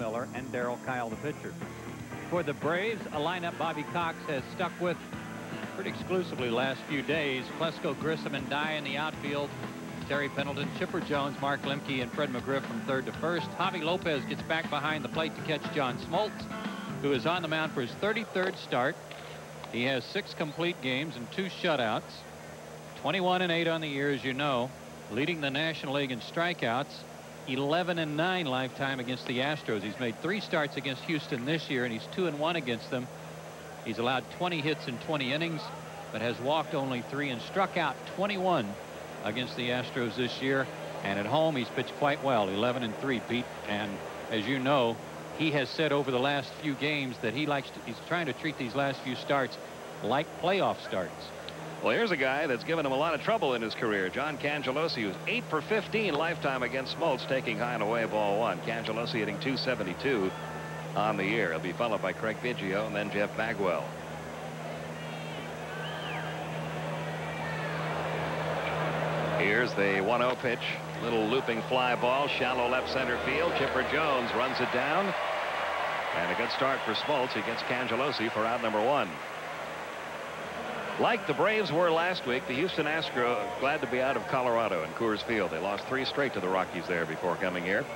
Miller and Darryl Kile, the pitcher. For the Braves, a lineup Bobby Cox has stuck with pretty exclusively the last few days. Klesko, Grissom, and Dye in the outfield. Terry Pendleton, Chipper Jones, Mark Lemke, and Fred McGriff from third to first. Javy Lopez gets back behind the plate to catch John Smoltz, who is on the mound for his 33rd start. He has six complete games and two shutouts. 21 and 8 on the year, as you know, leading the National League in strikeouts. 11 and 9 lifetime against the Astros. He's made three starts against Houston this year, and he's 2 and 1 against them. He's allowed 20 hits in 20 innings, but has walked only three and struck out 21 against the Astros this year. And at home, he's pitched quite well, 11 and 3, Pete. And as you know, he has said over the last few games that he likes to, he's trying to treat these last few starts like playoff starts. Well, here's a guy that's given him a lot of trouble in his career. John Cangelosi, who's 8 for 15 lifetime against Smoltz, taking high and away ball one. Cangelosi hitting 272 on the year. He'll be followed by Craig Biggio and then Jeff Bagwell. Here's the 1-0 pitch. Little looping fly ball, shallow left center field. Chipper Jones runs it down. And a good start for Smoltz. He gets Cangelosi for out number one. Like the Braves were last week, the Houston Astros glad to be out of Colorado and Coors Field. They lost three straight to the Rockies there before coming here.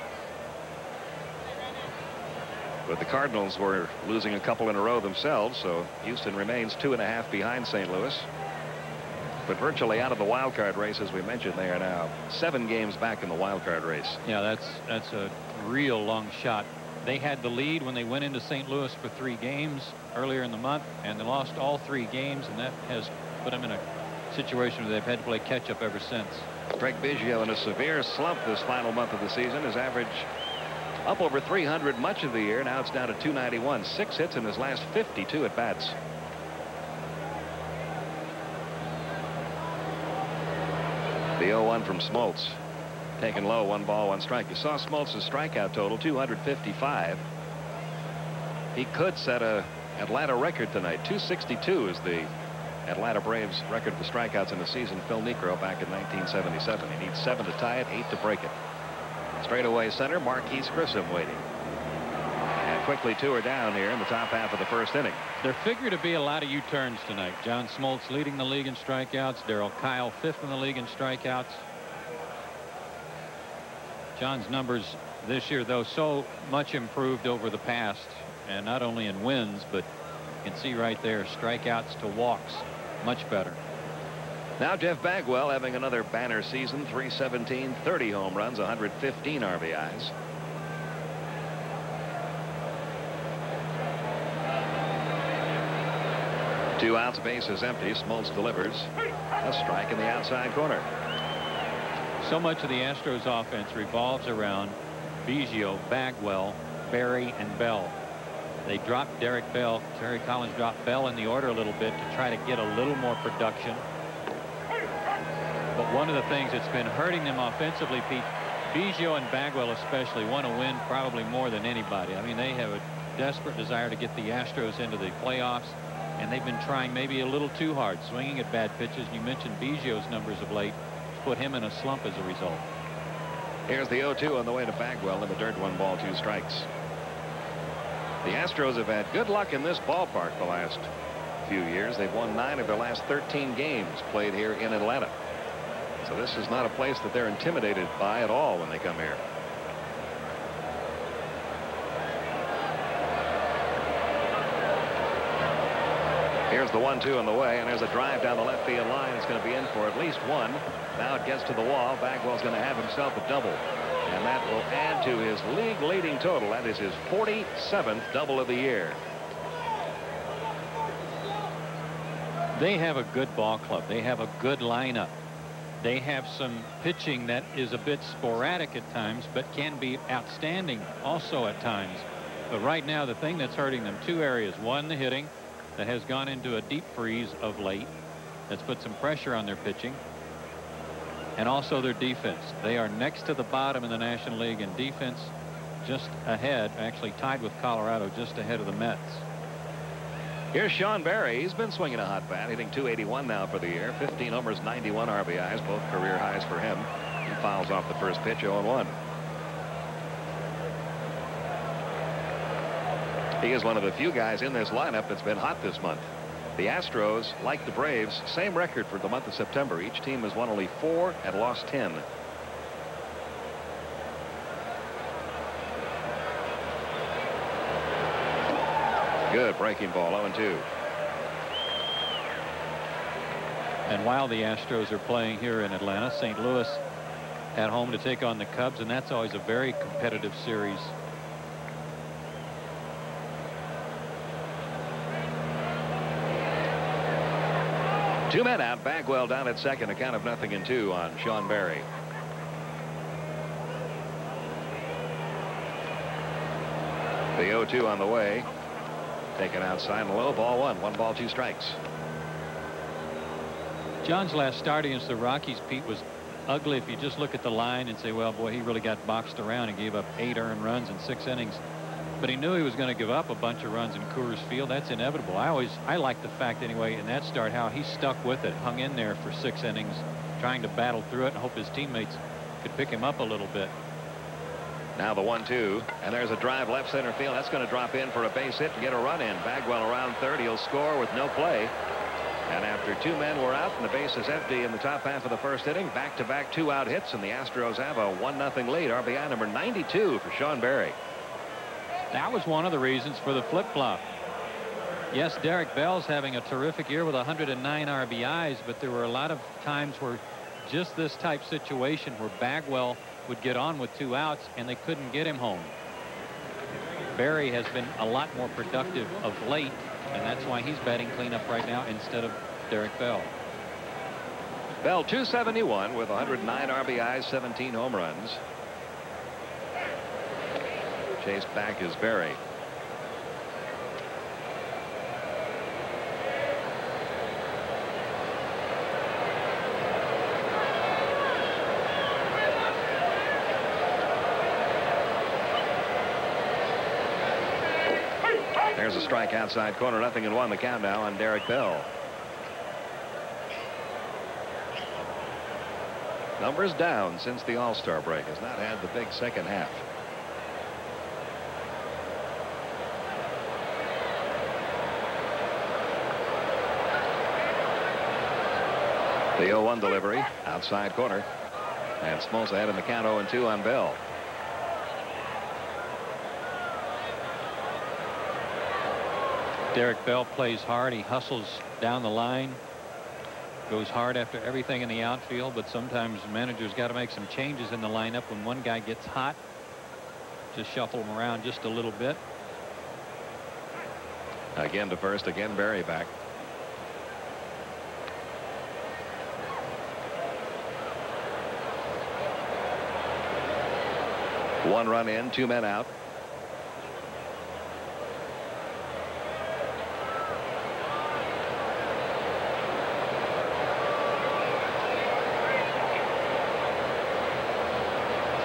But the Cardinals were losing a couple in a row themselves, so Houston remains two and a half behind St. Louis. But virtually out of the wild card race, as we mentioned, they are now seven games back in the wild card race. Yeah, that's that's a real long shot. They had the lead when they went into St. Louis for three games earlier in the month, and they lost all three games, and that has put them in a situation where they've had to play catch up ever since. Craig Biggio in a severe slump this final month of the season. His average up over 300 much of the year. Now it's down to 291. Six hits in his last 52 at bats. The 0-1 from Smoltz. Taken low, one ball, one strike. You saw Smoltz's strikeout total, 255. He could set a Atlanta record tonight. 262 is the Atlanta Braves record for strikeouts in the season. Phil Niekro back in 1977. He needs seven to tie it, eight to break it. Straightaway center, Marquis Grissom waiting. And quickly two are down here in the top half of the first inning. There figure to be a lot of U-turns tonight. John Smoltz leading the league in strikeouts. Darryl Kile fifth in the league in strikeouts. John's numbers this year, though, so much improved over the past, and not only in wins, but you can see right there strikeouts to walks much better. Now Jeff Bagwell having another banner season 317 30 home runs 115 RBIs. Two outs bases empty. Smoltz delivers a strike in the outside corner. So much of the Astros offense revolves around Biggio, Bagwell, Berry and Bell. They dropped Derek Bell. Terry Collins dropped Bell in the order a little bit to try to get a little more production. But one of the things that's been hurting them offensively, Pete, Biggio and Bagwell especially want to win probably more than anybody. I mean, they have a desperate desire to get the Astros into the playoffs, and they've been trying maybe a little too hard, swinging at bad pitches. You mentioned Biggio's numbers of late put him in a slump as a result. Here's the 0-2 on the way to Bagwell in the dirt one ball two strikes. The Astros have had good luck in this ballpark the last few years. They've won nine of their last 13 games played here in Atlanta. So this is not a place that they're intimidated by at all when they come here. Here's the one two on the way and there's a drive down the left field line. It's going to be in for at least one. Now it gets to the wall. Bagwell's going to have himself a double. And that will add to his league leading total. That is his 47th double of the year. They have a good ball club. They have a good lineup. They have some pitching that is a bit sporadic at times, but can be outstanding also at times. But right now, the thing that's hurting them, two areas. One, the hitting that has gone into a deep freeze of late. That's put some pressure on their pitching. And also their defense. They are next to the bottom in the National League in defense just ahead, actually tied with Colorado just ahead of the Mets. Here's Sean Berry. He's been swinging a hot bat, hitting 281 now for the year. 15 homers, 91 RBIs, both career highs for him. He fouls off the first pitch, 0-1. He is one of the few guys in this lineup that's been hot this month. The Astros, like the Braves, same record for the month of September. Each team has won only four and lost 10. Good breaking ball 0-2. And while the Astros are playing here in Atlanta, St. Louis at home to take on the Cubs, and that's always a very competitive series. Two men out. Bagwell down at second. A count of nothing in two on Sean Berry. The 0-2 on the way. Taken outside and low. Ball one. One ball, two strikes. John's last start against the Rockies, Pete, was ugly if you just look at the line and say, well, boy, he really got boxed around and gave up eight earned runs in six innings. But he knew he was going to give up a bunch of runs in Coors Field. That's inevitable. I always I like the fact anyway in that start how he stuck with it, hung in there for six innings, trying to battle through it and hope his teammates could pick him up a little bit. Now the one two and there's a drive left center field. That's going to drop in for a base hit and get a run in. Bagwell around third. He'll score with no play. And after two men were out and the base is empty in the top half of the first inning, back-to-back two-out hits, and the Astros have a one nothing lead. RBI number 92 for Sean Berry. That was one of the reasons for the flip-flop. Yes, Derek Bell's having a terrific year with 109 RBIs, but there were a lot of times where just this type situation where Bagwell would get on with two outs and they couldn't get him home. Berry has been a lot more productive of late and that's why he's batting cleanup right now instead of Derek Bell. Bell 271 with 109 RBIs, 17 home runs. Chased back is Berry. There's a strike outside corner. Nothing in one. The count now on Derek Bell. Numbers down since the All-Star break. Has not had the big second half. The 0-1 delivery outside corner. And Smoltz ahead in the count 0-2 on Bell. Derek Bell plays hard. He hustles down the line. Goes hard after everything in the outfield, but sometimes managers got to make some changes in the lineup when one guy gets hot. Just shuffle him around just a little bit. Again to first, again Berry back. One run in, two men out.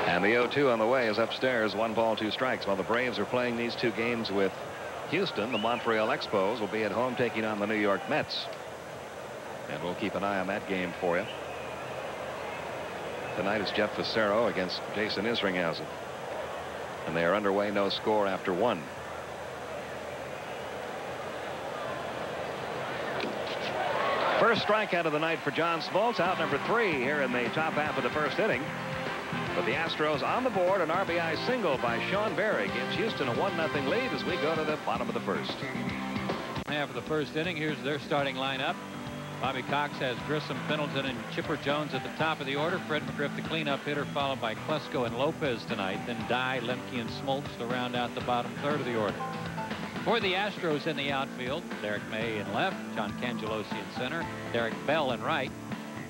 And the 0-2 on the way is upstairs. One ball, two strikes. While the Braves are playing these two games with Houston, the Montreal Expos will be at home taking on the New York Mets. And we'll keep an eye on that game for you. Tonight is Jeff Fassero against Jason Isringhausen. And they are underway, no score after one. First strikeout of the night for John Smoltz, out number three here in the top half of the first inning. But the Astros on the board, an RBI single by Sean Berry gives Houston a 1-0 lead as we go to the bottom of the first. Half of the first inning, here's their starting lineup. Bobby Cox has Grissom, Pendleton, and Chipper Jones at the top of the order. Fred McGriff, the cleanup hitter, followed by Klesko and Lopez tonight. Then Dye, Lemke, and Smoltz to round out the bottom third of the order. For the Astros in the outfield, Derrick May in left, John Cangelosi in center, Derek Bell in right,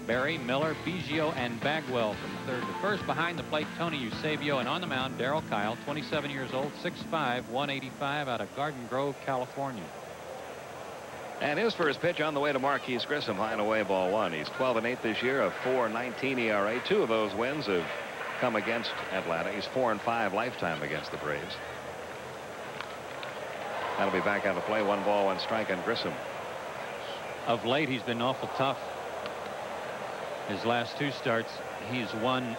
Berry, Miller, Biggio, and Bagwell from third to first. Behind the plate, Tony Eusebio, and on the mound, Darryl Kile, 27 years old, 6'5", 185 out of Garden Grove, California. And his first pitch on the way to Marquis Grissom, high and away, ball one. He's 12 and 8 this year, a 4.19 ERA. Two of those wins have come against Atlanta. He's 4 and 5 lifetime against the Braves. That'll be back on the play. One ball, one strike on Grissom. Of late, he's been awful tough his last two starts, he's won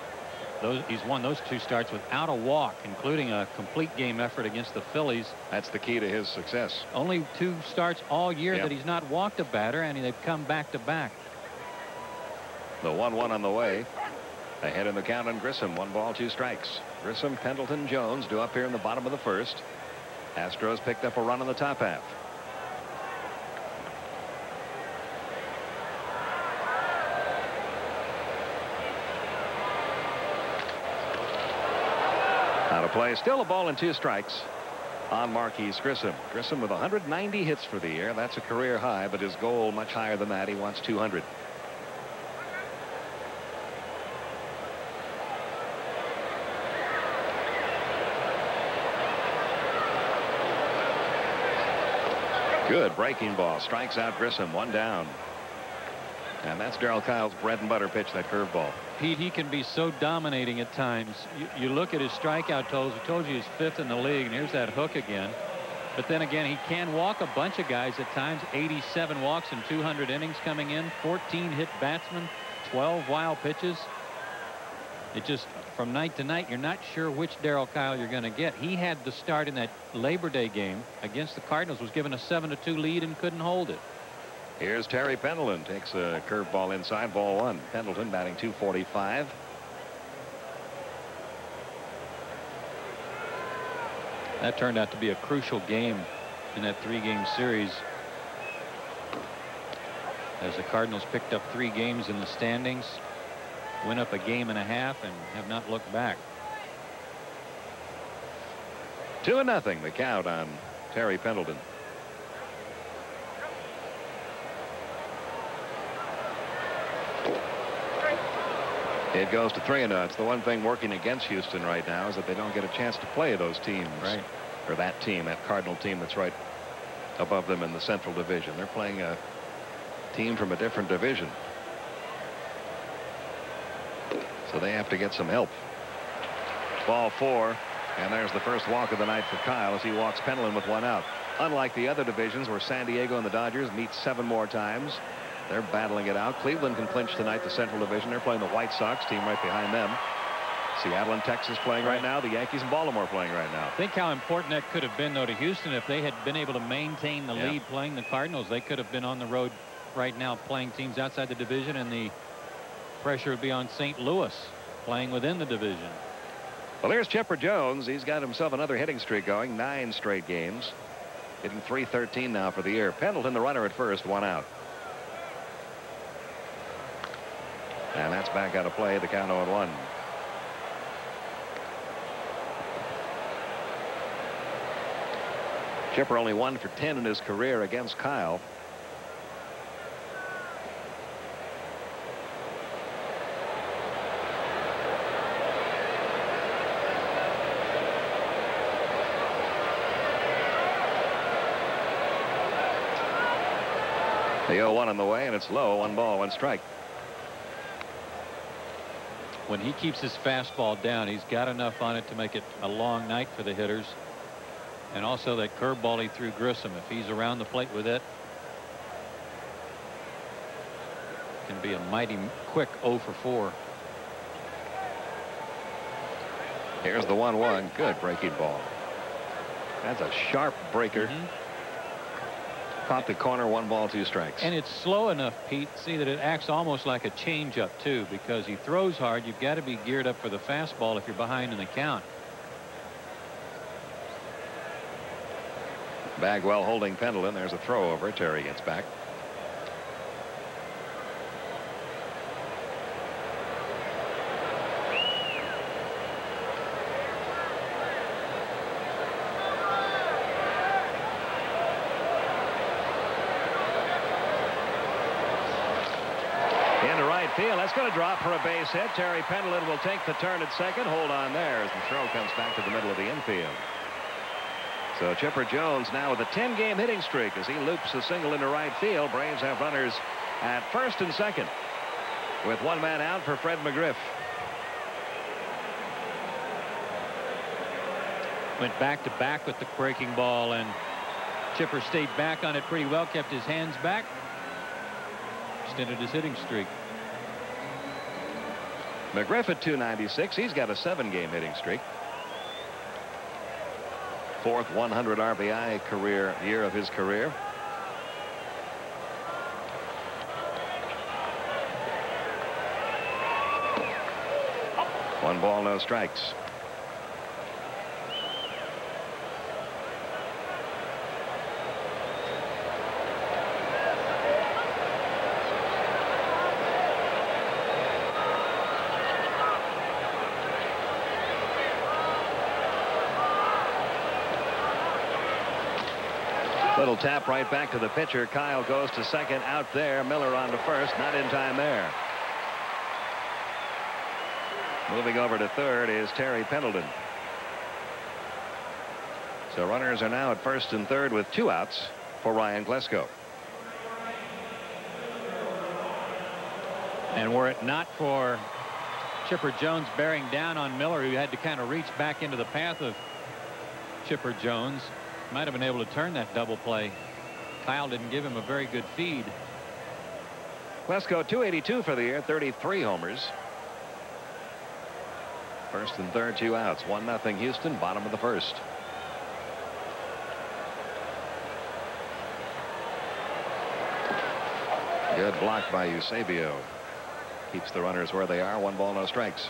those he's won those two starts without a walk, including a complete game effort against the Phillies. That's the key to his success. Only two starts all year Yep. that he's not walked a batter, and they've come back to back. The 1-1 on the way. Ahead in the count on Grissom. One ball, two strikes. Grissom, Pendleton, Jones do up here in the bottom of the first. Astros picked up a run in the top half. Out of play. Still a ball and two strikes on Marquis Grissom. Grissom with 190 hits for the year. That's a career high, but his goal much higher than that. He wants 200. Good breaking ball. Strikes out Grissom. One down. And that's Darryl Kile's bread and butter pitch, that curveball. Pete, he can be so dominating at times. You, you look at his strikeout totals. I told you he's fifth in the league, and here's that hook again. But then again, he can walk a bunch of guys at times. 87 walks and 200 innings coming in. 14 hit batsmen. 12 wild pitches. It just from night to night, you're not sure which Darryl Kile you're going to get. He had the start in that Labor Day game against the Cardinals, was given a 7 to 2 lead and couldn't hold it. Here's Terry Pendleton. Takes a curveball inside ball one. Pendleton batting 245. That turned out to be a crucial game in that three game series. As the Cardinals picked up three games in the standings, went up a game and a half and have not looked back. Two and nothing the count on Terry Pendleton. It goes to three and oh. It's the one thing working against Houston right now is that they don't get a chance to play those teams. Right. Or that team, that Cardinal team that's right above them in the Central Division. They're playing a team from a different division. So they have to get some help. Ball four. And there's the first walk of the night for Kile as he walks Pendleton with one out. Unlike the other divisions where San Diego and the Dodgers meet seven more times, they're battling it out. Cleveland can clinch tonight the Central Division. They're playing the White Sox team right behind them. Seattle and Texas playing right now. The Yankees and Baltimore playing right now. Think how important that could have been, though, to Houston if they had been able to maintain the Yeah. lead playing the Cardinals. They could have been on the road right now playing teams outside the division, and the pressure would be on St. Louis playing within the division. Well, there's Chipper Jones. He's got himself another hitting streak going. Nine straight games. Hitting 313 now for the year. Pendleton, the runner at first, one out. And that's back out of play. The count on 1. Chipper only one for 10 in his career against Kile. The 0 1 on the way, and it's low. One ball, one strike. When he keeps his fastball down, he's got enough on it to make it a long night for the hitters. And also that curveball he threw Grissom. If he's around the plate with it, can be a mighty quick 0 for 4. Here's the 1 1. Good breaking ball. That's a sharp breaker. Mhm. Caught the corner, one ball, two strikes. And it's slow enough, Pete, see that it acts almost like a changeup, too, because he throws hard. You've got to be geared up for the fastball if you're behind in the count. Bagwell holding Pendleton. There's a throw over. Terry gets back. Into right field. That's going to drop for a base hit. Terry Pendleton will take the turn at second. Hold on there as the throw comes back to the middle of the infield. So Chipper Jones now with a 10-game hitting streak as he loops a single into right field. Braves have runners at first and second with one man out for Fred McGriff. Went back to back with the breaking ball, and Chipper stayed back on it pretty well, kept his hands back, extended his hitting streak. McGriff at 296. He's got a seven-game hitting streak. Fourth 100 RBI career year of his career. One ball, no strikes. Little tap right back to the pitcher. Kile goes to second out there. Miller on to first. Not in time there. Moving over to third is Terry Pendleton. So runners are now at first and third with two outs for Ryan Klesko. And were it not for Chipper Jones bearing down on Miller, who had to kind of reach back into the path of Chipper Jones, might have been able to turn that double play. Kile didn't give him a very good feed. Klesko 282 for the year, 33 homers. First and third, two outs. One nothing Houston, bottom of the first. Good block by Eusebio. Keeps the runners where they are. One ball, no strikes.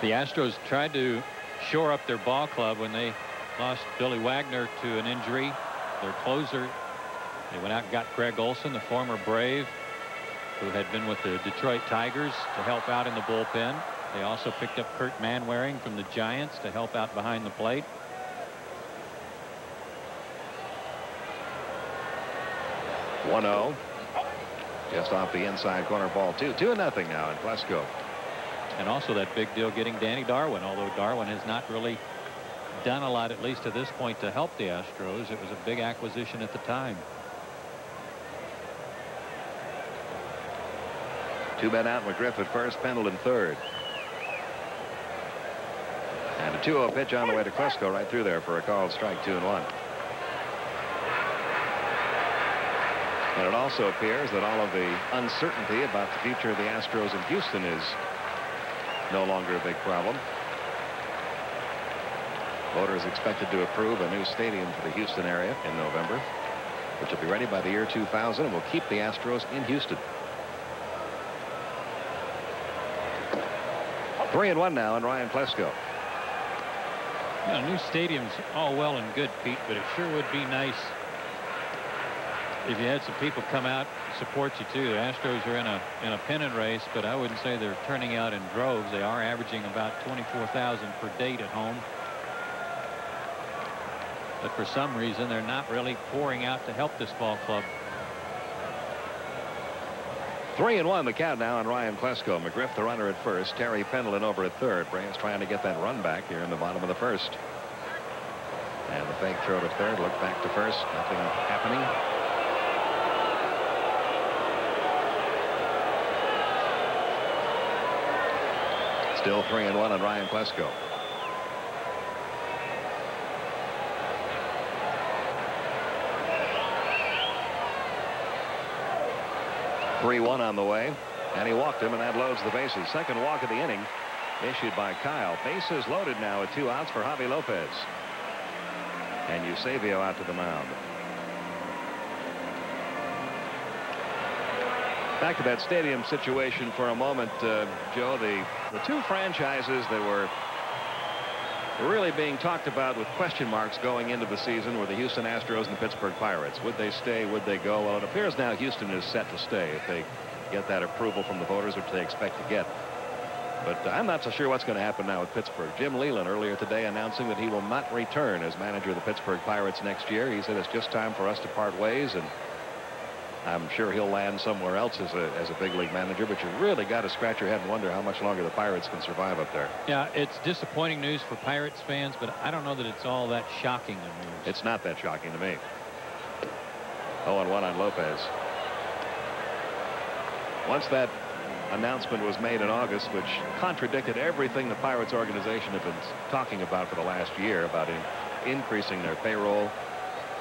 The Astros tried to shore up their ball club when they lost Billy Wagner to an injury. Their closer, they went out and got Gregg Olson, the former Brave, who had been with the Detroit Tigers to help out in the bullpen. They also picked up Kirt Manwaring from the Giants to help out behind the plate. One zero. Just off the inside corner ball two. Two nothing now in Klesko. And also that big deal getting Danny Darwin, although Darwin has not really done a lot, at least to this point, to help the Astros. It was a big acquisition at the time. Two men out, McGriff at first, Pendleton third. And a 2-0 pitch on the way to Klesko right through there for a called strike, two and one. And it also appears that all of the uncertainty about the future of the Astros in Houston is no longer a big problem. Voters expected to approve a new stadium for the Houston area in November, which will be ready by the year 2000 and will keep the Astros in Houston. Three and one now, and Ryan Klesko. You know, new stadium's all well and good, Pete, but it sure would be nice if you had some people come out support you too. The Astros are in a in a pennant race, but I wouldn't say they're turning out in droves. They are averaging about 24,000 per date at home. But for some reason, they're not really pouring out to help this ball club. Three and one the count now on Ryan Klesko. McGriff the runner at first. Terry Pendleton over at third. Braves trying to get that run back here in the bottom of the first. And the fake throw to third. Look back to first. Nothing happening. Still three and one on Ryan Klesko. Three one on the way and he walked him and that loads the bases. Second walk of the inning issued by Kile. Bases loaded now with two outs for Javy Lopez. And Eusebio out to the mound. Back to that stadium situation for a moment, uh, Joe. The, the two franchises that were really being talked about with question marks going into the season were the Houston Astros and the Pittsburgh Pirates. Would they stay? Would they go? Well, it appears now Houston is set to stay if they get that approval from the voters, which they expect to get. But I'm not so sure what's going to happen now with Pittsburgh. Jim Leyland earlier today announcing that he will not return as manager of the Pittsburgh Pirates next year. He said it's just time for us to part ways and I'm sure he'll land somewhere else as a as a big league manager, but you really got to scratch your head and wonder how much longer the Pirates can survive up there. Yeah, it's disappointing news for Pirates fans, but I don't know that it's all that shocking news. It's not that shocking to me. 0 1 on Lopez. Once that announcement was made in August, which contradicted everything the Pirates organization had been talking about for the last year about in, increasing their payroll,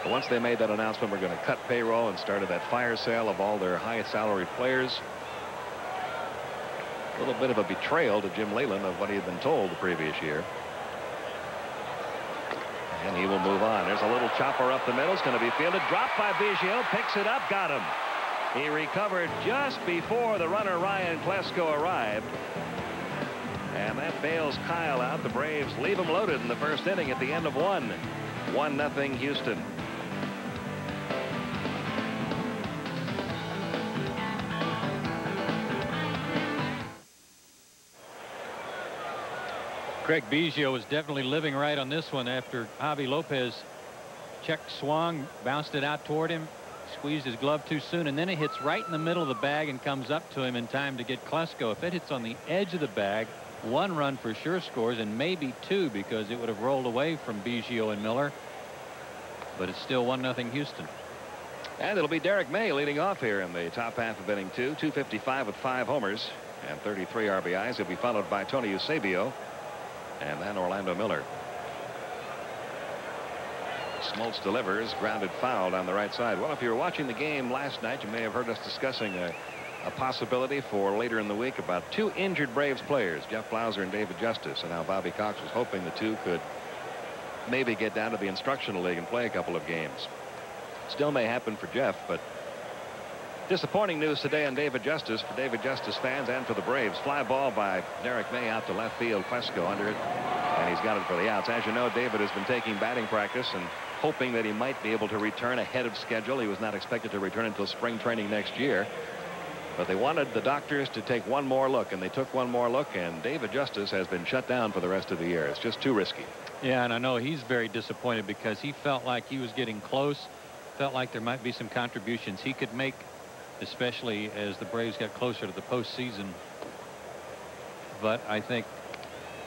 but once they made that announcement, we're going to cut payroll and started that fire sale of all their high salary players. A little bit of a betrayal to Jim Leyland of what he had been told the previous year. And he will move on. There's a little chopper up the middle. It's going to be fielded. Dropped by Biggio. Picks it up. Got him. He recovered just before the runner Ryan Klesko arrived. And that bails Kile out. The Braves leave him loaded in the first inning at the end of one. One nothing Houston. Craig Biggio is definitely living right on this one after Javy Lopez checked swung bounced it out toward him squeezed his glove too soon and then it hits right in the middle of the bag and comes up to him in time to get Klesko. If it hits on the edge of the bag one run for sure scores and maybe two because it would have rolled away from Biggio and Miller. But it's still one nothing Houston. And it'll be Derrick May leading off here in the top half of inning two. 255 with five homers and 33 RBIs he'll be followed by Tony Eusebio and then Orlando Miller. Smoltz delivers grounded foul on the right side. Well, if you were watching the game last night, you may have heard us discussing a, a possibility for later in the week about two injured Braves players, Jeff Blauser and David Justice, and how Bobby Cox was hoping the two could maybe get down to the instructional league and play a couple of games. Still may happen for Jeff, but Disappointing news today on David Justice for David Justice fans and for the Braves. Fly ball by Derrick May out to left field. Klesko under it. And he's got it for the outs. As you know, David has been taking batting practice and hoping that he might be able to return ahead of schedule. He was not expected to return until spring training next year. But they wanted the doctors to take one more look, and they took one more look, and David Justice has been shut down for the rest of the year. It's just too risky. Yeah, and I know he's very disappointed because he felt like he was getting close, felt like there might be some contributions he could make especially as the Braves got closer to the postseason. But I think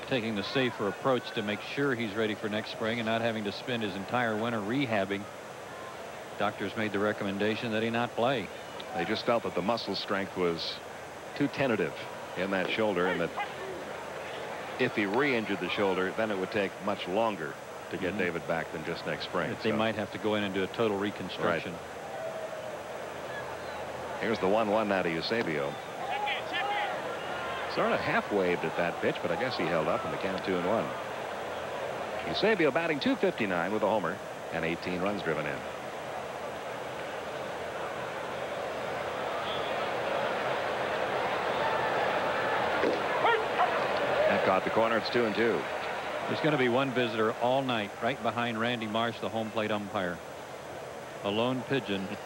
taking the safer approach to make sure he's ready for next spring and not having to spend his entire winter rehabbing. Doctors made the recommendation that he not play. They just felt that the muscle strength was too tentative in that shoulder and that if he re-injured the shoulder then it would take much longer to get mm -hmm. David back than just next spring. That they so. might have to go in and do a total reconstruction. Right. Here's the 1-1 now to Eusebio. Sort of half waved at that pitch, but I guess he held up in the count 2 and 1. Eusebio batting 259 with a homer and 18 runs driven in. That caught the corner. It's 2 and 2. There's going to be one visitor all night right behind Randy Marsh, the home plate umpire. A lone pigeon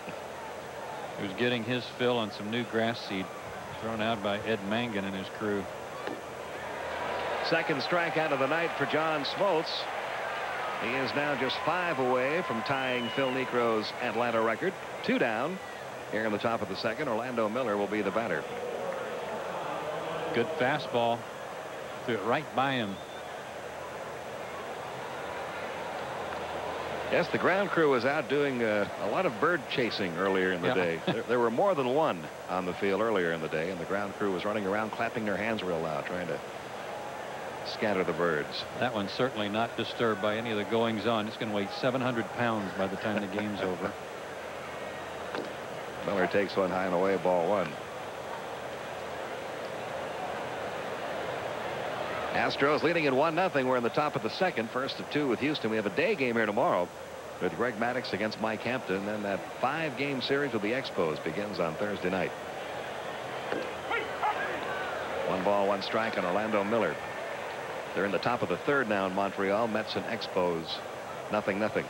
who's getting his fill on some new grass seed thrown out by Ed Mangan and his crew. Second strikeout of the night for John Smoltz. He is now just five away from tying Phil Niekro's Atlanta record. Two down. Here in the top of the second, Orlando Miller will be the batter. Good fastball. Threw it right by him. Yes, the ground crew was out doing uh, a lot of bird chasing earlier in the yeah. day. There, there, were more than one on the field earlier in the day, and the ground crew was running around clapping their hands real loud, trying to scatter the birds. That one's certainly not disturbed by any of the goings on. It's going to weigh 700 pounds by the time the game's over. Miller takes one high and away, ball one. Astros leading at 1 0. We're in the top of the second. First of two with Houston. We have a day game here tomorrow with Greg Maddux against Mike Hampton. Then that five game series with the Expos begins on Thursday night. One ball, one strike on Orlando Miller. They're in the top of the third now in Montreal. Mets and Expos. Nothing, nothing.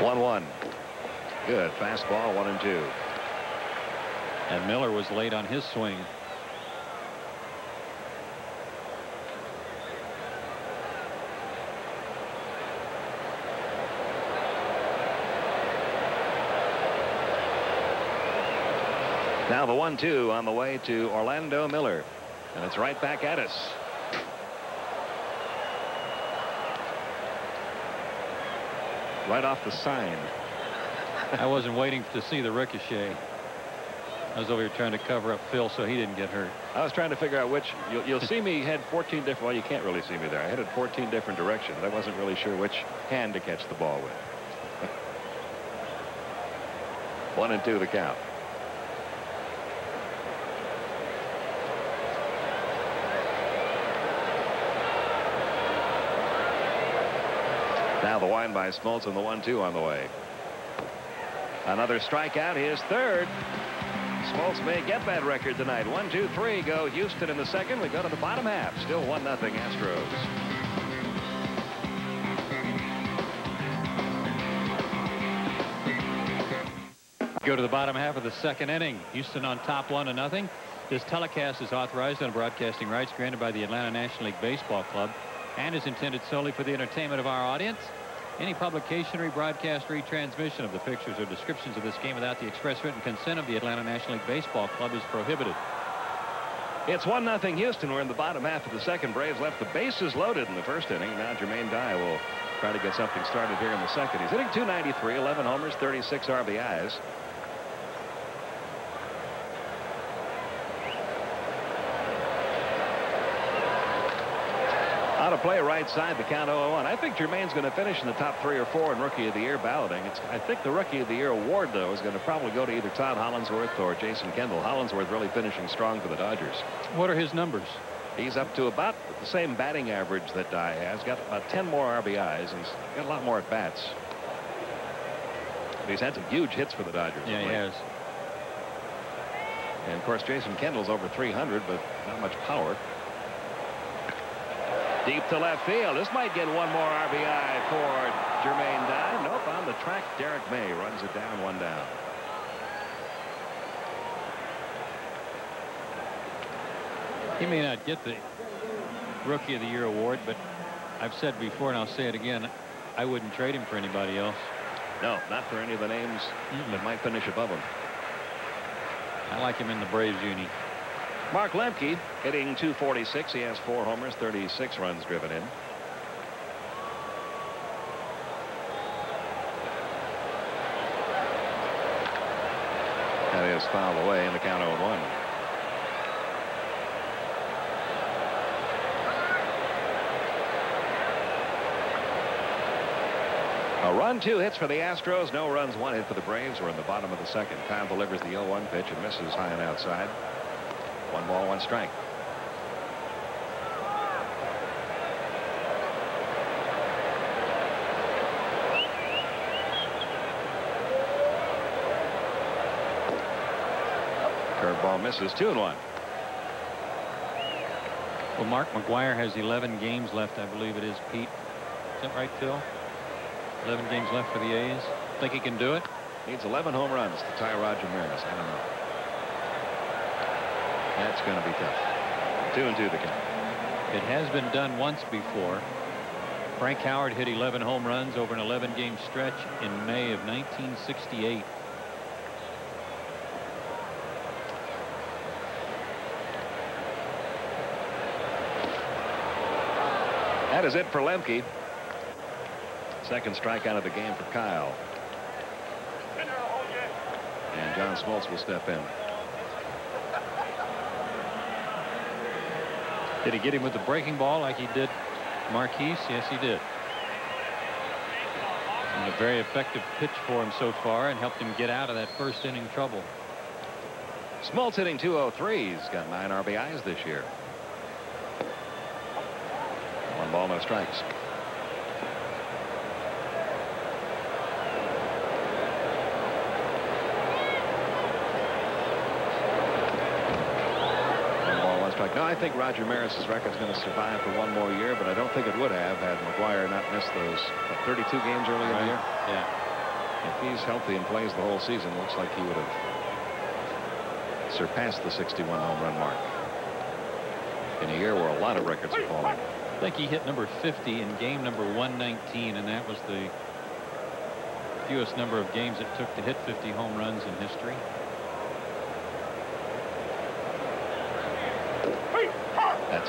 One one. Good. Fastball, one and two. And Miller was late on his swing. Now the one two on the way to Orlando Miller. And it's right back at us. Right off the sign. I wasn't waiting to see the ricochet. I was over here trying to cover up Phil so he didn't get hurt. I was trying to figure out which. You'll, you'll see me head 14 different. Well, you can't really see me there. I headed 14 different directions. I wasn't really sure which hand to catch the ball with. One and two the count. Now the wind by Smoltz and the one-two on the way. Another strikeout, his third. Smoltz may get that record tonight. One, two, three go Houston in the second. We go to the bottom half. Still one nothing Astros. Go to the bottom half of the second inning. Houston on top one to nothing. This telecast is authorized on broadcasting rights granted by the Atlanta National League Baseball Club and is intended solely for the entertainment of our audience. Any publication, rebroadcast, retransmission of the pictures or descriptions of this game without the express written consent of the Atlanta National League Baseball Club is prohibited. It's 1 nothing Houston. We're in the bottom half of the second. Braves left the bases loaded in the first inning. Now Jermaine Dye will try to get something started here in the second. He's hitting 293, 11 homers, 36 RBIs. Out of play right side, the count 0-1. I think Jermaine's going to finish in the top three or four in Rookie of the Year balloting. It's, I think the Rookie of the Year award, though, is going to probably go to either Todd Hollandsworth or Jason Kendall. Hollandsworth really finishing strong for the Dodgers. What are his numbers? He's up to about the same batting average that Dye has. Got about 10 more RBIs. He's got a lot more at bats. He's had some huge hits for the Dodgers. Yeah, he has. And of course, Jason Kendall's over 300, but not much power. Deep to left field. This might get one more RBI for Jermaine Dye. Nope, on the track, Derrick May runs it down, one down. He may not get the Rookie of the Year award, but I've said before, and I'll say it again, I wouldn't trade him for anybody else. No, not for any of the names mm -mm. that might finish above him. I like him in the Braves uni. Mark Lemke hitting 246. He has four homers, 36 runs driven in. That is fouled away in the count 0 1. A run, two hits for the Astros. No runs, one hit for the Braves. We're in the bottom of the second. Kile delivers the 0-1 pitch and misses high and outside. One ball, one strike. Curveball misses two and one. Well, Mark McGwire has 11 games left, I believe it is, Pete. Is that right, Phil? 11 games left for the A's. Think he can do it? Needs 11 home runs to tie Roger Maris. I don't know. That's going to be tough. Two and two the count. It has been done once before. Frank Howard hit 11 home runs over an 11 game stretch in May of 1968. That is it for Lemke. Second strikeout of the game for Kile. And John Smoltz will step in. Did he get him with the breaking ball like he did Marquis? Yes, he did. And a very effective pitch for him so far and helped him get out of that first inning trouble. Smoltz hitting 203. He's got nine RBIs this year. One ball, no strikes. strike. Now, I think Roger Maris's record is going to survive for one more year, but I don't think it would have had McGwire not missed those what, 32 games earlier right. in the year. Yeah. If he's healthy and plays the whole season, it looks like he would have surpassed the 61 home run mark in a year where a lot of records are falling. I think he hit number 50 in game number 119, and that was the fewest number of games it took to hit 50 home runs in history.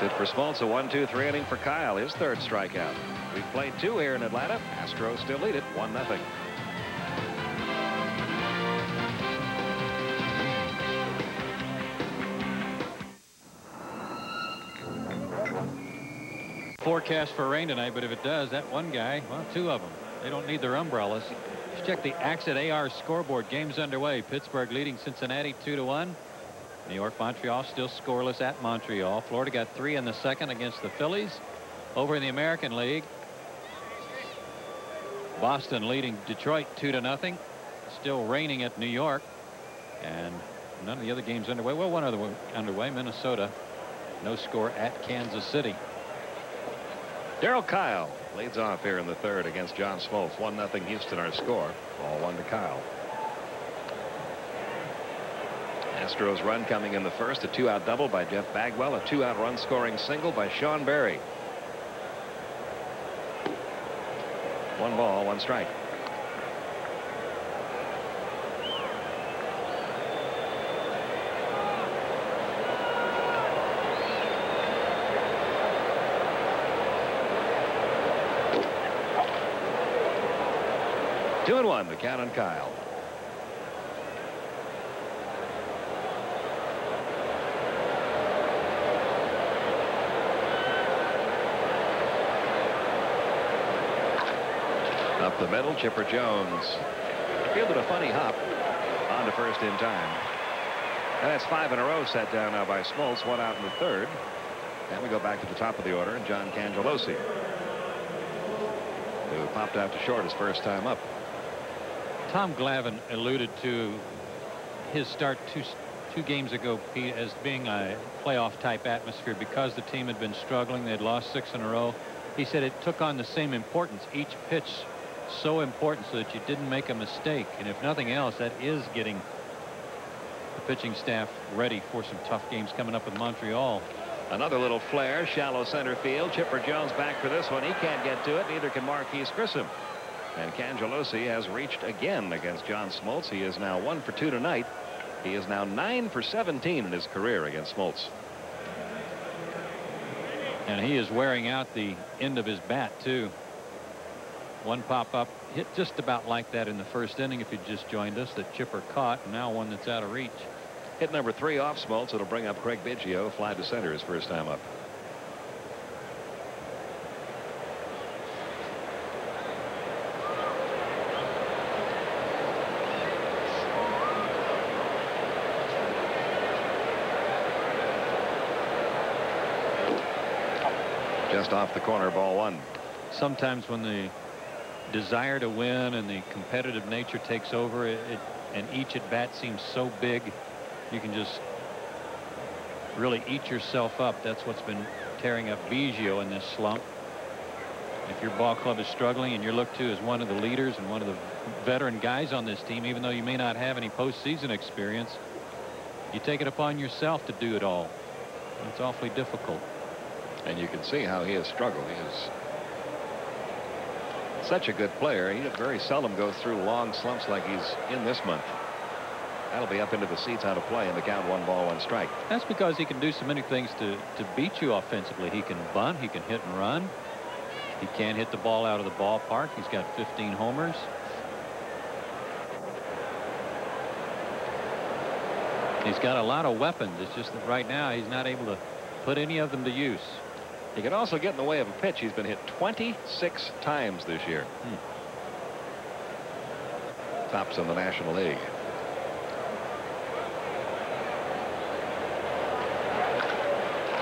It for Smoltz. A one-two-three inning for Kile. His third strikeout. We've played two here in Atlanta. Astros still lead it 1 0. Forecast for rain tonight, but if it does, that one guy, well, two of them, they don't need their umbrellas. Let's check the Axit AR scoreboard. Games underway. Pittsburgh leading Cincinnati 2 to 1. New York, Montreal still scoreless at Montreal. Florida got three in the second against the Phillies. Over in the American League, Boston leading Detroit 2 to nothing. Still raining at New York. And none of the other games underway. Well, one other one underway. Minnesota. No score at Kansas City. Darryl Kile leads off here in the third against John Smoltz. 1 nothing Houston our score. All one to Kile. Astros run coming in the first. A two out double by Jeff Bagwell. A two out run scoring single by Sean Berry. One ball, one strike. Two and one to count on Kile. Up the middle, Chipper Jones. Fielded a funny hop on to first in time. And that's five in a row set down now by Smoltz, one out in the third. And we go back to the top of the order, and John Cangelosi, who popped out to short his first time up. Tom Glavine alluded to his start two two games ago, Pete, as being a playoff type atmosphere because the team had been struggling. They'd lost six in a row. He said it took on the same importance. Each pitch so important so that you didn't make a mistake. And if nothing else, that is getting the pitching staff ready for some tough games coming up with Montreal. Another little flare, shallow center field. Chipper Jones back for this one. He can't get to it. Neither can Marquis Grissom. And Cangelosi has reached again against John Smoltz. He is now one for two tonight. He is now nine for 17 in his career against Smoltz. And he is wearing out the end of his bat, too. One pop up hit just about like that in the first inning if you just joined us that Chipper caught and now one that's out of reach. Hit number three off Smoltz. It'll bring up Craig Biggio. Fly to center his first time up. Just off the corner, ball one. Sometimes when the desire to win and the competitive nature takes over it, it and each at bat seems so big you can just really eat yourself up. That's what's been tearing up Biggio in this slump. If your ball club is struggling and you're looked to as one of the leaders and one of the veteran guys on this team, even though you may not have any postseason experience, you take it upon yourself to do it all. It's awfully difficult. And you can see how he has struggled. He is such a good player. He very seldom goes through long slumps like he's in this month. That'll be up into the seats how to play in the count one ball one strike. That's because he can do so many things to to beat you offensively. He can bunt. He can hit and run. He can't hit the ball out of the ballpark. He's got 15 homers. He's got a lot of weapons. It's just that right now he's not able to put any of them to use. He can also get in the way of a pitch. He's been hit 26 times this year. Hmm. Tops in the National League.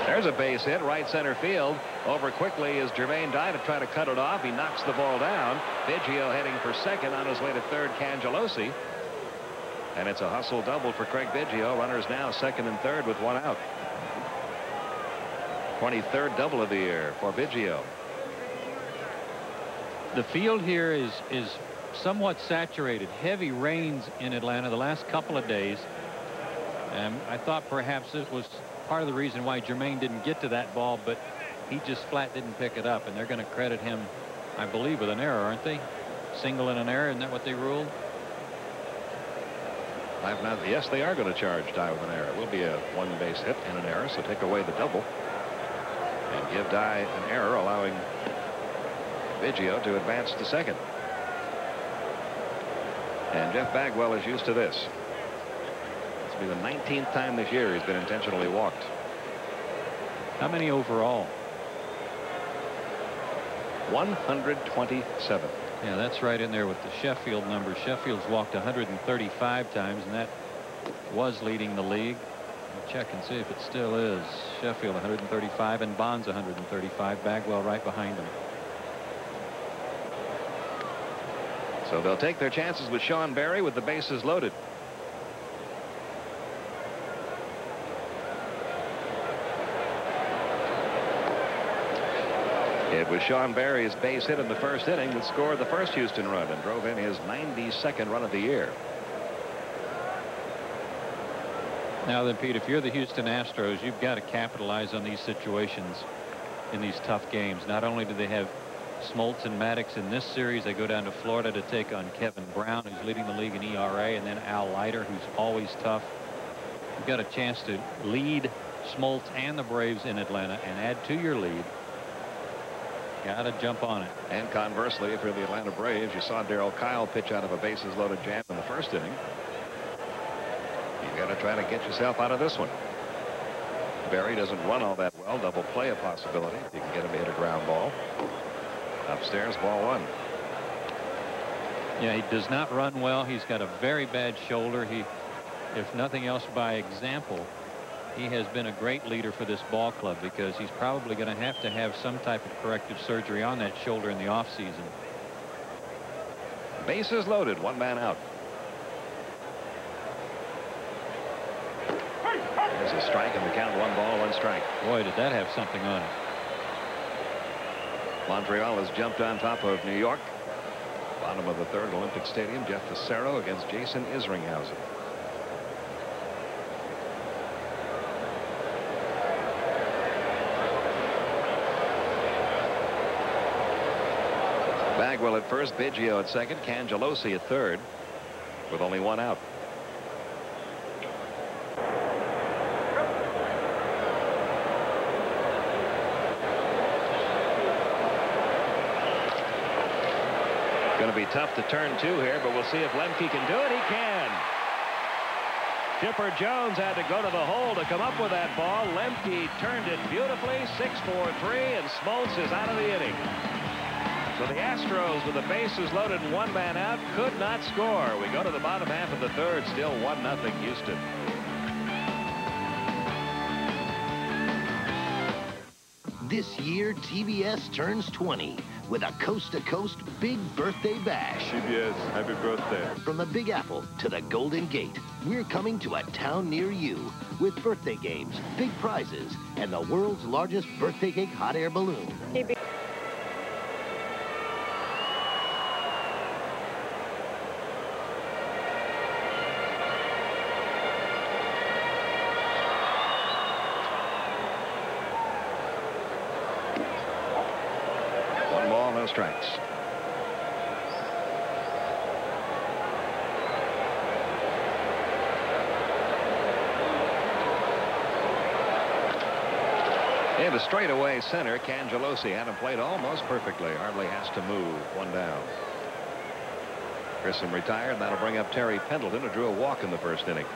There's a base hit right center field. Over quickly is Jermaine Dye to try to cut it off. He knocks the ball down. Biggio heading for second on his way to third Cangelosi. And it's a hustle double for Craig Biggio. Runners now second and third with one out. 23rd double of the year for Biggio. The field here is is somewhat saturated. Heavy rains in Atlanta the last couple of days. And I thought perhaps it was part of the reason why Jermaine didn't get to that ball, but he just flat didn't pick it up. And they're going to credit him, I believe, with an error, aren't they? Single and an error, isn't that what they ruled? Not, yes, they are going to charge Dye with an error. It will be a one base hit and an error, so take away the double and give Dye an error, allowing Biggio to advance to second. And Jeff Bagwell is used to this. This will be the 19th time this year he's been intentionally walked. How many overall? 127. Yeah, that's right in there with the Sheffield number. Sheffield's walked 135 times, and that was leading the league. I'll check and see if it still is. Sheffield 135 and Bonds 135. Bagwell right behind him. So they'll take their chances with Sean Berry with the bases loaded. It was Sean Berry's base hit in the first inning that scored the first Houston run and drove in his 92nd run of the year. Now then, Pete, if you're the Houston Astros, you've got to capitalize on these situations in these tough games. Not only do they have Smoltz and Maddux in this series, they go down to Florida to take on Kevin Brown, who's leading the league in ERA, and then Al Leiter, who's always tough. You've got a chance to lead Smoltz and the Braves in Atlanta and add to your lead. Got to jump on it. And conversely, if you're the Atlanta Braves, you saw Darryl Kile pitch out of a bases loaded jam in the first inning. You got to try to get yourself out of this one. Berry doesn't run all that well. Double play a possibility. You can get him to hit a ground ball. Upstairs, ball one. Yeah, he does not run well. He's got a very bad shoulder. He, if nothing else by example, he has been a great leader for this ball club because he's probably going to have to have some type of corrective surgery on that shoulder in the offseason. Bases loaded, one man out. There's a strike and the count one ball, one strike. Boy, did that have something on it. Montreal has jumped on top of New York. Bottom of the third Olympic Stadium, Jeff Fassero against Jason Isringhausen. Bagwell at first, Biggio at second, Cangelosi at third, with only one out. Be tough to turn two here, but we'll see if Lemke can do it. He can. Chipper Jones had to go to the hole to come up with that ball. Lemke turned it beautifully, 6-4-3, and Smoltz is out of the inning. So the Astros with the bases loaded and one man out could not score. We go to the bottom half of the third still 1-0 Houston. This year TBS turns 20 with a coast-to-coast -coast big birthday bash. TBS, happy birthday. From the Big Apple to the Golden Gate, we're coming to a town near you with birthday games, big prizes, and the world's largest birthday cake hot air balloon. Strikes. And a straightaway center, Cangelosi had him played almost perfectly. Hardly has to move. One down. Grissom retired. That'll bring up Terry Pendleton, who drew a walk in the first inning.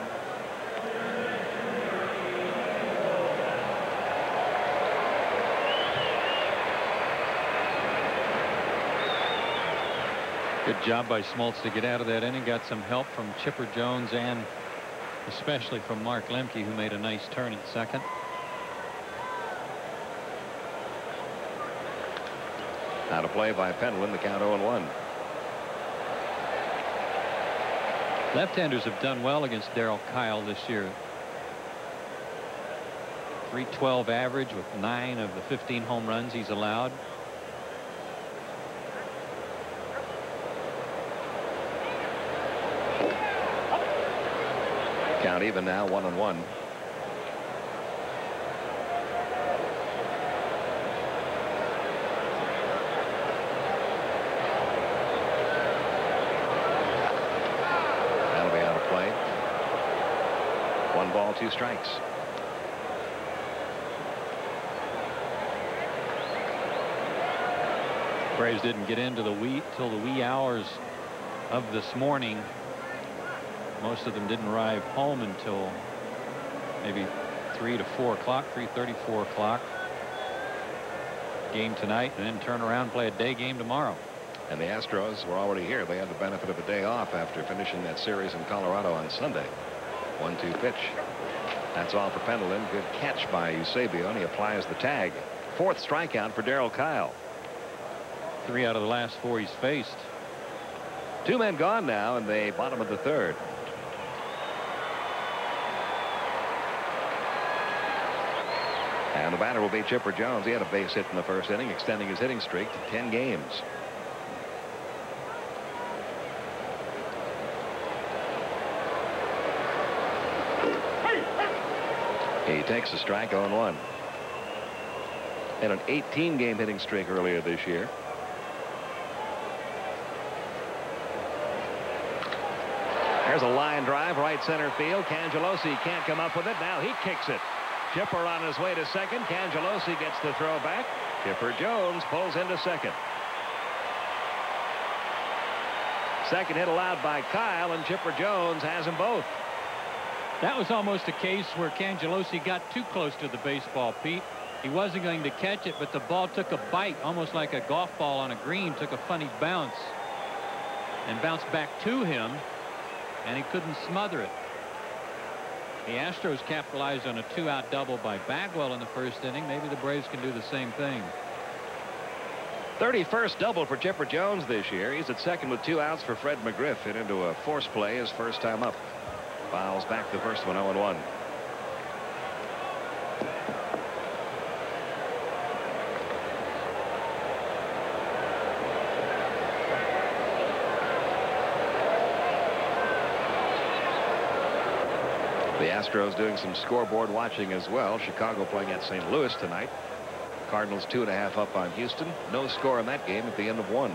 Good job by Smoltz to get out of that inning. Got some help from Chipper Jones and especially from Mark Lemke, who made a nice turn at second. Now to play by Pendleton, the count 0-1. Left-handers have done well against Darryl Kile this year. 312 average with nine of the 15 home runs he's allowed. Count even now, one and one. That'll be out of play. One ball, two strikes. Braves didn't get into the wee till the wee hours of this morning most of them didn't arrive home until maybe 3 to 4 o'clock, 3.30, 4 o'clock. game tonight and then turn around and play a day game tomorrow. And the Astros were already here. They had the benefit of a day off after finishing that series in Colorado on Sunday. One two pitch. That's all for Pendleton. Good catch by Eusebio and he applies the tag. Fourth strikeout for Darryl Kile. Three out of the last four he's faced. Two men gone now in the bottom of the third. And the batter will be Chipper Jones. He had a base hit in the first inning, extending his hitting streak to 10 games. He takes a strike on one. Had an 18 game hitting streak earlier this year. There's a line drive right center field. Cangelosi can't come up with it. Now he kicks it. Chipper on his way to second. Cangelosi gets the throw back. Chipper Jones pulls into second. Second hit allowed by Kile, and Chipper Jones has them both. That was almost a case where Cangelosi got too close to the baseball, Pete. He wasn't going to catch it, but the ball took a bite, almost like a golf ball on a green, took a funny bounce and bounced back to him, and he couldn't smother it. The Astros capitalized on a two-out double by Bagwell in the first inning. Maybe the Braves can do the same thing. 31st double for Chipper Jones this year. He's at second with two outs for Fred McGriff hit into a force play his first time up. Fouls back the first one 0-1. The Astros doing some scoreboard watching as well. Chicago playing at St. Louis tonight. Cardinals two and a half up on Houston. No score in that game at the end of one.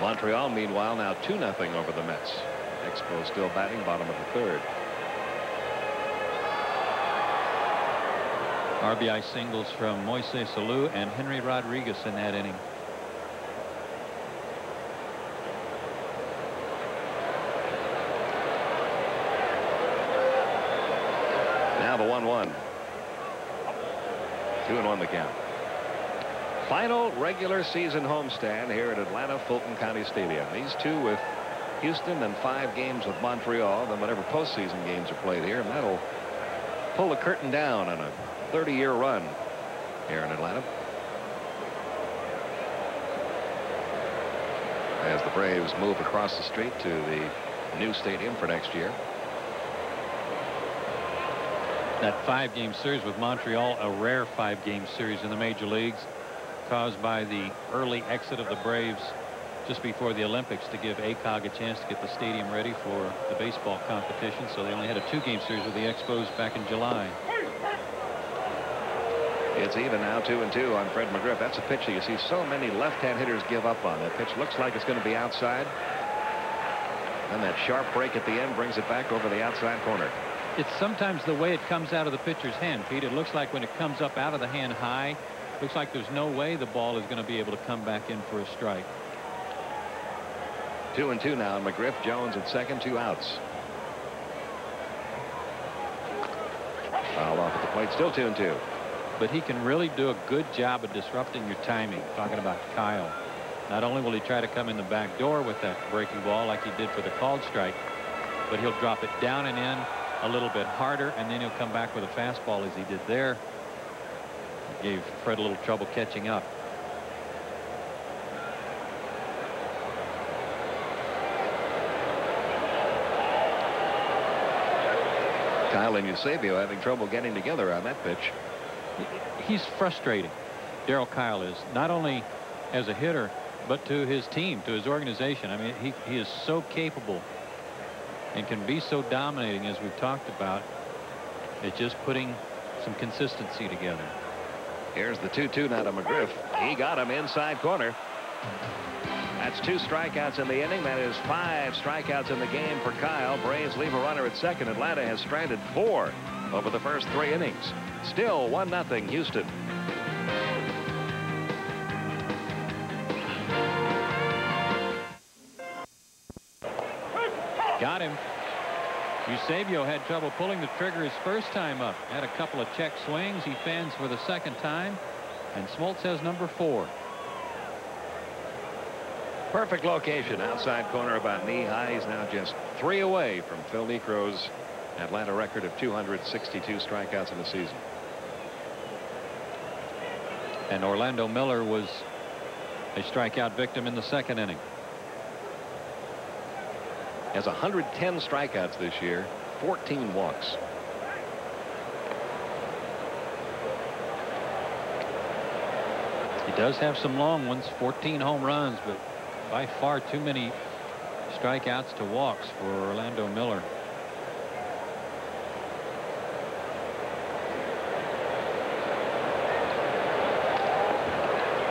Montreal, meanwhile, now 2 nothing over the Mets. Expos still batting bottom of the third. RBI singles from Moise Alou and Henry Rodriguez in that inning. Now the 1-1. Two and one the count. Final regular season homestand here at Atlanta Fulton County Stadium. These two with Houston and five games with Montreal. Then whatever postseason games are played here, and that'll pull the curtain down on a 30-year run here in Atlanta. As the Braves move across the street to the new stadium for next year. That five-game series with Montreal, a rare five-game series in the major leagues caused by the early exit of the Braves just before the Olympics to give ACOG a chance to get the stadium ready for the baseball competition. So they only had a two-game series with the Expos back in July. It's even now two and two on Fred McGriff. That's a pitch that you see so many left-hand hitters give up on. That pitch looks like it's going to be outside. And that sharp break at the end brings it back over the outside corner. It's sometimes the way it comes out of the pitcher's hand, Pete. It looks like when it comes up out of the hand high, looks like there's no way the ball is going to be able to come back in for a strike. Two and two now. McGriff, Jones at second, two outs. Fouled off at the plate, still two and two. But he can really do a good job of disrupting your timing. Talking about Kile. Not only will he try to come in the back door with that breaking ball like he did for the called strike, but he'll drop it down and in a little bit harder, and then he'll come back with a fastball as he did there. Gave Fred a little trouble catching up. Kile and Eusebio having trouble getting together on that pitch. He's frustrating. Darryl Kile is not only as a hitter, but to his team, to his organization. I mean, he, he is so capable and can be so dominating as we've talked about. It's just putting some consistency together. Here's the 2-2 now to McGriff. He got him inside corner. That's two strikeouts in the inning. That is five strikeouts in the game for Kile. Braves leave a runner at second. Atlanta has stranded four over the first three innings. Still 1-0 Houston. Eusebio had trouble pulling the trigger his first time up. Had a couple of check swings. He fans for the second time. And Smoltz has number four. Perfect location outside corner about knee high. He's now just three away from Phil Niekro's Atlanta record of 262 strikeouts in the season. And Orlando Miller was a strikeout victim in the second inning. Has 110 strikeouts this year, 14 walks. He does have some long ones, 14 home runs, but by far too many strikeouts to walks for Orlando Miller.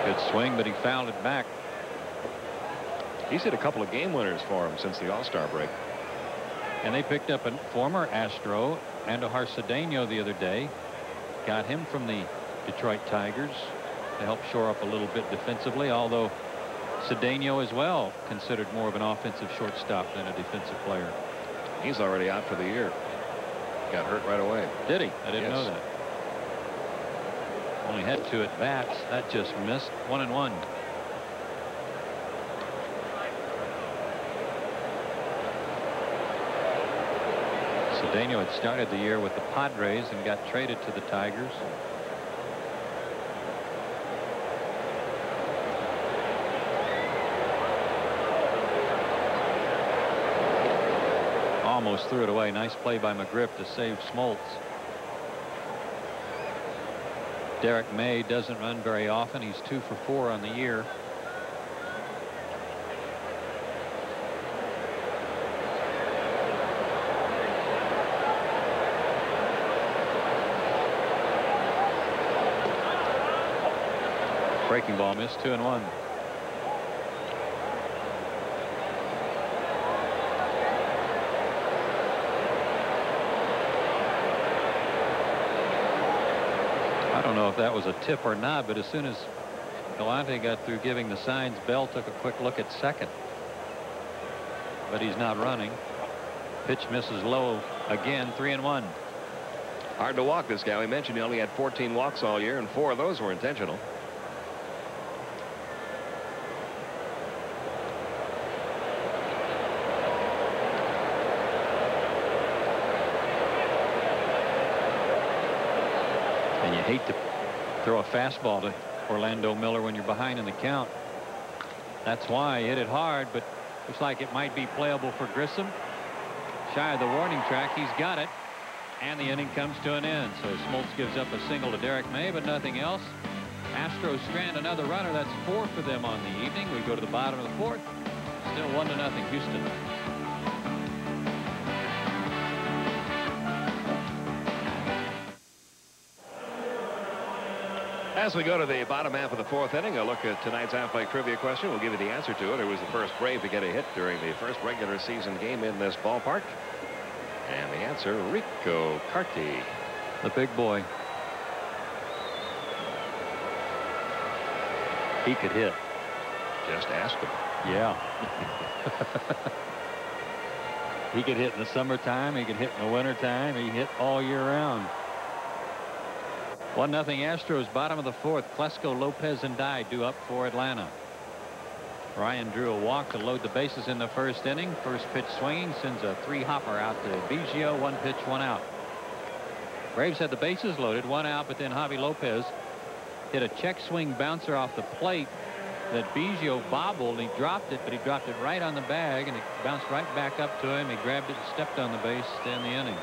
Good swing, but he fouled it back. He's hit a couple of game winners for him since the All-Star break. And they picked up a former Astro, Andujar Cedeno, the other day. Got him from the Detroit Tigers to help shore up a little bit defensively, although Cedeno as well considered more of an offensive shortstop than a defensive player. He's already out for the year. Got hurt right away. Did he? I didn't yes. know that. Only had two at bats. That just missed. One and one. Cedeno had started the year with the Padres and got traded to the Tigers. Almost threw it away. Nice play by McGriff to save Smoltz. Derrick May doesn't run very often. He's two for four on the year. Breaking ball missed two and one. I don't know if that was a tip or not, but as soon as Galante got through giving the signs, Bell took a quick look at second. But he's not running. Pitch misses low again, three and one. Hard to walk this guy. We mentioned he only had 14 walks all year, and four of those were intentional. And you hate to throw a fastball to Orlando Miller when you're behind in the count. That's why he hit it hard, but looks like it might be playable for Grissom. Shy of the warning track, he's got it. And the inning comes to an end. So Smoltz gives up a single to Derrick May, but nothing else. Astros strand another runner. That's four for them on the evening. We go to the bottom of the fourth. Still one to nothing Houston. As we go to the bottom half of the fourth inning, a look at tonight's Aflac trivia question. We'll give you the answer to it. It was the first Brave to get a hit during the first regular season game in this ballpark. And the answer, Rico Carty. The big boy. He could hit. Just ask him. Yeah. he could hit in the summertime. He could hit in the wintertime. He hit all year round. One nothing Astros bottom of the fourth. Klesko Lopez and Dye do up for Atlanta. Ryan drew a walk to load the bases in the first inning. First pitch swinging sends a three hopper out to Biggio. One pitch one out. Braves had the bases loaded one out but then Javi Lopez hit a check swing bouncer off the plate that Biggio bobbled. He dropped it but he dropped it right on the bag and it bounced right back up to him. He grabbed it and stepped on the base to end the inning.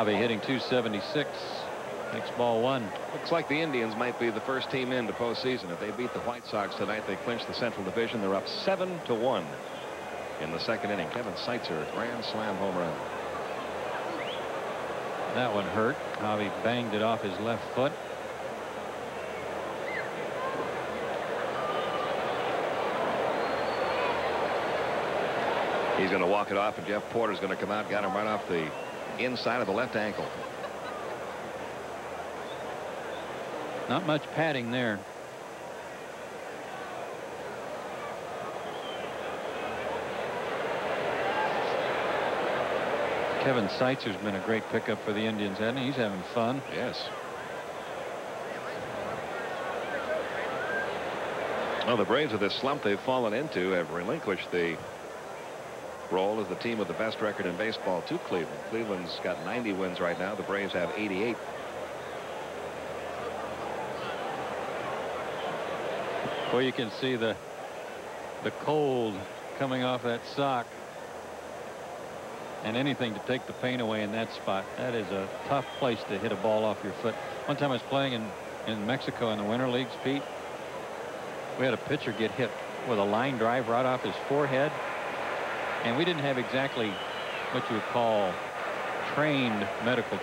Javi hitting 276. Next ball one. Looks like the Indians might be the first team into postseason. If they beat the White Sox tonight, they clinch the Central Division. They're up seven to one in the second inning. Kevin Seitzer, grand slam home run. That one hurt. Javi banged it off his left foot. He's going to walk it off, and Jeff Porter's going to come out, got him right off the inside of the left ankle. Not much padding there. Kevin Seitzer's been a great pickup for the Indians, hasn't he? He's having fun. Yes. Well, the Braves of this slump they've fallen into have relinquished the role as the team with the best record in baseball to Cleveland. Cleveland's got 90 wins right now. The Braves have 88. Well, you can see the the cold coming off that sock and anything to take the pain away in that spot. That is a tough place to hit a ball off your foot. One time I was playing in, in Mexico in the winter leagues, Pete. We had a pitcher get hit with a line drive right off his forehead. And we didn't have exactly what you would call trained medical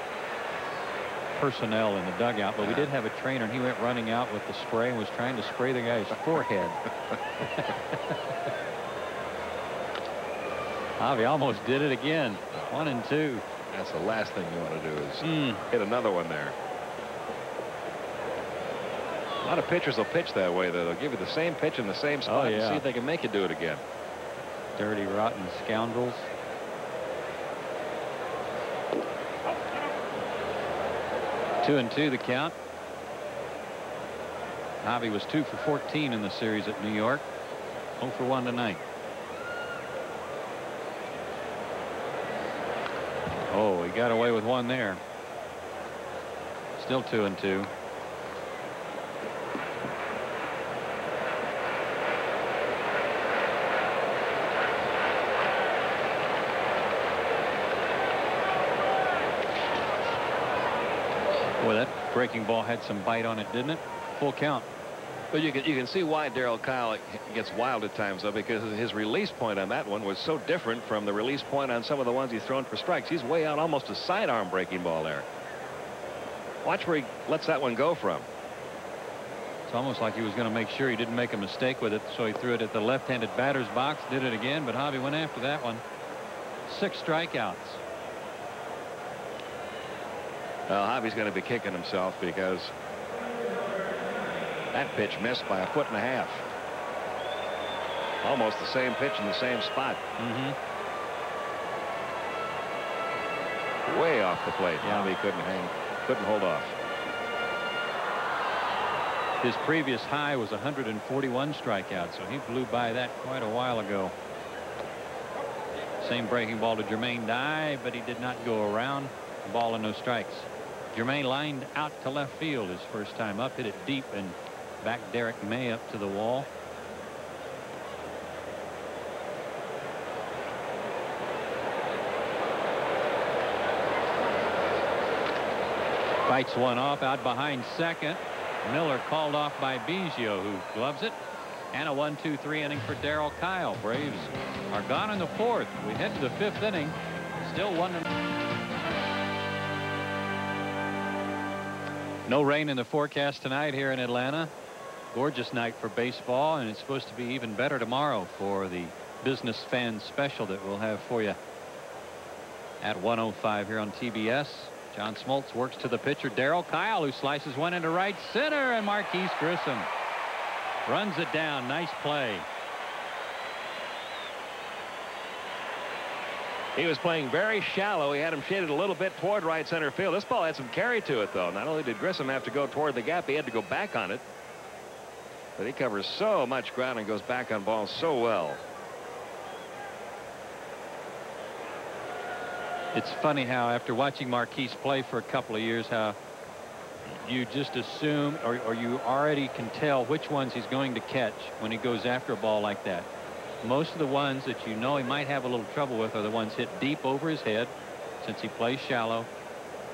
personnel in the dugout, but we did have a trainer, and he went running out with the spray and was trying to spray the guy's forehead. Javi almost did it again. One and two. That's the last thing you want to do is Mm. hit another one there. A lot of pitchers will pitch that way, though. They'll give you the same pitch in the same spot and yeah. see if they can make you do it again. Dirty, rotten scoundrels. Two and two the count. Javi was two for 14 in the series at New York. 0 for 1 tonight. Oh, he got away with one there. Still two and two. Boy, that breaking ball had some bite on it, didn't it? Full count. But you can you can see why Darryl Kile gets wild at times though because his release point on that one was so different from the release point on some of the ones he's thrown for strikes. He's way out almost a sidearm breaking ball there. Watch where he lets that one go from. It's almost like he was going to make sure he didn't make a mistake with it, so he threw it at the left-handed batter's box, did it again, but Javi went after that one. Six strikeouts. Well, Javi's going to be kicking himself because that pitch missed by a foot and a half. Almost the same pitch in the same spot. Mm-hmm. Way off the plate. Yeah. Javi couldn't hang, couldn't hold off. His previous high was 141 strikeouts, so he blew by that quite a while ago. Same breaking ball to Jermaine Dye, but he did not go around. Ball and no strikes. Jermaine lined out to left field his first time up, hit it deep and back Derrick May up to the wall. Fights one off out behind second. Miller called off by Biggio, who gloves it. And a one, two, three inning for Darryl Kile. Braves are gone in the fourth. We head to the fifth inning. Still one. To... No rain in the forecast tonight here in Atlanta. Gorgeous night for baseball, and it's supposed to be even better tomorrow for the business fan special that we'll have for you at 105 here on TBS. John Smoltz works to the pitcher, Darryl Kile, who slices one into right center, and Marquis Grissom runs it down. Nice play. He was playing very shallow. He had him shaded a little bit toward right center field. This ball had some carry to it, though. Not only did Grissom have to go toward the gap, he had to go back on it. But he covers so much ground and goes back on balls so well. It's funny how after watching Marquis play for a couple of years how you just assume or, or you already can tell which ones he's going to catch when he goes after a ball like that. Most of the ones that you know he might have a little trouble with are the ones hit deep over his head since he plays shallow.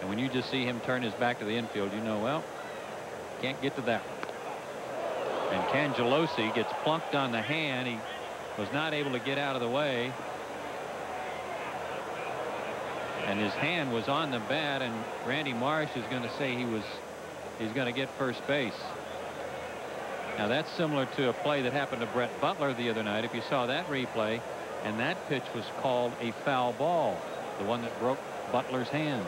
And when you just see him turn his back to the infield, you know, well, can't get to that one. And Cangelosi gets plunked on the hand. He was not able to get out of the way. And his hand was on the bat, and Randy Marsh is going to say he was he's going to get first base. Now that's similar to a play that happened to Brett Butler the other night. If you saw that replay, and that pitch was called a foul ball, the one that broke Butler's hand.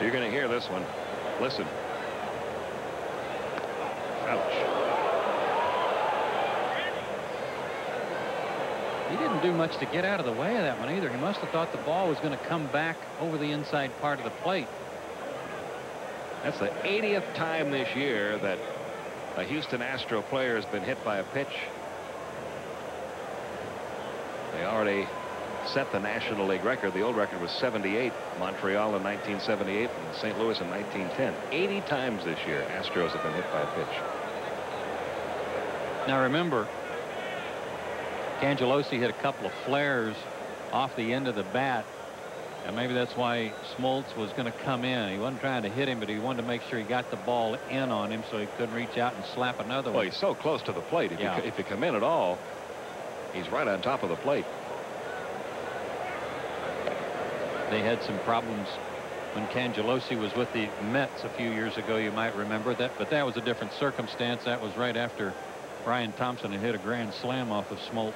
You're going to hear this one. Listen. Ouch. He didn't do much to get out of the way of that one either. He must have thought the ball was going to come back over the inside part of the plate. That's the 80th time this year that a Houston Astro player has been hit by a pitch. They already set the National League record. The old record was 78. Montreal in 1978 and St. Louis in 1910. 80 times this year Astros have been hit by a pitch. Now remember, Cangelosi hit a couple of flares off the end of the bat. And maybe that's why Smoltz was going to come in. He wasn't trying to hit him, but he wanted to make sure he got the ball in on him so he couldn't reach out and slap another well, one. Well, he's so close to the plate. If, Yeah. you, if you come in at all, he's right on top of the plate. They had some problems when Cangelosi was with the Mets a few years ago. You might remember that, but that was a different circumstance. That was right after Ryan Thompson had hit a grand slam off of Smoltz.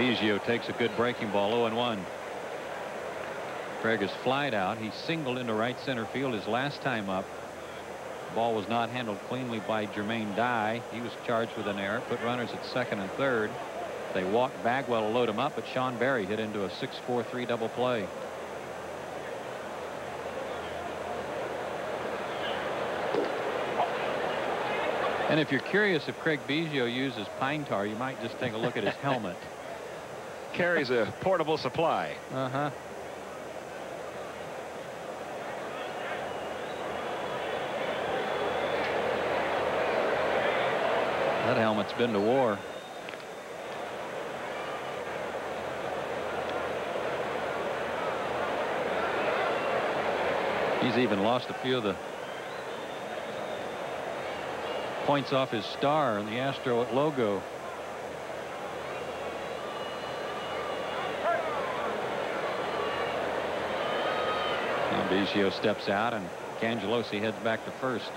Biggio takes a good breaking ball 0 and 1. Craig is flied out. He singled into right center field his last time up. Ball was not handled cleanly by Jermaine Dye. He was charged with an error. Put runners at second and third. They walked Bagwell to load him up, but Sean Berry hit into a 6-4-3 double play. And if you're curious if Craig Biggio uses pine tar, you might just take a look at his helmet. Carries a portable supply. Uh-huh. That helmet's been to war. He's even lost a few of the points off his star and the Astro logo. Biggio steps out and Cangelosi heads back to first.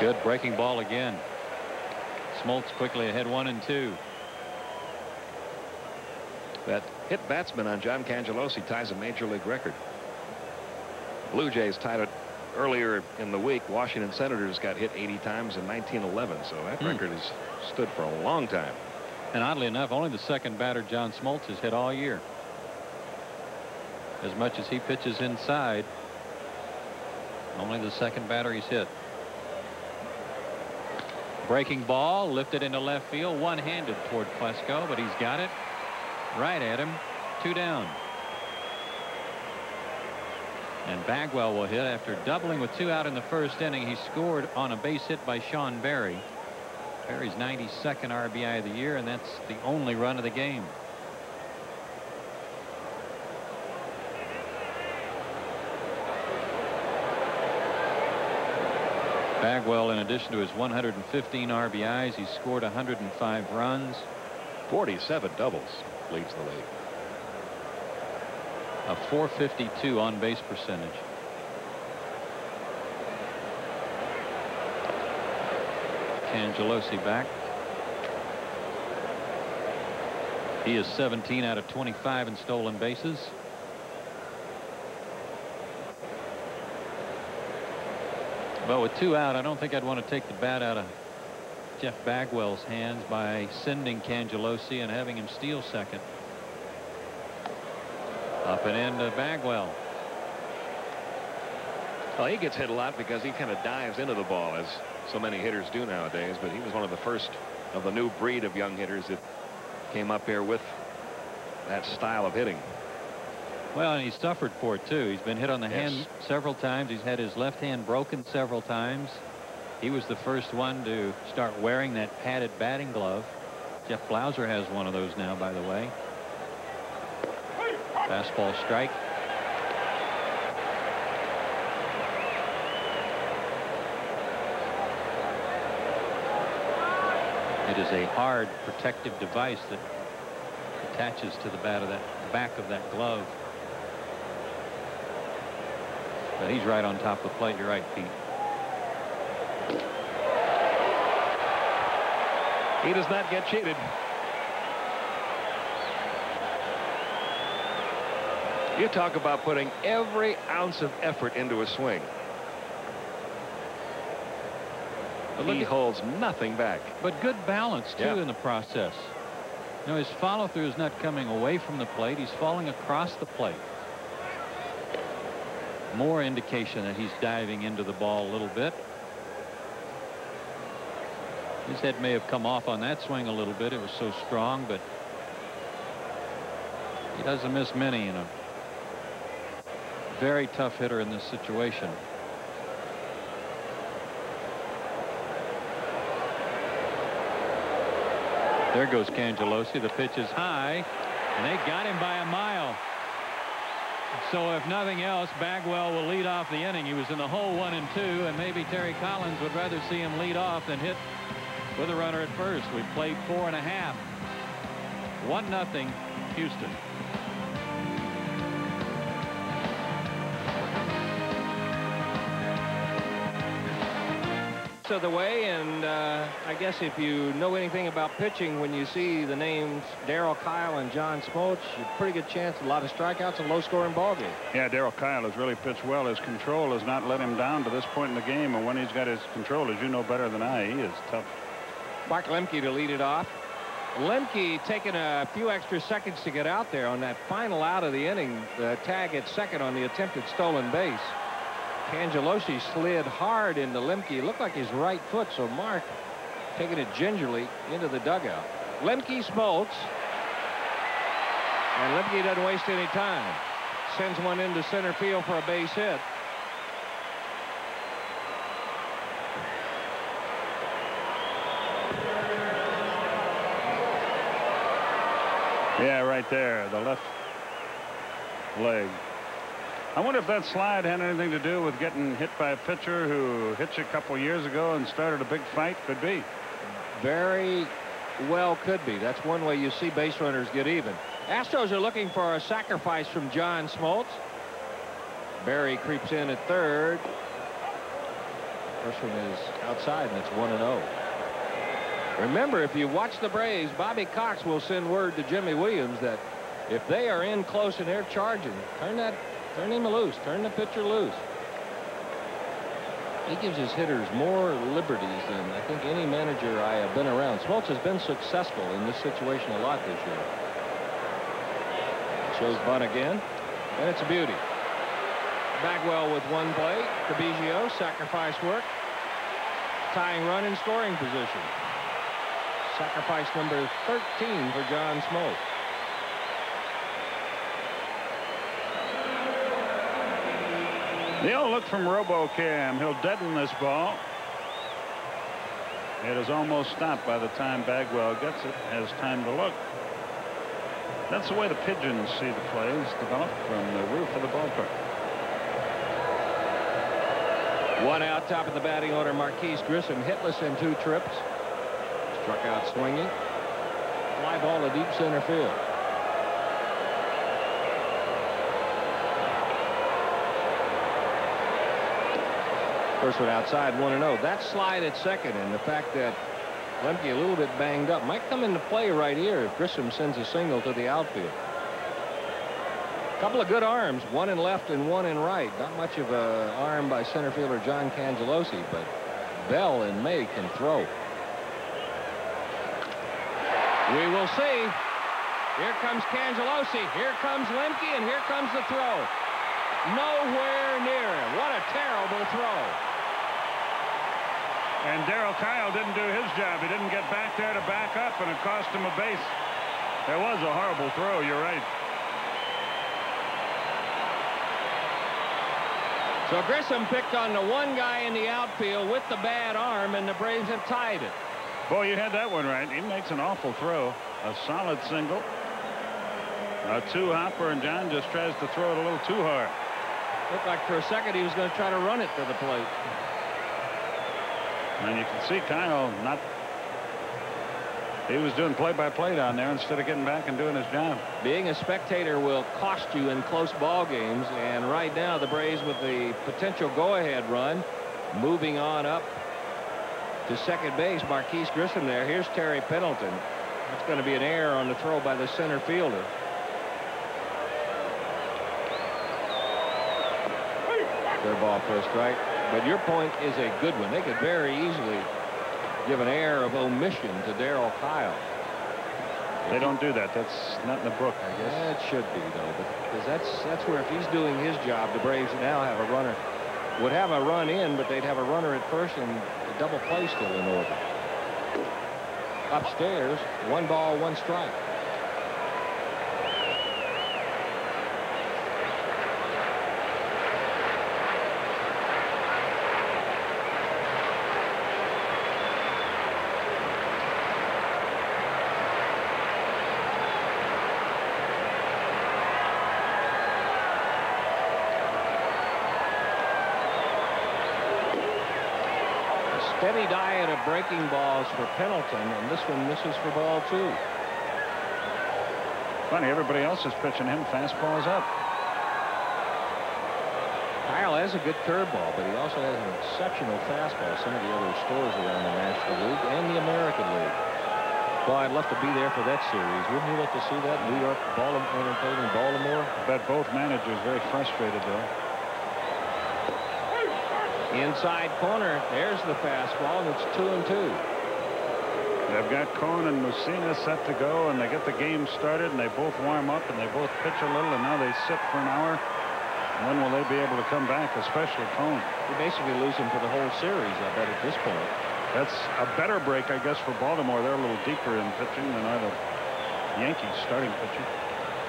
Good breaking ball again. Smoltz quickly ahead one and two. That hit batsman on John Cangelosi ties a major league record. Blue Jays tied it earlier in the week. Washington Senators got hit 80 times in 1911. So that Hmm. record has stood for a long time. And oddly enough, only the second batter John Smoltz has hit all year. As much as he pitches inside, only the second batter he's hit. Breaking ball lifted into left field one-handed toward Klesko, but he's got it right at him. Two down. And Bagwell will hit after doubling with two out in the first inning. He scored on a base hit by Sean Berry. Berry's 92nd RBI of the year, and that's the only run of the game. Bagwell, in addition to his 115 RBIs, he scored 105 runs. 47 doubles leads the league. A 452 on base percentage. Cangelosi back. He is 17 out of 25 in stolen bases. But with two out, I don't think I'd want to take the bat out of Jeff Bagwell's hands by sending Cangelosi and having him steal second. Up and into Bagwell. Well, he gets hit a lot because he kind of dives into the ball, as so many hitters do nowadays. But he was one of the first of the new breed of young hitters that came up here with that style of hitting. Well, and he suffered for it, too. He's been hit on the Yes. hand several times. He's had his left hand broken several times. He was the first one to start wearing that padded batting glove. Jeff Blauser has one of those now, by the way. Fastball strike. It is a hard protective device that attaches to the bat of that back of that glove. But he's right on top of the plate. You're right, Pete. He does not get cheated. You talk about putting every ounce of effort into a swing. he holds nothing back. But good balance, too, Yeah. in the process. You know, his follow-through is not coming away from the plate. He's falling across the plate. More indication that he's diving into the ball a little bit. His head may have come off on that swing a little bit. It was so strong, but he doesn't miss many in a very tough hitter in this situation. There goes Cangelosi. The pitch is high, and they got him by a mile. So if nothing else, Bagwell will lead off the inning. He was in the hole one and two, and maybe Terry Collins would rather see him lead off than hit with a runner at first. We played four and a half. One nothing, Houston. Of the way, and uh, I guess if you know anything about pitching, when you see the names Darryl Kile and John Smoltz, you pretty good chance a lot of strikeouts and low-scoring ball game. Yeah, Darryl Kile has really pitched well. His control has not let him down to this point in the game, and when he's got his control, as you know better than I, he is tough. Mark Lemke to lead it off. Lemke taking a few extra seconds to get out there on that final out of the inning. The tag at second on the attempted stolen base. Cangelosi slid hard into Lemke. Looked like his right foot, so Mark taking it gingerly into the dugout. Lemke smokes. And Lemke doesn't waste any time. Sends one into center field for a base hit. Yeah, right there, the left leg. I wonder if that slide had anything to do with getting hit by a pitcher who hit you a couple years ago and started a big fight. Could be. Very well could be. That's one way you see base runners get even. Astros are looking for a sacrifice from John Smoltz. Berry creeps in at third. First one is outside, and it's 1 0. Remember, if you watch the Braves, Bobby Cox will send word to Jimy Williams that if they are in close and they're charging, turn that, turn him loose, turn the pitcher loose. He gives his hitters more liberties than I think any manager I have been around. Smoltz has been successful in this situation a lot this year. Shows bunt again, and it's a beauty. Bagwell with one play. Cabigio, sacrifice work. Tying run in scoring position. Sacrifice number 13 for John Smoltz. They'll look from RoboCam. He'll deaden this ball. It is almost stopped by the time Bagwell gets it. Has time to look. That's the way the pigeons see the plays develop from the roof of the ballpark. One out top of the batting order. Marquis Grissom hitless in two trips. Struck out swinging. Fly ball to deep center field. First one outside, 1 0. That slide at second, and the fact that Lemke a little bit banged up might come into play right here if Grissom sends a single to the outfield. A Couple of good arms, one in left and one in right. Not much of a arm by center fielder John Cangelosi, but Bell and May can throw. We will see. Here comes Cangelosi. Here comes Lemke, and here comes the throw. Nowhere near. What a terrible throw. And Darryl Kile didn't do his job. He didn't get back there to back up, and it cost him a base. There was a horrible throw. You're right. So Grissom picked on the one guy in the outfield with the bad arm, and the Braves have tied it. Boy, you had that one right. He makes an awful throw. A solid single. A two hopper, and John just tries to throw it a little too hard. Looked like for a second he was going to try to run it to the plate. And you can see Kile not He was doing play-by-play -play down there instead of getting back and doing his job. Being a spectator will cost you in close ball games, and right now the Braves with the potential go-ahead run, moving on up to second base. Marquis Grissom there. Here's Terry Pendleton. That's going to be an error on the throw by the center fielder. Their ball a strike. But your point is a good one. They could very easily give an air of omission to Darryl Kile. They don't do that. That's not in the book, I guess. It should be, though, because that's that's where if he's doing his job, the Braves now have a runner, would have a run in, but they'd have a runner at first and a double play still in order. Upstairs, one ball, one strike. Diet of breaking balls for Pendleton, and this one misses for ball two. Funny, everybody else is pitching him. fastballs up. Kile has a good curveball, but he also has an exceptional fastball. Some of the other stores around the National League and the American League. Well, I'd love to be there for that series. Wouldn't you like to see that? New York, Baltimore, entertaining Baltimore. I bet both managers very frustrated, though. Inside corner. There's the fastball, and it's two and two. They've got Cone and Mussina set to go, and they get the game started, and they both warm up, and they both pitch a little, and now they sit for an hour. When will they be able to come back, especially Cone? You basically lose him for the whole series, I bet, at this point. That's a better break, I guess, for Baltimore. They're a little deeper in pitching than either the Yankees starting pitching.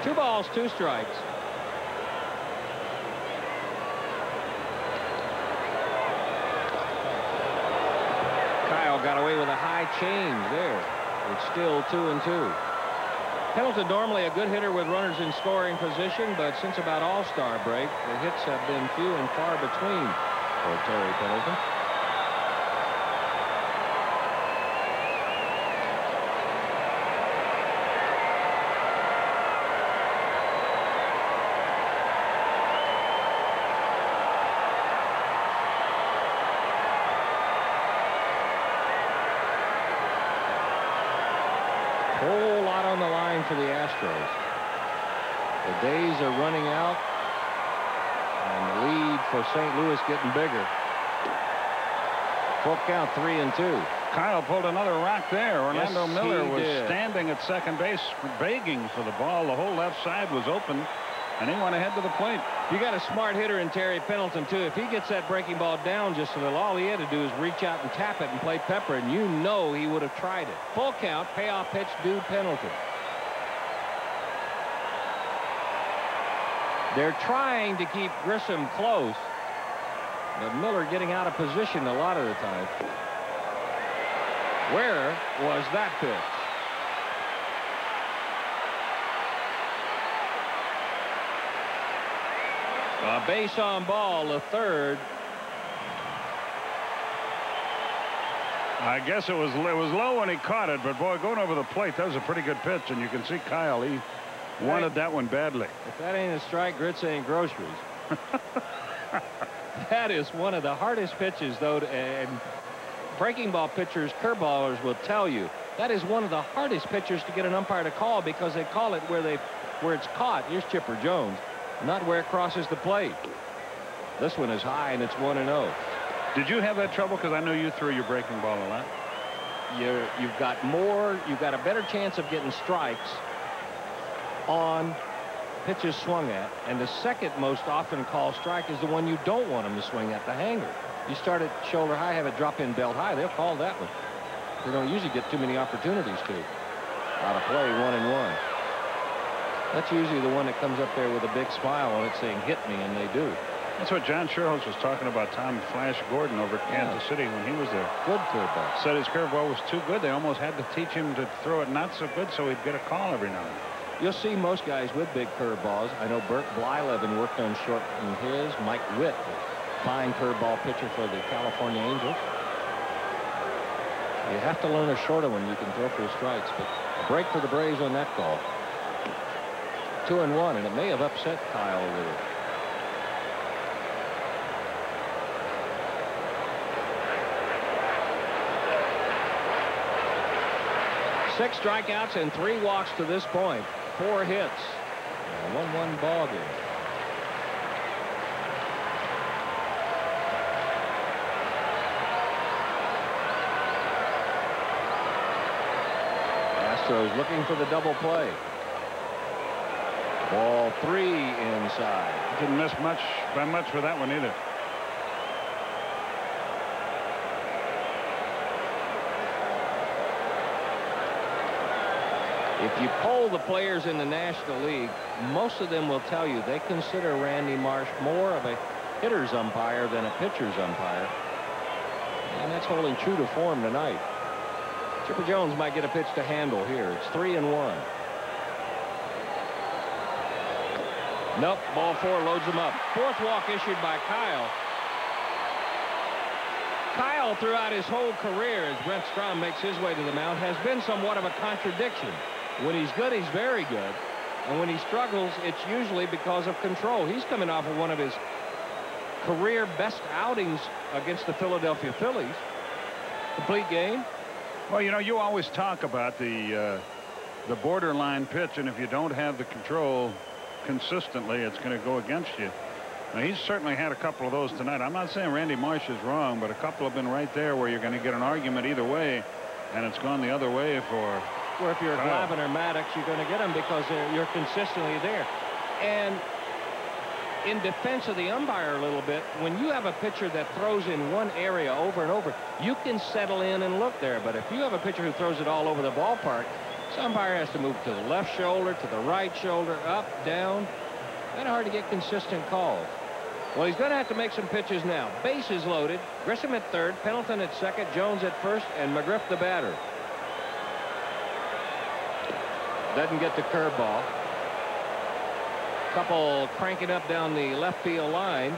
Two balls, two strikes. got away with a high change there. It's still two and two. Pendleton normally a good hitter with runners in scoring position, but since about All-Star break, the hits have been few and far between for Terry Pendleton. for the Astros. The days are running out, and the lead for St. Louis getting bigger. Full count, three and two. Kile pulled another rock there. Orlando yes, Miller was did. standing at second base, begging for the ball. The whole left side was open, and he went ahead to the plate. You got a smart hitter in Terry Pendleton, too. If he gets that breaking ball down just a little, all he had to do is reach out and tap it and play pepper, and you know he would have tried it. Full count, payoff pitch, due Pendleton. They're trying to keep Grissom close, but Miller getting out of position a lot of the time. Where was that pitch? A base on ball, the third. I guess it was it was low when he caught it, but boy, going over the plate, that was a pretty good pitch, and you can see Kile. He Wanted that one badly. If that ain't a strike, grits ain't groceries. that is one of the hardest pitches, though, and breaking ball pitchers, curveballers will tell you that is one of the hardest pitchers to get an umpire to call because they call it where they where it's caught. Here's Chipper Jones, not where it crosses the plate. This one is high and it's 1 and 0. Did you have that trouble? Because I know you threw your breaking ball a lot. You're, you've got more, you've got a better chance of getting strikes on pitches swung at. And the second most often called strike is the one you don't want them to swing at, the hanger. You start at shoulder high, have it drop in belt high, they'll call that one. They don't usually get too many opportunities to. Out of play, one and one. That's usually the one that comes up there with a big smile on it saying, hit me, and they do. That's what John Schuerholz was talking about Tom Flash Gordon over at Kansas yeah. City when he was there. Good curveball. Said his curveball was too good. They almost had to teach him to throw it not so good so he'd get a call every now and then. You'll see most guys with big curveballs. I know Bert Blyleven worked on shortening his. Mike Witt, fine curveball pitcher for the California Angels. You have to learn a shorter one you can throw for strikes, but break for the Braves on that call. Two and one, and it may have upset Kile little. Six strikeouts and three walks to this point. Four hits. A 1-1 ball game. Astros looking for the double play. Ball three inside. Didn't miss much by much for that one either. If you poll the players in the National League, most of them will tell you they consider Randy Marsh more of a hitter's umpire than a pitcher's umpire. And that's holding true to form tonight. Chipper Jones might get a pitch to handle here. It's three and one. Nope, ball four loads him up. Fourth walk issued by Kile. Kile, throughout his whole career, as Brent Strom makes his way to the mound, has been somewhat of a contradiction. When he's good, he's very good. And when he struggles, it's usually because of control. He's coming off of one of his career best outings against the Philadelphia Phillies. Complete game. Well, you know, you always talk about the uh, the borderline pitch, and if you don't have the control consistently, it's going to go against you. Now, he's certainly had a couple of those tonight. I'm not saying Randy Marsh is wrong, but a couple have been right there where you're going to get an argument either way, and it's gone the other way for where if you're Kile. Glavine or Maddux, you're going to get them because you're consistently there. And in defense of the umpire a little bit, when you have a pitcher that throws in one area over and over, you can settle in and look there. But if you have a pitcher who throws it all over the ballpark, this umpire has to move to the left shoulder, to the right shoulder, up, down. Kind of hard to get consistent calls. Well, he's going to have to make some pitches now. Bases loaded. Grissom at third, Pendleton at second, Jones at first, and McGriff the batter. Doesn't get the curveball. Couple cranking up down the left field line.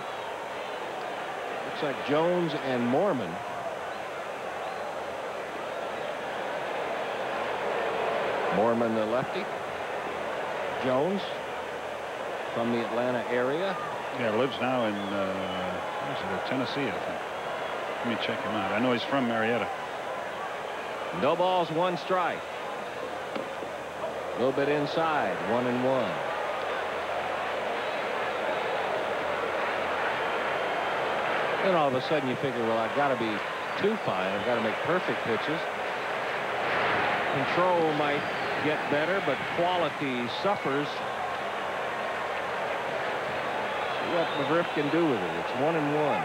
Looks like Jones and Morman. Morman the lefty. Jones from the Atlanta area. yeah lives now in uh, Tennessee, I think. Let me check him out. I know he's from Marietta. No balls, one strike. A little bit inside, one and one. Then all of a sudden you figure, well, I've got to be too fine. I've got to make perfect pitches. Control might get better, but quality suffers. See what McGriff can do with it. It's one and one.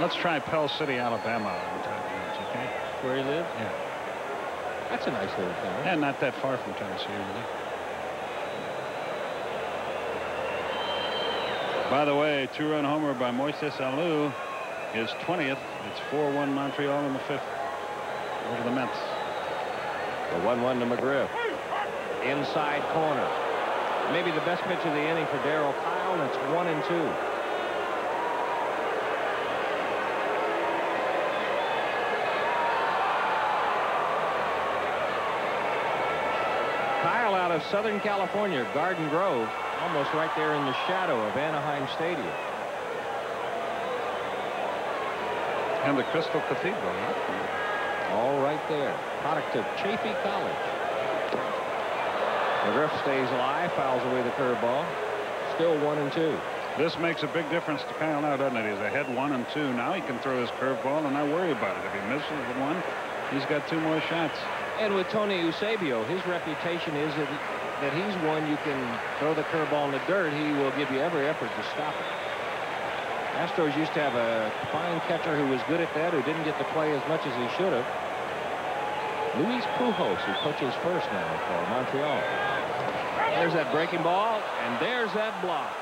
Let's try Pell City, Alabama. in five minutes, okay? Where he lives? Yeah. That's a nice little town. And not that far from Tennessee, really. By the way, two-run homer by Moises Alou, his 20th. It's 4-1 Montreal in the fifth over the Mets. The 1-1 to McGriff. Inside corner. Maybe the best pitch of the inning for Darryl Kile, and it's one and two. Kile out of Southern California, Garden Grove, almost right there in the shadow of Anaheim Stadium. And the Crystal Cathedral. All right there. Product of Chaffey College. McGriff stays alive, fouls away the curveball. Still one and two. This makes a big difference to Kile now, doesn't it? He's ahead one and two. Now he can throw his curveball and not worry about it. If he misses with one, he's got two more shots. And with Tony Eusebio, his reputation is that, that he's one you can throw the curveball in the dirt. He will give you every effort to stop it. Astros used to have a fine catcher who was good at that, who didn't get to play as much as he should have. Luis Pujols, who coaches first now for Montreal. There's that breaking ball, and there's that block.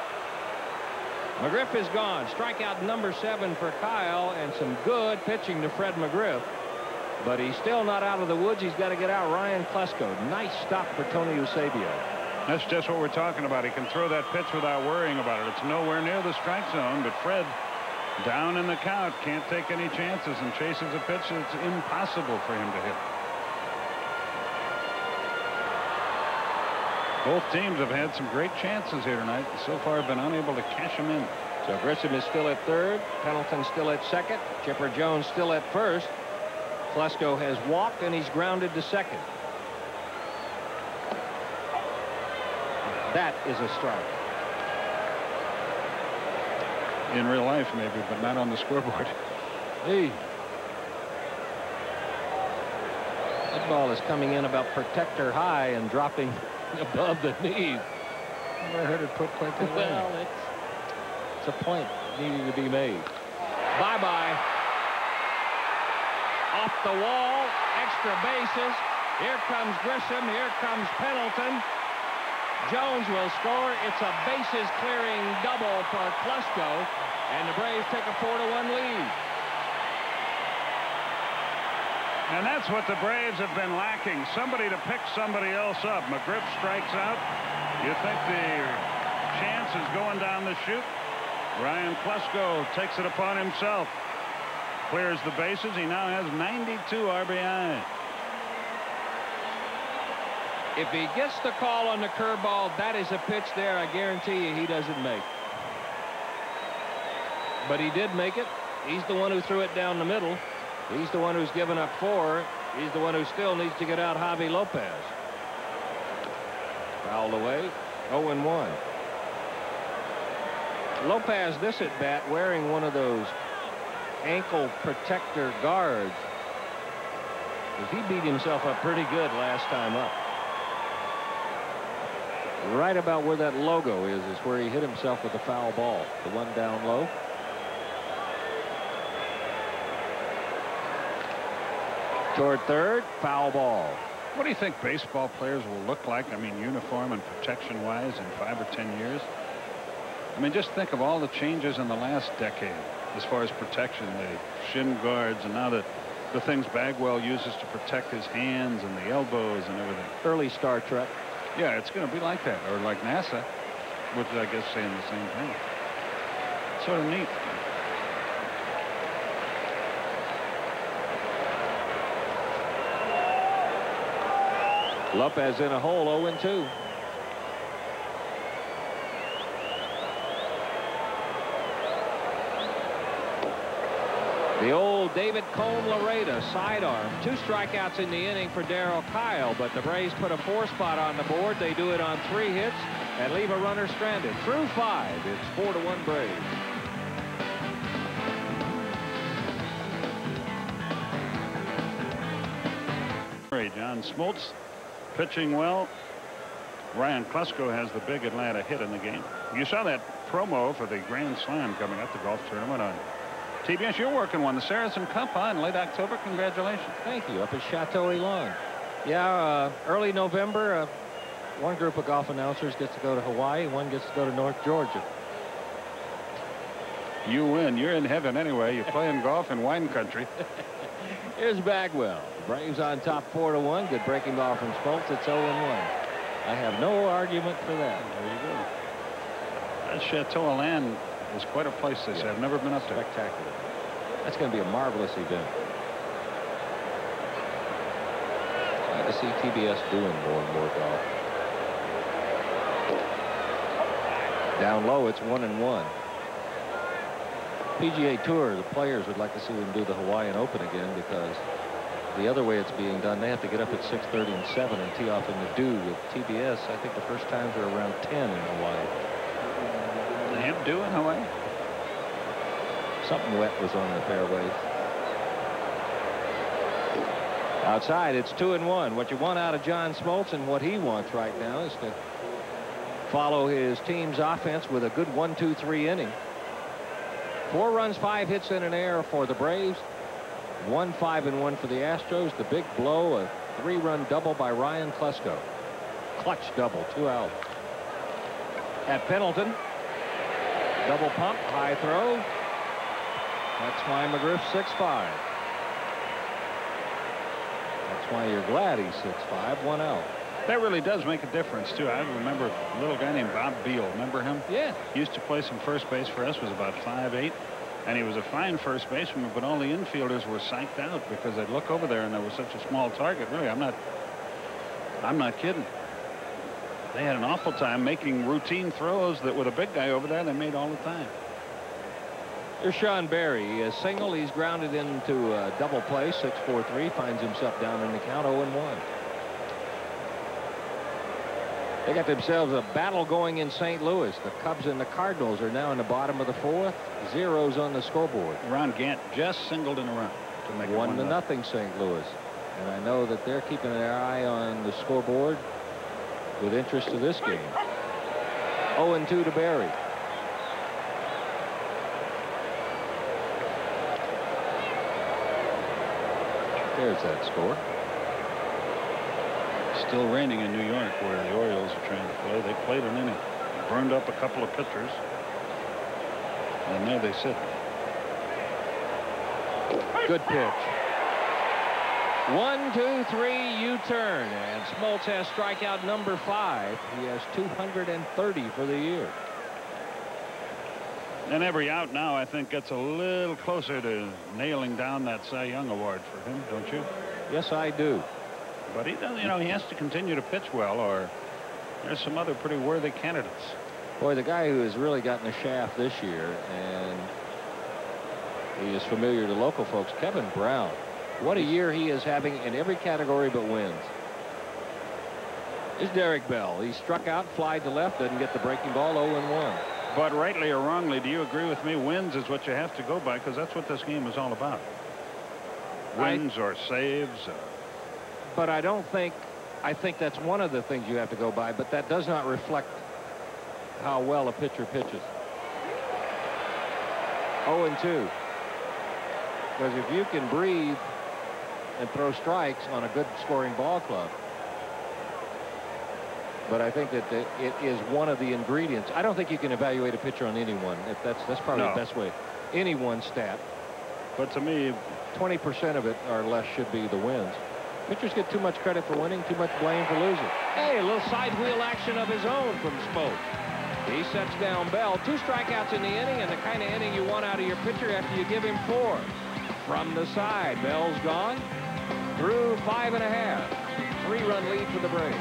McGriff is gone. Strikeout number seven for Kile, and some good pitching to Fred McGriff. But he's still not out of the woods. He's got to get out Ryan Klesko. Nice stop for Tony Eusebio. That's just what we're talking about. He can throw that pitch without worrying about it. It's nowhere near the strike zone, but Fred Down in the count, can't take any chances and chases a pitch that's impossible for him to hit. Both teams have had some great chances here tonight. And so far, have been unable to cash them in. So Grissom is still at third. Pendleton still at second. Chipper Jones still at first. Klesko has walked and he's grounded to second. That is a strike. In real life, maybe, but not on the scoreboard. Hey. That ball is coming in about protector high and dropping above the knees. Never heard it put quite that way. Well, it's, it's a point needing to be made. Bye-bye. Off the wall, extra bases. Here comes Grissom. Here comes Pendleton. Jones will score. It's a bases clearing double for Klesko, and the Braves take a 4 to 1 lead. And that's what the Braves have been lacking. Somebody to pick somebody else up. McGriff strikes out. You think the chance is going down the chute? Ryan Klesko takes it upon himself. Clears the bases. He now has 92 RBI. If he gets the call on the curveball, that is a pitch there I guarantee you he doesn't make. But he did make it. He's the one who threw it down the middle. He's the one who's given up four. He's the one who still needs to get out Javy Lopez. Fouled away. 0-1. Lopez this at bat wearing one of those ankle protector guards. He beat himself up pretty good last time up. Right about where that logo is is where he hit himself with the foul ball. The one down low. Toward third, foul ball. What do you think baseball players will look like? I mean, uniform and protection wise in five or ten years? I mean, just think of all the changes in the last decade as far as protection. The shin guards and now the, the things Bagwell uses to protect his hands and the elbows and everything. Early Star Trek. Yeah, it's going to be like that. Or like NASA, which I guess saying the same thing. Sort of neat. Lopez in a hole 0-2. The old David Cone Laredo sidearm. Two strikeouts in the inning for Darryl Kile, but the Braves put a four spot on the board. They do it on three hits and leave a runner stranded. Through five, it's four to one Braves. John Smoltz pitching well. Ryan Klesko has the big Atlanta hit in the game. You saw that promo for the Grand Slam coming up, the golf tournament on TBS. You're working one, the Sarazen Cup, huh, in late October. Congratulations. Thank you. Up at Chateau Elan. Yeah, uh, early November, uh, one group of golf announcers gets to go to Hawaii, one gets to go to North Georgia. You win. You're in heaven anyway. You're playing golf in wine country. Here's Bagwell. Braves on top 4 to 1. Good breaking ball from Smoltz. It's 0 1. I have no argument for that. There you go. That Chateau Elan is quite a place, they say. I've never been up there. Spectacular. That's going to be a marvelous event. Glad to see TBS doing more and more golf. Down low, it's one and one. PGA Tour, the players would like to see them do the Hawaiian Open again because the other way it's being done, they have to get up at 6.30 and 7 and tee off in the dew. With TBS, I think the first times are around 10 in Hawaii. Have dew in Hawaii? Something wet was on the fairways. Outside, it's two and one. What you want out of John Smoltz and what he wants right now is to follow his team's offense with a good one, two, three inning. Four runs, five hits in an air for the Braves. One, five, and one for the Astros. The big blow, a three-run double by Ryan Klesko. Clutch double, two out. At Pendleton, double pump, high throw. That's why McGriff 6'5". That's why you're glad he's 6'5", one out. That really does make a difference, too. I remember a little guy named Bob Beall. Remember him? Yeah. He used to play some first base for us, was about 5'8". And he was a fine first baseman, but all the infielders were psyched out because they'd look over there and there was such a small target. Really, I'm not I'm not kidding. They had an awful time making routine throws that with a big guy over there they made all the time. Here's Sean Berry. A single. He's grounded into a double play. 6-4-3. Finds himself down in the count 0-1. They got themselves a battle going in St. Louis. The Cubs and the Cardinals are now in the bottom of the fourth. Zeros on the scoreboard. Ron Gant just singled in a run to make One one to nothing St. Louis. And I know that they're keeping their eye on the scoreboard with interest to this game. 0-2 to Berry. There's that score. Still raining in New York where the Orioles are trying to play. They played an inning. Burned up a couple of pitchers. And there they sit. Good pitch. One, two, three, U-turn. And Smoltz has strikeout number five. He has 230 for the year. And every out now, I think, gets a little closer to nailing down that Cy Young award for him, don't you? Yes, I do. But he doesn't, you know, he has to continue to pitch well, or there's some other pretty worthy candidates. Boy, the guy who has really gotten a shaft this year, and he is familiar to local folks, Kevin Brown. What a year he is having in every category but wins. Is Derek Bell. He struck out, flied to left, doesn't get the breaking ball, 0-1. But rightly or wrongly, do you agree with me? Wins is what you have to go by because that's what this game is all about. I- Wins or saves. uh, But I don't think, I think that's one of the things you have to go by, but that does not reflect how well a pitcher pitches. 0 and 2. Because if you can breathe and throw strikes on a good scoring ball club, but I think that it is one of the ingredients. I don't think you can evaluate a pitcher on anyone. If that's that's probably No. the best way. Any one stat. But to me, 20% of it or less should be the wins. Pitchers get too much credit for winning, too much blame for losing. Hey, a little side wheel action of his own from Smoke. He sets down Bell. Two strikeouts in the inning, and the kind of inning you want out of your pitcher after you give him four. From the side, Bell's gone. Through five and a half. Three-run lead for the Braves.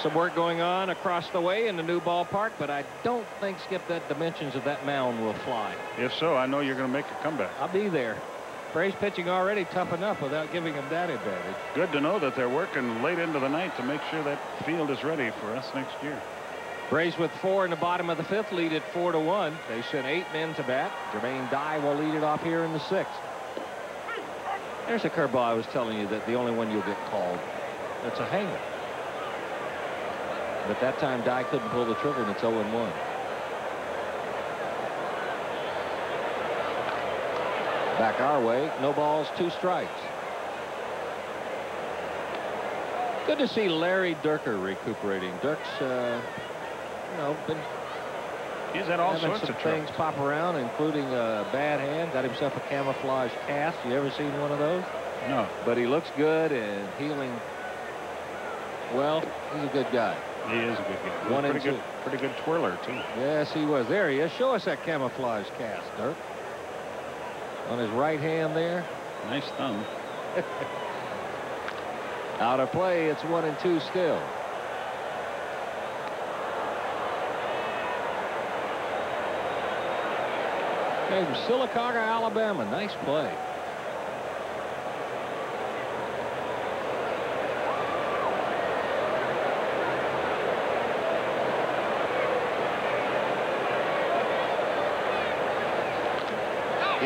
Some work going on across the way in the new ballpark, but I don't think, Skip, that dimensions of that mound will fly. if so, I know you're going to make a comeback. I'll be there. Braves pitching already tough enough without giving him that advantage. Good to know that they're working late into the night to make sure that field is ready for us next year. Braves with four in the bottom of the fifth lead at four to one. They sent eight men to bat. Jermaine Dye will lead it off here in the sixth. There's a curveball I was telling you that the only one you'll get called. That's a hanger. But that time Dye couldn't pull the trigger and it's 0 1. Back our way. No balls, two strikes. Good to see Larry Dierker recuperating. Dirk's, uh, you know, been He's had all having sorts some of things pop around, including a bad hand. Got himself a camouflage cast. You ever seen one of those? No, But he looks good and healing. Well, he's a good guy. he is a good guy. One a and pretty good, two. pretty good twirler too. Yes, he was. There he is. Show us that camouflage cast, Dirk. On his right hand there. Nice thumb. Out of play. It's one and two still. Okay, from Sylacauga, Alabama. Nice play.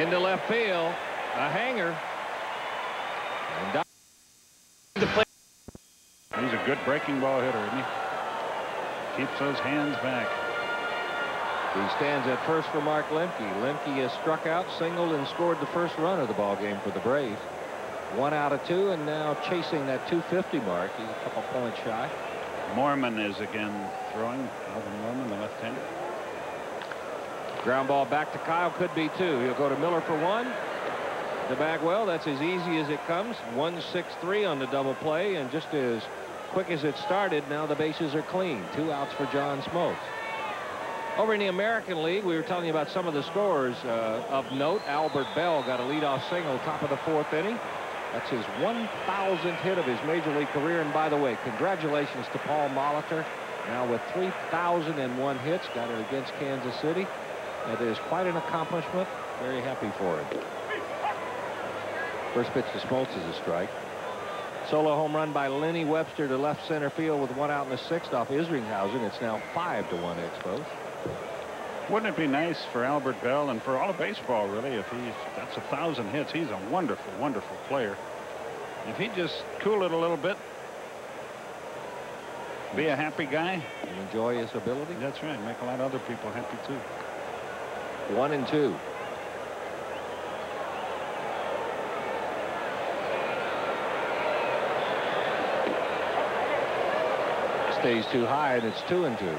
Into left field. A hanger. He's a good breaking ball hitter, isn't he? Keeps those hands back. He stands at first for Mark Lemke. Lemke has struck out, singled, and scored the first run of the ball game for the Braves. One out of two, and now chasing that 250 mark. He's a couple points shy. Morman is again throwing. Alvin Morman, the left-hander. Ground ball back to Kile could be two. He'll go to Miller for one. To Bagwell, that's as easy as it comes. 1-6-3 on the double play, and just as quick as it started, now the bases are clean. Two outs for John Smoltz. Over in the American League, we were telling you about some of the scores uh, of note. Albert Belle got a leadoff single top of the fourth inning. That's his 1,000th hit of his major league career. And by the way, congratulations to Paul Molitor. Now with 3,001 hits, got it against Kansas City. That is quite an accomplishment. Very happy for him. First pitch to Smoltz is a strike. Solo home run by Lenny Webster to left center field with one out in the sixth off Isringhausen. It's now five to one Expos. Wouldn't it be nice for Albert Belle and for all of baseball, really, if he's that's a thousand hits? He's a wonderful, wonderful player. If he just cool it a little bit, be a happy guy. And enjoy his ability. That's right. Make a lot of other people happy, too. One and two. Stays too high, and it's two and two.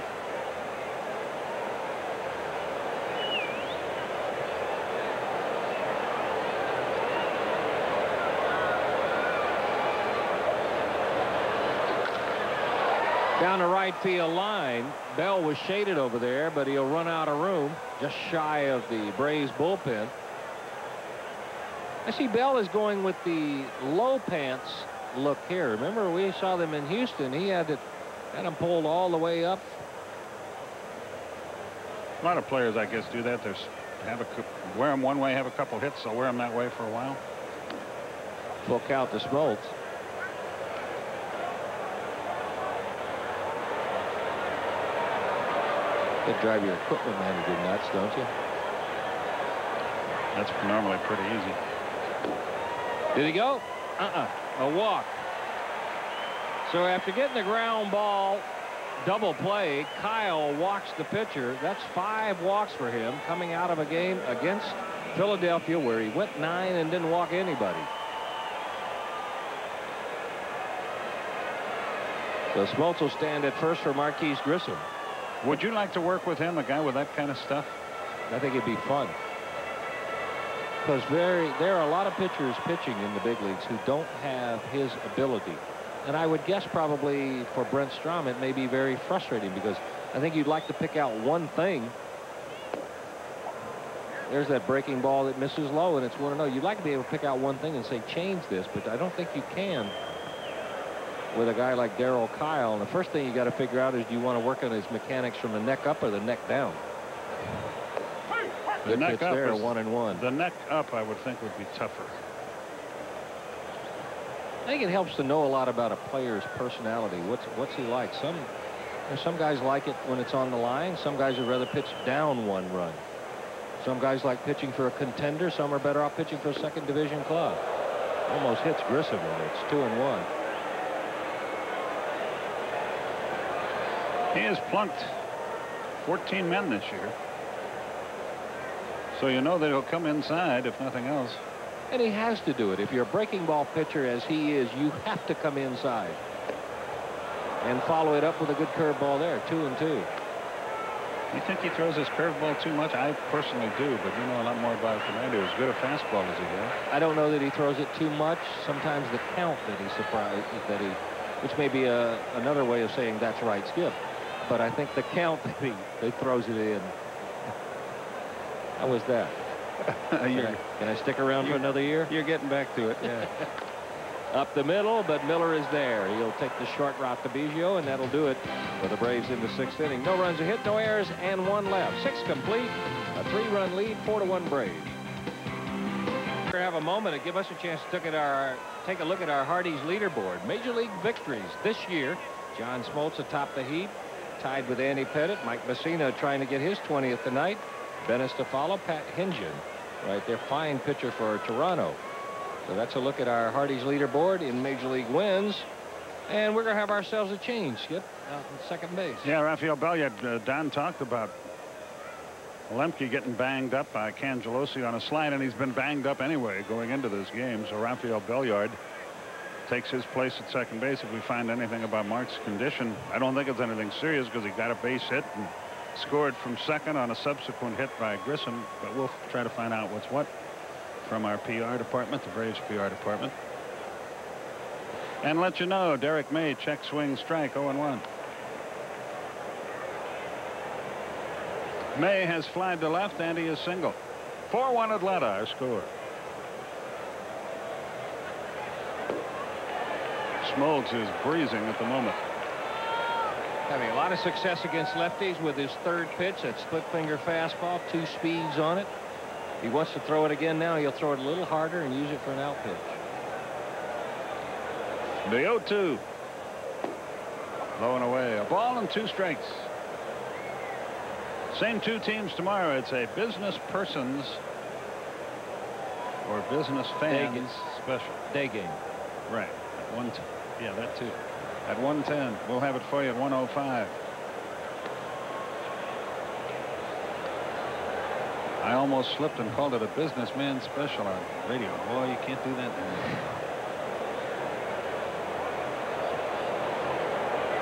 Down the right field line. Bell was shaded over there, but he'll run out of room just shy of the Braves bullpen. I see Bell is going with the low pants look here. Remember, we saw them in Houston. He had it had them pulled all the way up. A lot of players, I guess, do that. There's have a wear them one way, have a couple hits. They'll wear them that way for a while. Full count to Smoltz. Could drive your equipment manager nuts, don't you? That's normally pretty easy. Did he go? Uh-uh. A walk. So after getting the ground ball double play, Kile walks the pitcher. That's five walks for him coming out of a game against Philadelphia where he went nine and didn't walk anybody. So Smoltz will stand at first for Marquis Grissom. Would you like to work with him, a guy with that kind of stuff? I think it'd be fun. Because very, there are a lot of pitchers pitching in the big leagues who don't have his ability. And I would guess probably for Brent Strom it may be very frustrating because I think you'd like to pick out one thing. There's that breaking ball that misses low and it's 1-0. You'd like to be able to pick out one thing and say change this, but I don't think you can with a guy like Darryl Kile. And the first thing you got to figure out is do you want to work on his mechanics from the neck up or the neck down? The neck up there, is, one and one. The neck up, I would think, would be tougher. I think it helps to know a lot about a player's personality. What's what's he like? Some some guys like it when it's on the line. Some guys would rather pitch down one run. Some guys like pitching for a contender. Some are better off pitching for a second division club. Almost hits Grissom it's two and one. He has plunked 14 men this year. So you know that he'll come inside if nothing else. And he has to do it. If you're a breaking ball pitcher as he is, you have to come inside. And follow it up with a good curveball there. Two and two. You think he throws his curveball too much? I personally do, but you know a lot more about it than I do. As good a fastball as he has. I don't know that he throws it too much. Sometimes the count that he surprised that he, which may be a, another way of saying that's right, Skip. But I think the count he, he throws it in. How was that? can, I, can, I, stick around for another year? You're getting back to it. Yeah. Up the middle, but Miller is there. He'll take the short route to Biggio, and that'll do it for the Braves in the sixth inning. No runs a hit, no errors, and one left. Six complete. A three-run lead, four to one Braves. Have a moment to give us a chance to our, take a look at our Hardee's leaderboard. Major League victories this year. John Smoltz atop the heap, tied with Andy Pettitte. Mike Mussina trying to get his 20th tonight. Benes to follow. Pat Hentgen right there. Fine pitcher for Toronto. So that's a look at our Hardee's leaderboard in Major League wins. And we're going to have ourselves a change, Skip, out in second base. Yeah, Rafael Belliard, uh, Don talked about Lemke getting banged up by Cangelosi on a slide, and he's been banged up anyway going into this game. So Rafael Belliard takes his place at second base if we find anything about Mark's condition. I don't think it's anything serious because he got a base hit and scored from second on a subsequent hit by Grissom, but we'll try to find out what's what from our PR department, the Braves PR department. And let you know, Derrick May, check swing strike, 0-1. May has flied to left, and he is single. 4-1 Atlanta, our score. Smoltz is breezing at the moment. Having a lot of success against lefties with his third pitch, that split finger fastball, two speeds on it. He wants to throw it again now. He'll throw it a little harder and use it for an out pitch. The 0-2. Low and away. A ball and two strikes. Same two teams tomorrow. It's a business persons or business fans Day special. Day game. Right. At one yeah, that too. At 110. We'll have it for you at 105. I almost slipped and called it a businessman special on radio. Boy, you can't do that anymore.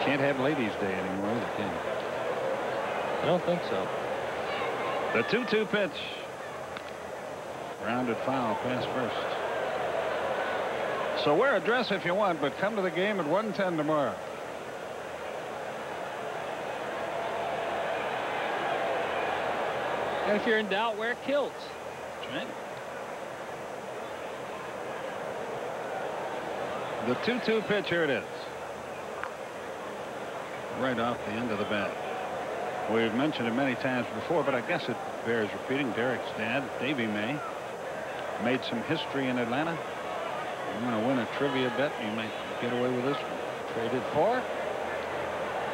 Can't have Ladies' Day anymore, either, can you? I don't think so. The 2-2 pitch. Rounded foul, pass first. So wear a dress if you want, but come to the game at 110 tomorrow. And if you're in doubt, wear kilts. That's right. The 2-2 pitch, here it is. Right off the end of the bat. We've mentioned it many times before, but I guess it bears repeating. Derrick's dad, Davy May, made some history in Atlanta. You want to win a trivia bet, you might get away with this one. Traded for?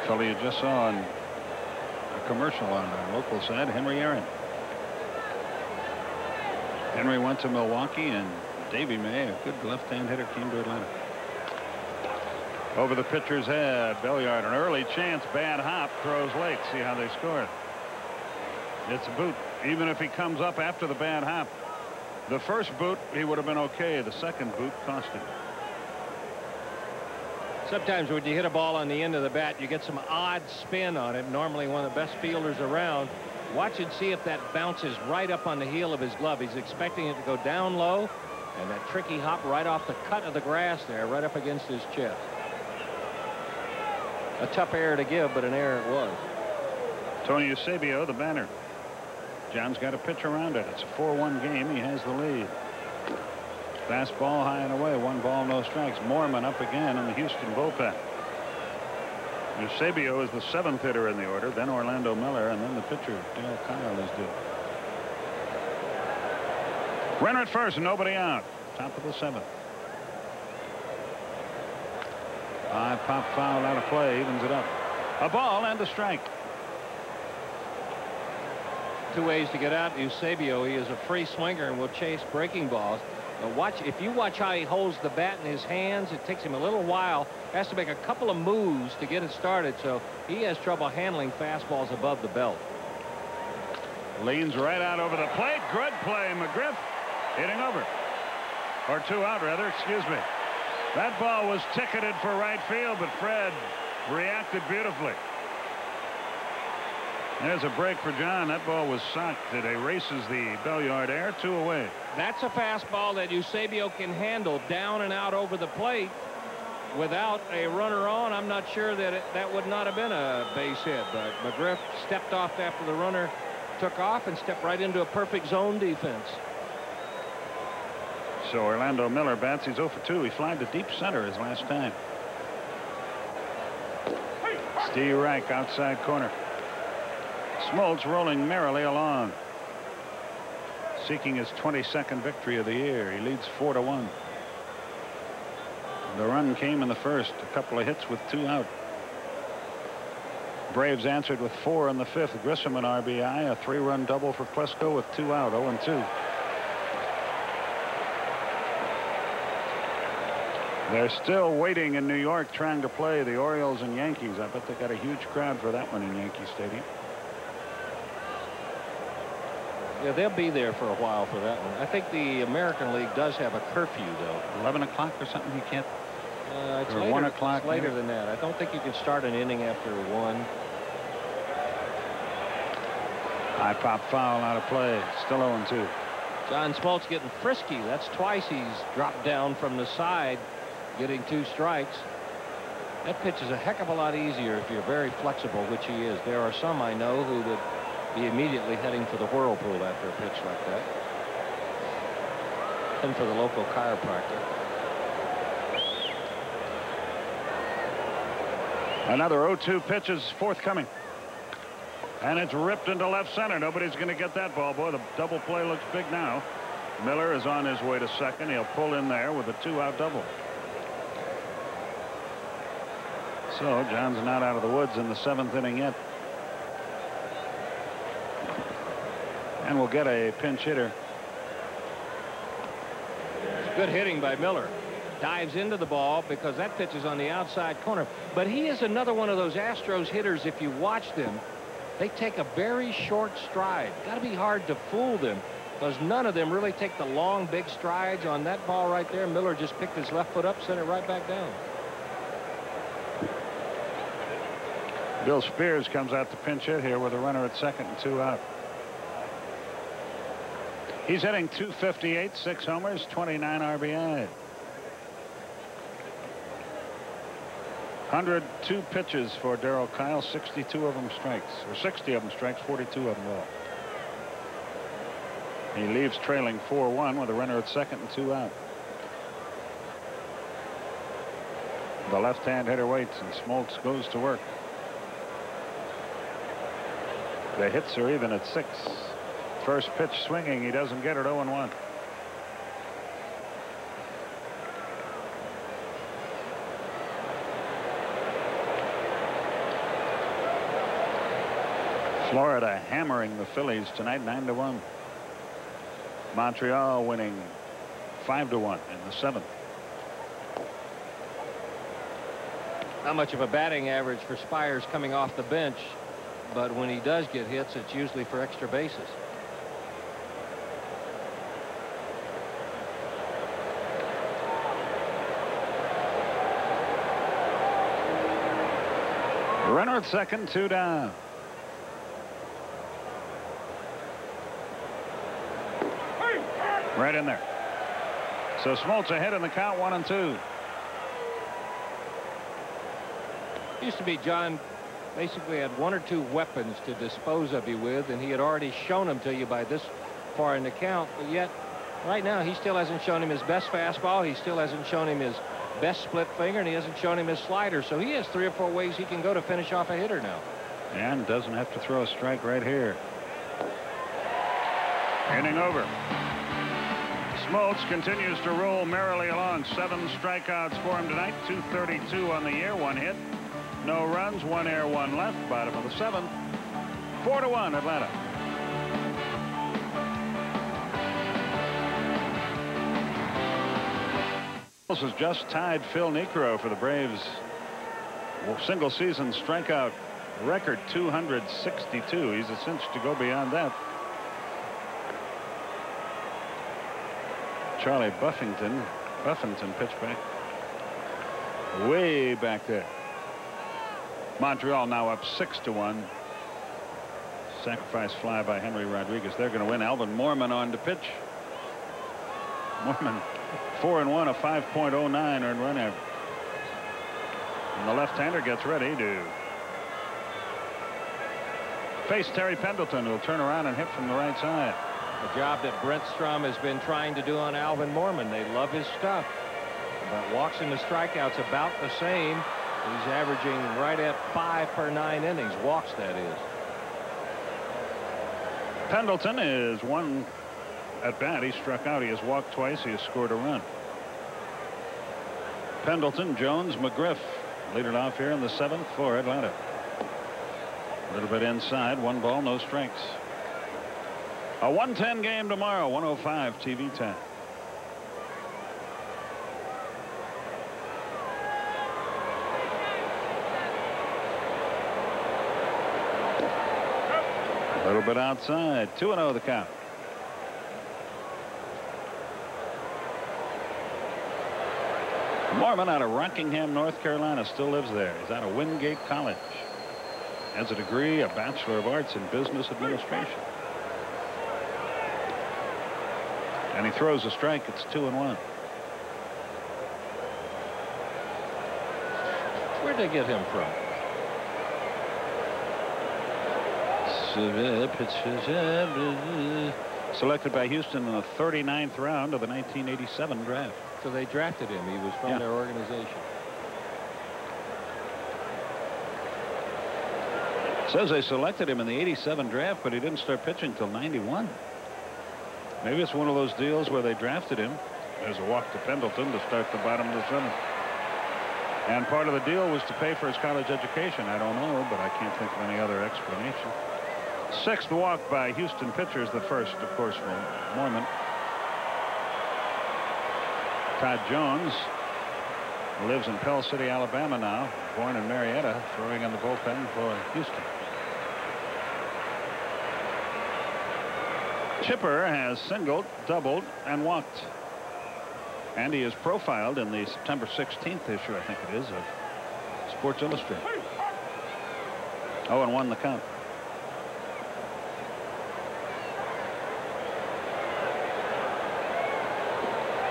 Fellow you just saw on a commercial on our local side, Henry Aaron. Henry went to Milwaukee, and Davy May, a good left-hand hitter, came to Atlanta. Over the pitcher's head, Belliard, an early chance, bad hop, throws late. See how they score it. It's a boot, even if he comes up after the bad hop. The first boot, he would have been okay. The second boot cost him. Sometimes when you hit a ball on the end of the bat, you get some odd spin on it. Normally one of the best fielders around. Watch and see if that bounces right up on the heel of his glove. He's expecting it to go down low, and that tricky hop right off the cut of the grass there, right up against his chest. A tough error to give, but an error it was. Tony Eusebio, the banner. John's got a pitch around it. It's a 4-1 game. He has the lead. Fastball high and away. One ball, no strikes. Morman up again in the Houston bullpen. Eusebio is the seventh hitter in the order. Then Orlando Miller, and then the pitcher, Dale Kile, is due. Runner at first, nobody out. Top of the seventh. High pop foul out of play, evens it up. A ball and a strike. Two ways to get out Eusebio. He is a free swinger and will chase breaking balls. But watch if you watch how he holds the bat in his hands, it takes him a little while. Has to make a couple of moves to get it started, so he has trouble handling fastballs above the belt. Leans right out over the plate. Good play. McGriff hitting over. Or two out, rather. Excuse me. That ball was ticketed for right field, but Fred reacted beautifully. There's a break for John. That ball was socked. It erases the Belliard air. Two away. That's a fastball that Eusebio can handle down and out over the plate without a runner on. I'm not sure that it, that would not have been a base hit, but McGriff stepped off after the runner took off and stepped right into a perfect zone defense. So Orlando Miller bats. He's 0 for 2. He flied to deep center his last time. Steve Reich outside corner. Smoltz rolling merrily along. Seeking his 22nd victory of the year. He leads 4 to 1. The run came in the first. A couple of hits with two out. Braves answered with four in the fifth. Grissom an RBI. A three-run double for Klesko with two out. 0 and 2. They're still waiting in New York trying to play the Orioles and Yankees. I bet they got a huge crowd for that one in Yankee Stadium. Yeah, they'll be there for a while for that one. I think the American League does have a curfew, though. 11 o'clock or something? You can't. Uh, it's Or later, 1 o'clock, later than that. I don't think you can start an inning after one. High pop foul out of play. Still 0 2. John Smoltz getting frisky. That's twice he's dropped down from the side getting two strikes. That pitch is a heck of a lot easier if you're very flexible, which he is. There are some I know who would be immediately heading for the whirlpool after a pitch like that. And for the local chiropractor. Another 0-2 pitch is forthcoming. And it's ripped into left center. Nobody's going to get that ball. Boy, the double play looks big now. Miller is on his way to second. He'll pull in there with a two-out double. So John's not out of the woods in the seventh inning yet. And we'll get a pinch hitter. It's good hitting by Miller. Dives into the ball because that pitch is on the outside corner. But he is another one of those Astros hitters, if you watch them, they take a very short stride. Got to be hard to fool them because none of them really take the long, big strides on that ball right there. Miller just picked his left foot up, sent it right back down. Bill Spiers comes out to pinch hit here with a runner at second and two out. He's hitting 258, six homers, 29 RBI. 102 pitches for Darryl Kile, 62 of them strikes, or 60 of them strikes, 42 of them ball. He leaves trailing 4-1 with a runner at second and two out. The left-hand hitter waits and Smoltz goes to work. The hits are even at six. First pitch swinging. He doesn't get it 0 1. Florida hammering the Phillies tonight 9 to 1. Montreal winning 5 to 1 in the seventh. Not much of a batting average for Spiers coming off the bench, but when he does get hits, it's usually for extra bases. Runner at second, two down. Right in there. So Smoltz ahead in the count, one and two. Used to be John basically had one or two weapons to dispose of you with, and he had already shown them to you by this far in the count. But yet, right now, he still hasn't shown him his best fastball. He still hasn't shown him his best split finger, and he hasn't shown him his slider. So he has three or four ways he can go to finish off a hitter now. And doesn't have to throw a strike right here. Inning over. Smoltz continues to roll merrily along. Seven strikeouts for him tonight. 232 on the year. One hit. No runs. One air, one left. Bottom of the seventh. Four to one, Atlanta. This has just tied Phil Niekro for the Braves single season strikeout record 262. He's a cinch to go beyond that. Charlie Buffinton. Buffinton pitched back. Way back there. Montreal now up six to one. Sacrifice fly by Henry Rodriguez. They're going to win. Alvin Morman on to pitch. Morman four and one, a 5.09 earned run average. And the left-hander gets ready to face Terry Pendleton, who'll turn around and hit from the right side. The job that Brent Strom has been trying to do on Alvin Morman. They love his stuff. But walks and the strikeouts about the same. He's averaging right at five per nine innings. Walks, that is. Pendleton is one at bat. He struck out. He has walked twice. He has scored a run. Pendleton, Jones, McGriff lead it off here in the seventh for Atlanta. A little bit inside. One ball, no strikes. A 110 game tomorrow, 105 TV time. A little bit outside. 2 0 the count. Morman out of Rockingham, North Carolina, still lives there. He's out of Wingate College. Has a degree, a Bachelor of Arts in Business Administration. And he throws a strike. It's two and one. Where'd they get him from? Selected by Houston in the 39th round of the 1987 draft. So they drafted him. He was from Yeah. their organization. Says they selected him in the 87 draft, but he didn't start pitching until 91. Maybe it's one of those deals where they drafted him. There's a walk to Pendleton to start the bottom of the seventh. And part of the deal was to pay for his college education. I don't know, but I can't think of any other explanation. Sixth walk by Houston pitchers, the first, of course, from Morman. Todd Jones lives in Pell City, Alabama now, born in Marietta, throwing in the bullpen for Houston. Chipper has singled, doubled, and walked. And he is profiled in the September 16th issue, I think it is, of Sports Illustrated. Oh, and won the count.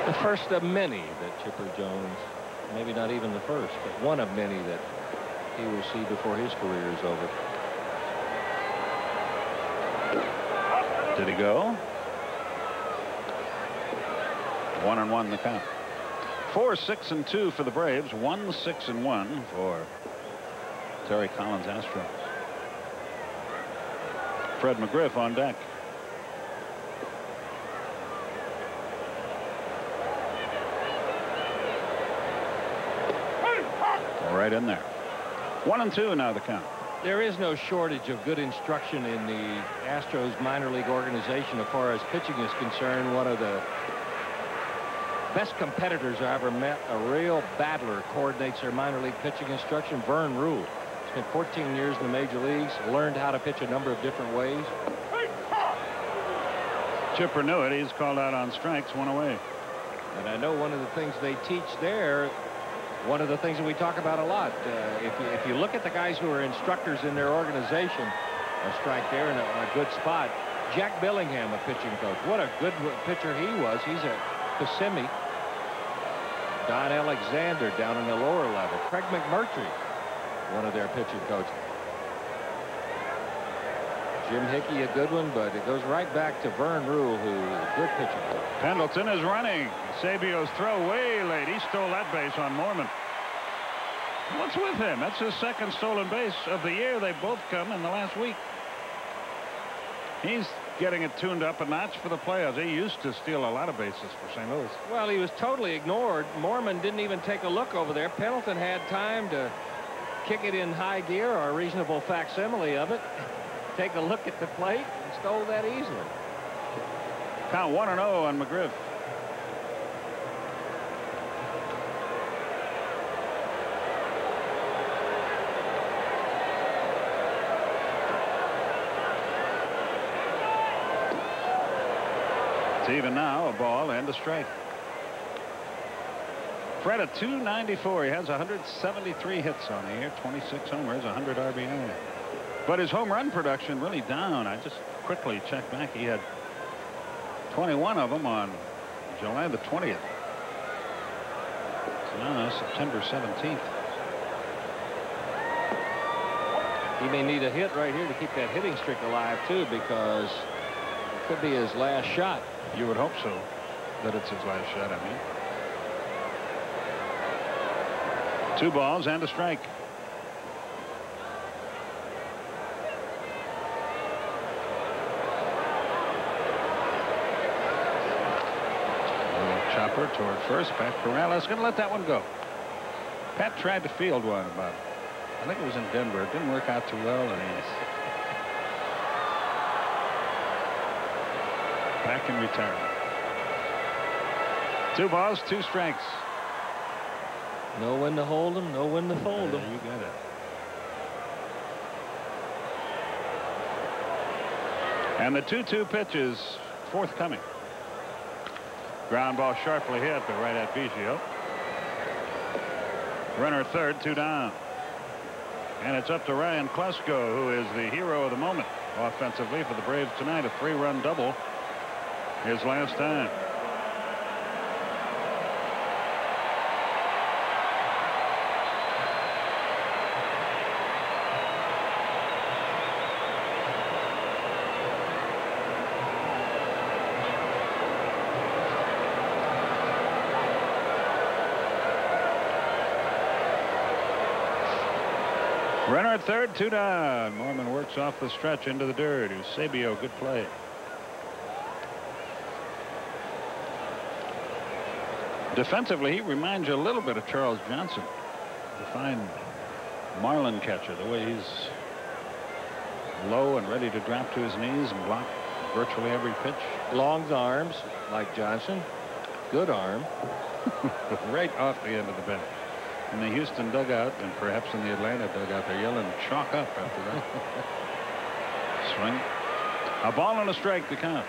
The first of many that Chipper Jones, maybe not even the first, but one of many that he will see before his career is over. Did he go? One and one the count. Four, six, and two for the Braves. One, six, and one for Terry Collins Astros. Fred McGriff on deck. Right in there. One and two now the count. There is no shortage of good instruction in the Astros minor league organization as far as pitching is concerned. One of the best competitors I ever met, a real battler, coordinates their minor league pitching instruction, Vern Ruhle. Spent 14 years in the major leagues, learned how to pitch a number of different ways. Chipper knew it. He's called out on strikes, one away. And I know one of the things they teach there, one of the things that we talk about a lot, uh, if, you, if you look at the guys who are instructors in their organization, a strike there in a, a good spot. Jack Billingham, a pitching coach. What a good pitcher he was. He's at Kissimmee. Don Alexander down in the lower level. Craig McMurtry, one of their pitching coaches. Jim Hickey, a good one, but it goes right back to Vern Ruhle, who is a good pitcher. Pendleton is running. Sabio's throw way late. He stole that base on Morman. What's with him? That's his second stolen base of the year. They both come in the last week. He's getting it tuned up a notch for the playoffs. He used to steal a lot of bases for St. Louis. Well, he was totally ignored. Morman didn't even take a look over there. Pendleton had time to kick it in high gear or a reasonable facsimile of it. Take a look at the plate and stole that easily. Count 1 and 0 on McGriff. It's even now, a ball and a strike. Fred at 294. He has 173 hits on the year, 26 homers, 100 RBI. But his home run production really down. I just quickly checked back. He had 21 of them on July the 20th. So now September 17th. He may need a hit right here to keep that hitting streak alive, too, because it could be his last shot. You would hope so, that it's his last shot, I mean. Two balls and a strike. Chopper toward first. Pat Corrales going to let that one go. Pat tried to field one about, I think it was in Denver. It didn't work out too well, and he's back in retirement. Two balls, two strikes. Know when to hold them, know when to fold them. him. you got it. And the 2-2 pitch is forthcoming. Ground ball sharply hit, but right at Biggio. Runner third, two down. And it's up to Ryan Klesko, who is the hero of the moment offensively for the Braves tonight. A three-run double his last time. Runner at third, two down. Morman works off the stretch into the dirt. Eusebio, good play. Defensively, he reminds you a little bit of Charles Johnson, the fine Marlin catcher, the way he's low and ready to drop to his knees and block virtually every pitch. Long arms like Johnson. Good arm. right off the end of the bench. In the Houston dugout and perhaps in the Atlanta dugout, they're yelling chalk up after that. Swing. A ball and a strike to count.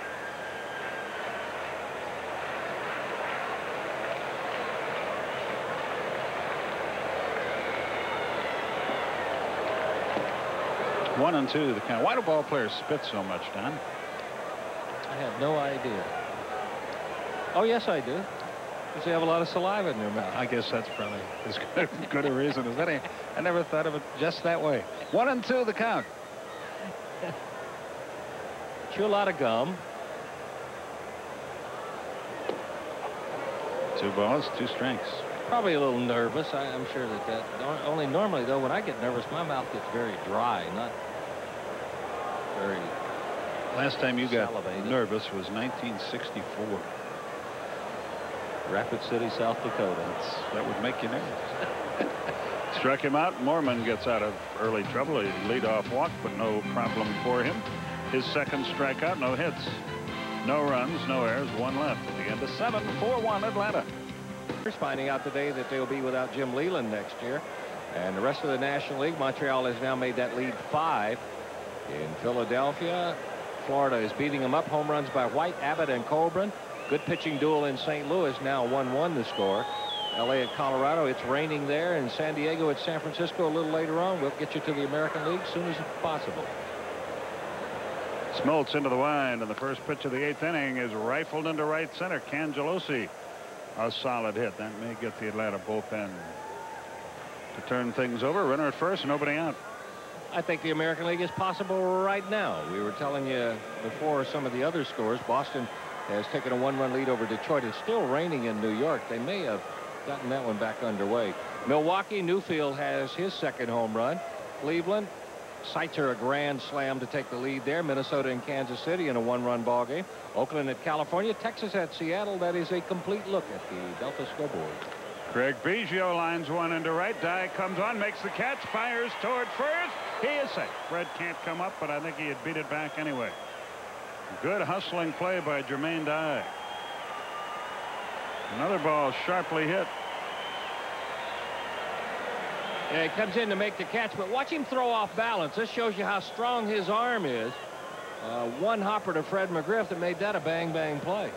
One and two the count. Why do ball players spit so much, Don? I have no idea. Oh, yes, I do. Because they have a lot of saliva in their mouth. I guess that's probably as good, good a reason as any. I never thought of it just that way. One and two the count. Chew a lot of gum. Two balls, two strikes. Probably a little nervous. I, am sure that that only normally though when I get nervous my mouth gets very dry, not very. Last time you got nervous was 1964. Rapid City, South Dakota. That's, that would make you nervous. Struck him out. Morman gets out of early trouble. A leadoff walk, but no problem for him. His second strikeout, no hits. No runs, no errors, one left. At the end of seven, 4-1 Atlanta. Finding out today that they'll be without Jim Leyland next year. And the rest of the National League, Montreal has now made that lead five. In Philadelphia, Florida is beating them up. Home runs by White, Abbott, and Colbrunn. Good pitching duel in St. Louis. Now 1-1 the score. L.A. at Colorado. It's raining there. And San Diego at San Francisco a little later on. We'll get you to the American League as soon as possible. Smoltz into the wind, and the first pitch of the eighth inning is rifled into right center. Cangelosi, a solid hit. That may get the Atlanta bullpen to turn things over. Runner at first, nobody out. I think the American League is possible right now. We were telling you before some of the other scores. Boston has taken a one-run lead over Detroit. It's still raining in New York. They may have gotten that one back underway. Milwaukee, Newfield has his second home run. Cleveland, Seitzer a grand slam to take the lead there. Minnesota and Kansas City in a one-run ball game. Oakland at California. Texas at Seattle. That is a complete look at the Delta scoreboard. Craig Biggio lines one into right. Dye comes on, makes the catch, fires toward first. He is safe. Fred can't come up, but I think he had beat it back anyway. Good hustling play by Jermaine Dye. Another ball sharply hit. Yeah, he comes in to make the catch, but watch him throw off balance. This shows you how strong his arm is. Uh, one hopper to Fred McGriff that made that a bang-bang play.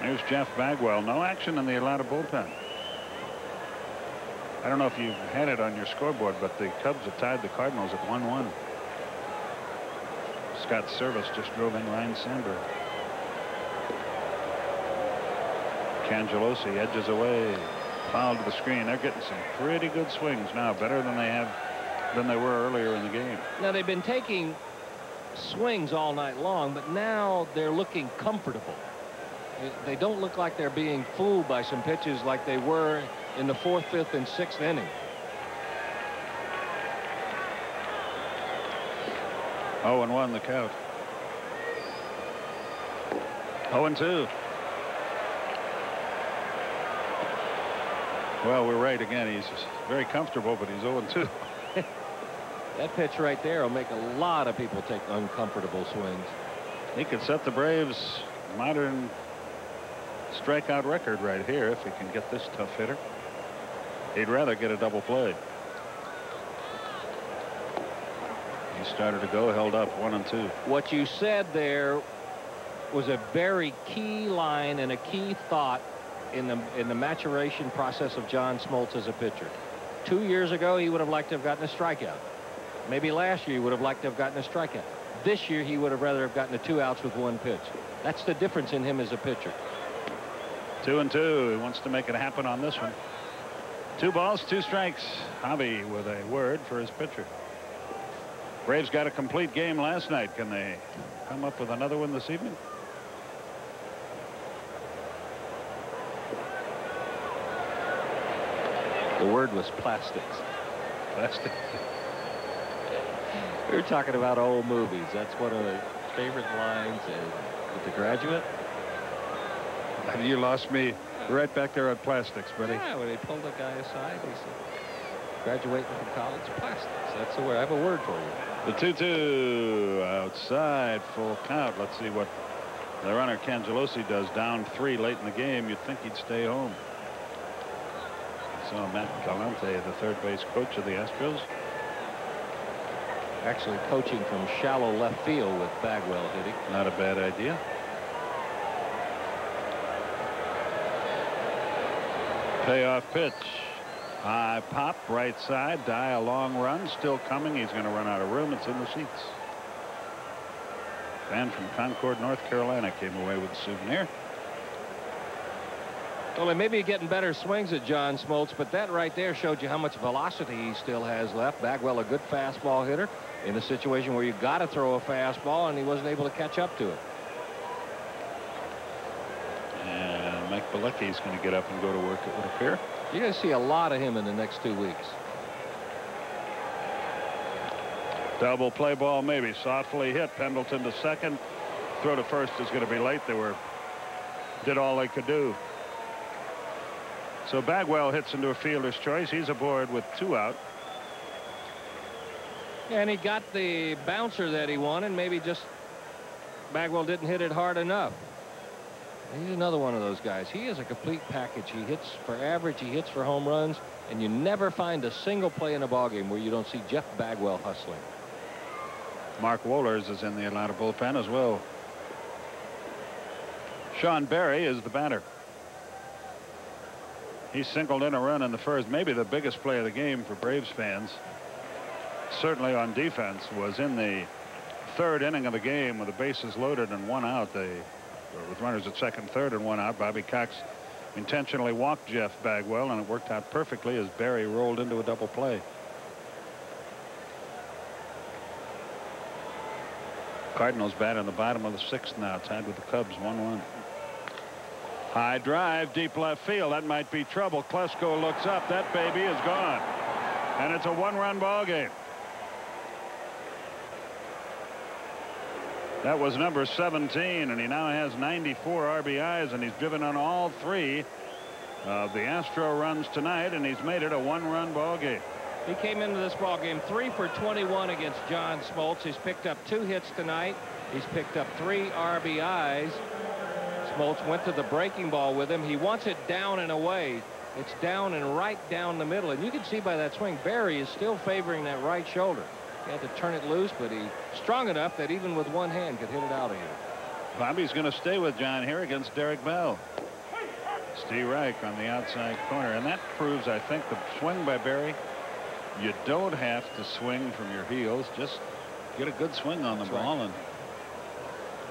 There's Jeff Bagwell. No action in the Atlanta bullpen. I don't know if you've had it on your scoreboard, but the Cubs have tied the Cardinals at 1-1. Scott Service just drove in Ryne Sandberg. Cangelosi edges away. Foul to the screen. They're getting some pretty good swings now, better than they have than they were earlier in the game. Now they've been taking swings all night long, but now they're looking comfortable. They don't look like they're being fooled by some pitches like they were in the fourth, fifth, and sixth inning. Oh, and one the count. Oh, and two. Well, we're right again. He's very comfortable, but he's 0 2. that pitch right there will make a lot of people take uncomfortable swings. He could set the Braves modern strikeout record right here if he can get this tough hitter. He'd rather get a double play. He started to go, held up one and two. What you said there was a very key line and a key thought in the in the maturation process of John Smoltz as a pitcher. Two years ago, he would have liked to have gotten a strikeout. Maybe last year, he would have liked to have gotten a strikeout. This year, he would have rather have gotten a two outs with one pitch. That's the difference in him as a pitcher. Two and two. He wants to make it happen on this one. Two balls, two strikes. Javy with a word for his pitcher. Braves got a complete game last night. Can they come up with another one this evening? The word was plastics. plastic. We were talking about old movies. That's one of the favorite lines with the graduate. You lost me right back there at plastics, buddy. Yeah, when they pulled the guy aside, he said, graduating from college, plastics. That's the word. I have a word for you. The 2-2 outside, full count. Let's see what the runner Cangelosi does down three late in the game. You'd think he'd stay home. Saw Matt Galante, the third base coach of the Astros. Actually coaching from shallow left field with Bagwell hitting. Not a bad idea. Payoff pitch. High pop, right side, Dye a long run, still coming. He's going to run out of room. It's in the seats. Fan from Concord, North Carolina came away with a souvenir. Well, they may be getting better swings at John Smoltz, but that right there showed you how much velocity he still has left. Bagwell, a good fastball hitter in a situation where you got to throw a fastball, and he wasn't able to catch up to it. Mike is going to get up and go to work, it would appear. You're going to see a lot of him in the next two weeks. Double play ball, maybe. Softly hit. Pendleton to second. Throw to first is going to be late. They were did all they could do. So Bagwell hits into a fielder's choice. He's aboard with two out. And he got the bouncer that he wanted. Maybe just Bagwell didn't hit it hard enough. He's another one of those guys. He is a complete package. He hits for average. He hits for home runs. And you never find a single play in a ballgame where you don't see Jeff Bagwell hustling. Mark Wohlers is in the Atlanta bullpen as well. Sean Berry is the batter. He singled in a run in the first, maybe the biggest play of the game for Braves fans. Certainly on defense was in the third inning of the game with the bases loaded and one out. They Uh, with runners at second, third, and one out. Bobby Cox intentionally walked Jeff Bagwell, and it worked out perfectly as Berry rolled into a double play. Cardinals bat in the bottom of the sixth now, tied with the Cubs 1-1. High drive, deep left field. That might be trouble. Klesko looks up. That baby is gone. And it's a one-run ball game. That was number 17, and he now has 94 RBIs, and he's driven on all three of the Astro runs tonight, and he's made it a one-run ball game. He came into this ball game three for 21 against John Smoltz. He's picked up two hits tonight. He's picked up three RBIs. Smoltz went to the breaking ball with him. He wants it down and away. It's down and right down the middle. And you can see by that swing, Berry is still favoring that right shoulder. He had to turn it loose, but he's strong enough that even with one hand could hit it out of here. Bobby's going to stay with John here against Derek Bell. Steve Reich on the outside corner. And that proves, I think, the swing by Berry. You don't have to swing from your heels. Just get a good swing on the That's ball right. and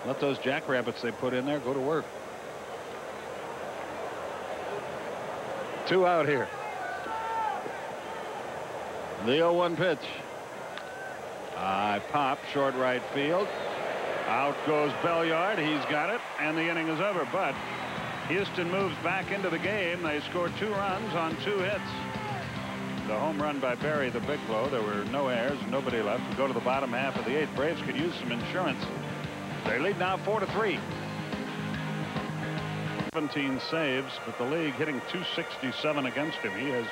let those jackrabbits they put in there go to work. Two out here. The 0-1 pitch. I pop short right field. Out goes Belliard. He's got it, and the inning is over. But Houston moves back into the game. They score two runs on two hits. The home run by Berry, the big blow. There were no errors, nobody left. We go to the bottom half of the eighth. Braves could use some insurance. They lead now four to three. 17 saves, but the league hitting 267 against him. He has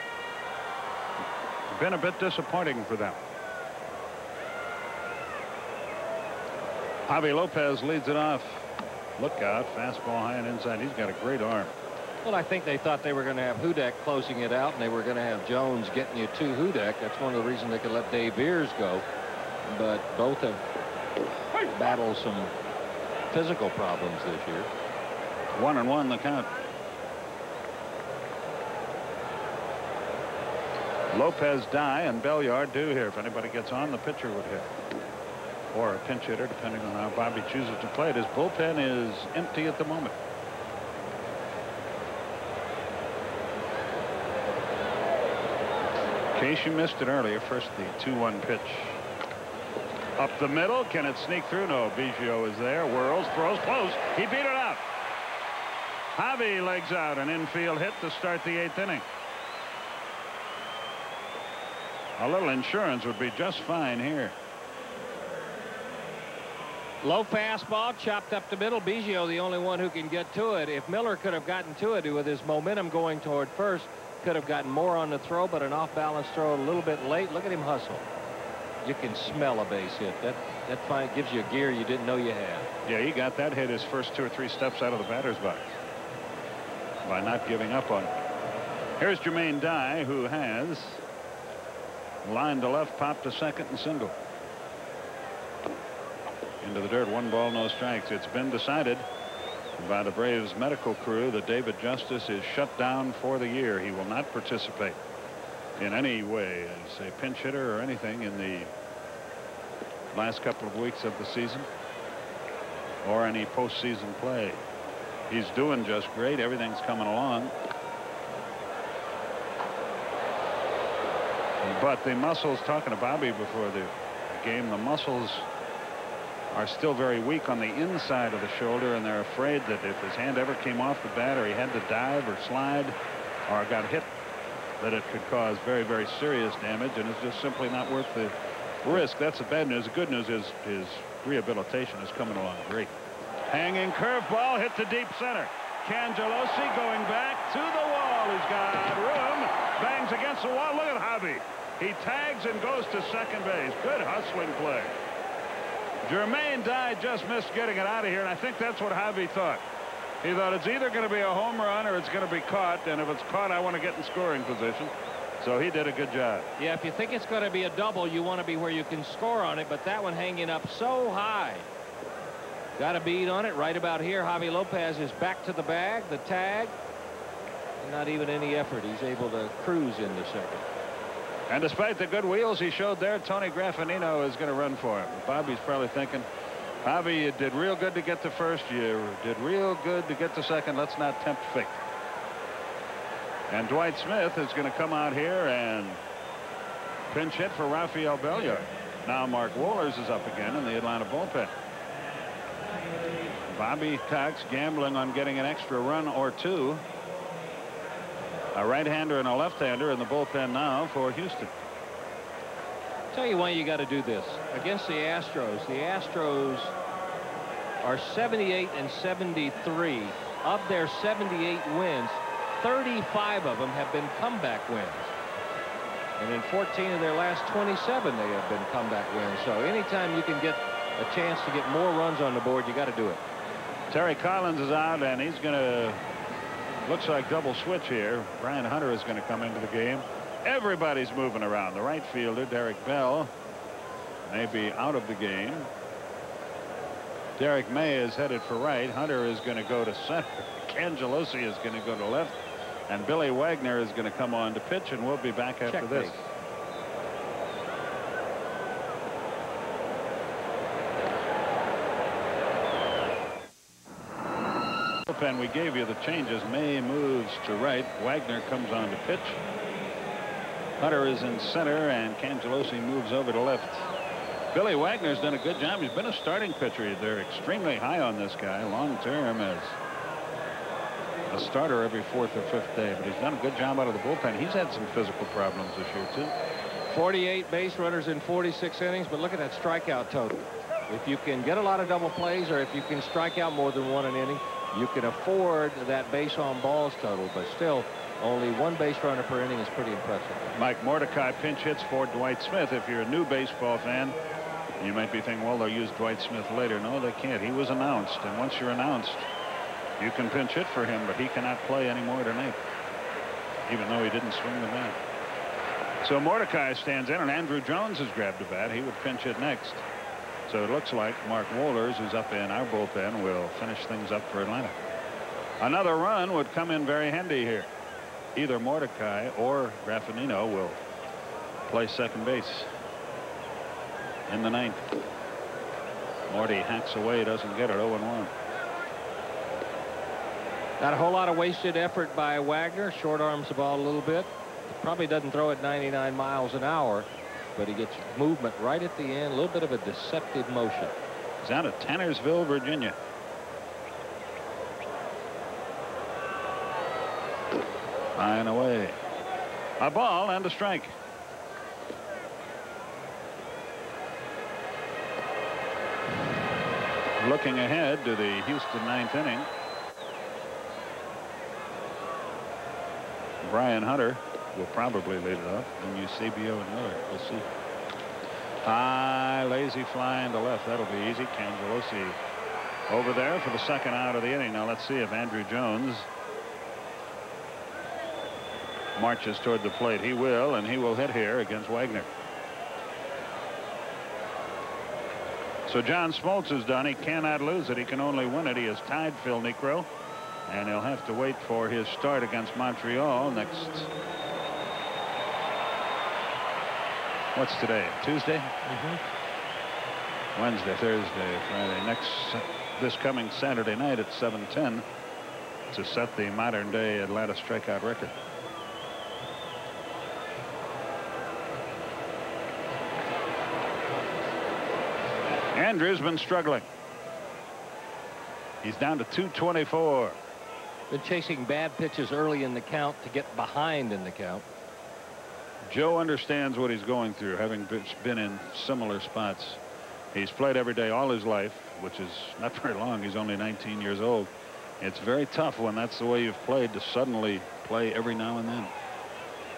been a bit disappointing for them. Javy Lopez leads it off. Look out, fastball high and inside. He's got a great arm. Well, I think they thought they were going to have Hudek closing it out, and they were going to have Jones getting you to Hudek. That's one of the reasons they could let Dave Veres go. But both have battled some physical problems this year. One and one the count. Lopez Dye and Belliard due here. If anybody gets on, the pitcher would hit. Or a pinch hitter, depending on how Bobby chooses to play it. His bullpen is empty at the moment. In case you missed it earlier, first the 2-1 pitch. Up the middle. Can it sneak through? No. Biggio is there. Whirls, throws close. He beat it out. Javy legs out an infield hit to start the eighth inning. A little insurance would be just fine here. Low fastball, chopped up the middle. Biggio, the only one who can get to it. If Miller could have gotten to it with his momentum going toward first, could have gotten more on the throw, but an off-balance throw a little bit late. Look at him hustle. You can smell a base hit. That that fine gives you a gear you didn't know you had. Yeah, he got that hit his first two or three steps out of the batter's box by not giving up on it. Here's Jermaine Dye, who has line to left, popped to second and single. Into the dirt, one ball, no strikes. It's been decided by the Braves medical crew that David Justice is shut down for the year. He will not participate in any way as a pinch hitter or anything in the last couple of weeks of the season or any postseason play. He's doing just great. Everything's coming along. But the muscles, talking to Bobby before the game, the muscles are still very weak on the inside of the shoulder, and they're afraid that if his hand ever came off the bat or he had to dive or slide or got hit, that it could cause very, very serious damage, and it's just simply not worth the risk. That's the bad news. The good news is his rehabilitation is coming along great. Hanging curveball hit to deep center. Cangelosi going back to the wall. He's got room. Bangs against the wall. Look at Javy. He tags and goes to second base. Good hustling play. Jermaine Dye just missed getting it out of here, and I think that's what Javy thought. He thought it's either going to be a home run or it's going to be caught, and if it's caught, I want to get in scoring position. So he did a good job. Yeah, if you think it's going to be a double, you want to be where you can score on it, but that one hanging up so high. Got a bead on it right about here. Javy Lopez is back to the bag, the tag. Not even any effort. He's able to cruise in the second. And despite the good wheels he showed there, Tony Graffanino is going to run for him. Bobby's probably thinking, Bobby, you did real good to get to first. You did real good to get to second. Let's not tempt fate. And Dwight Smith is going to come out here and pinch hit for Rafael Belliard. Now Mark Wohlers is up again in the Atlanta bullpen. Bobby Cox gambling on getting an extra run or two a right-hander and a left-hander in the bullpen now for Houston. Tell you why you got to do this against the Astros. The Astros are 78 and 73 of their 78 wins. 35 of them have been comeback wins. And in 14 of their last 27, they have been comeback wins. So anytime you can get a chance to get more runs on the board, you got to do it. Terry Collins is out, and he's going to Looks like double switch here. Brian Hunter is going to come into the game. Everybody's moving around. The right fielder, Derek Bell, may be out of the game. Derrick May is headed for right. Hunter is going to go to center. Cangelosi is going to go to left. And Billy Wagner is going to come on to pitch, and we'll be back after Check this. Bullpen, we gave you the changes. May moves to right. Wagner comes on to pitch. Hunter is in center, and Cangelosi moves over to left. Billy Wagner's done a good job. He's been a starting pitcher. They're extremely high on this guy long term as a starter every fourth or fifth day. But he's done a good job out of the bullpen. He's had some physical problems this year, too. 48 base runners in 46 innings, but look at that strikeout total. If you can get a lot of double plays or if you can strike out more than one an inning, you can afford that base on balls total, but still only one base runner per inning is pretty impressive. Mike Mordecai pinch hits for Dwight Smith. If you're a new baseball fan, you might be thinking, well, they'll use Dwight Smith later. No, they can't. He was announced, and once you're announced, you can pinch hit for him, but he cannot play anymore tonight, even though he didn't swing the bat. So Mordecai stands in, and Andruw Jones has grabbed the bat. He would pinch hit next. So it looks like Mark Wohlers, who's up in our bullpen, will finish things up for Atlanta. Another run would come in very handy here. Either Mordecai or Graffanino will play second base in the ninth. Morty hacks away, doesn't get it 0-1. Not a whole lot of wasted effort by Wagner. Short arms the ball a little bit. Probably doesn't throw at 99 miles an hour but he gets movement right at the end. A little bit of a deceptive motion. He's out of Tannersville, Virginia. Flying away. A ball and a strike. Looking ahead to the Houston ninth inning. Brian Hunter will probably lead it up. And Eusebio and Miller. We'll see. High, lazy fly into left. That'll be easy. Cangelosi over there for the second out of the inning. Now let's see if Andruw Jones marches toward the plate. He will, and he will hit here against Wagner. So John Smoltz is done. He cannot lose it. He can only win it. He has tied Phil Niekro. And he'll have to wait for his start against Montreal next. What's today? Tuesday? Mm -hmm. Wednesday, Thursday, Friday. Next, this coming Saturday night at 7:10 to set the modern day Atlanta strikeout record. Andruw's been struggling. He's down to 224. Been chasing bad pitches early in the count to get behind in the count. Joe understands what he's going through, having been in similar spots. He's played every day all his life, which is not very long. He's only 19 years old. It's very tough when that's the way you've played to suddenly play every now and then.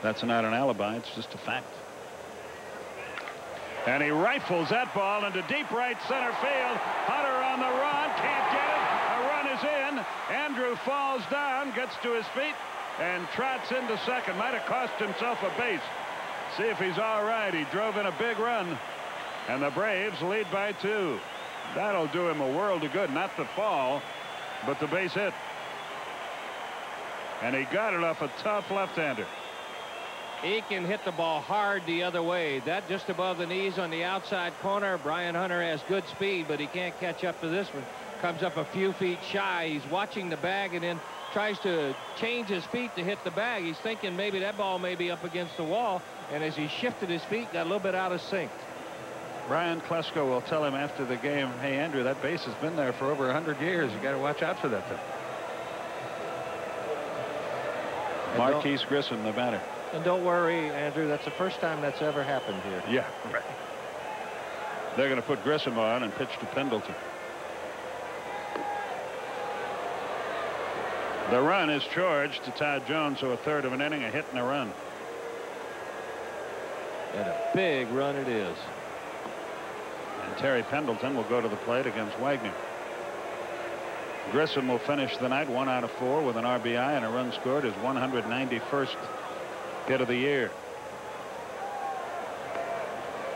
That's not an alibi. It's just a fact. And he rifles that ball into deep right center field. Hunter on the run. Can't get it. A run is in. Andruw falls down, gets to his feet, and trots into second. Might have cost himself a base. See if he's all right. He drove in a big run. And the Braves lead by two. That'll do him a world of good. Not the fall, but the base hit. And he got it off a tough left-hander. He can hit the ball hard the other way. That just above the knees on the outside corner. Brian Hunter has good speed, but he can't catch up to this one. Comes up a few feet shy. He's watching the bag and then tries to change his feet to hit the bag. He's thinking maybe that ball may be up against the wall. And as he shifted his feet, got a little bit out of sync. Ryan Klesko will tell him after the game, hey, Andruw, that base has been there for over 100 years. You got to watch out for that thing. Marquis Grissom, the batter. And don't worry, Andruw, that's the first time that's ever happened here. Yeah, right. They're going to put Grissom on and pitch to Pendleton. The run is charged to Todd Jones, so a third of an inning, a hit and a run. And a big run it is. And Terry Pendleton will go to the plate against Wagner. Grissom will finish the night one out of four with an RBI and a run scored his 191st hit of the year.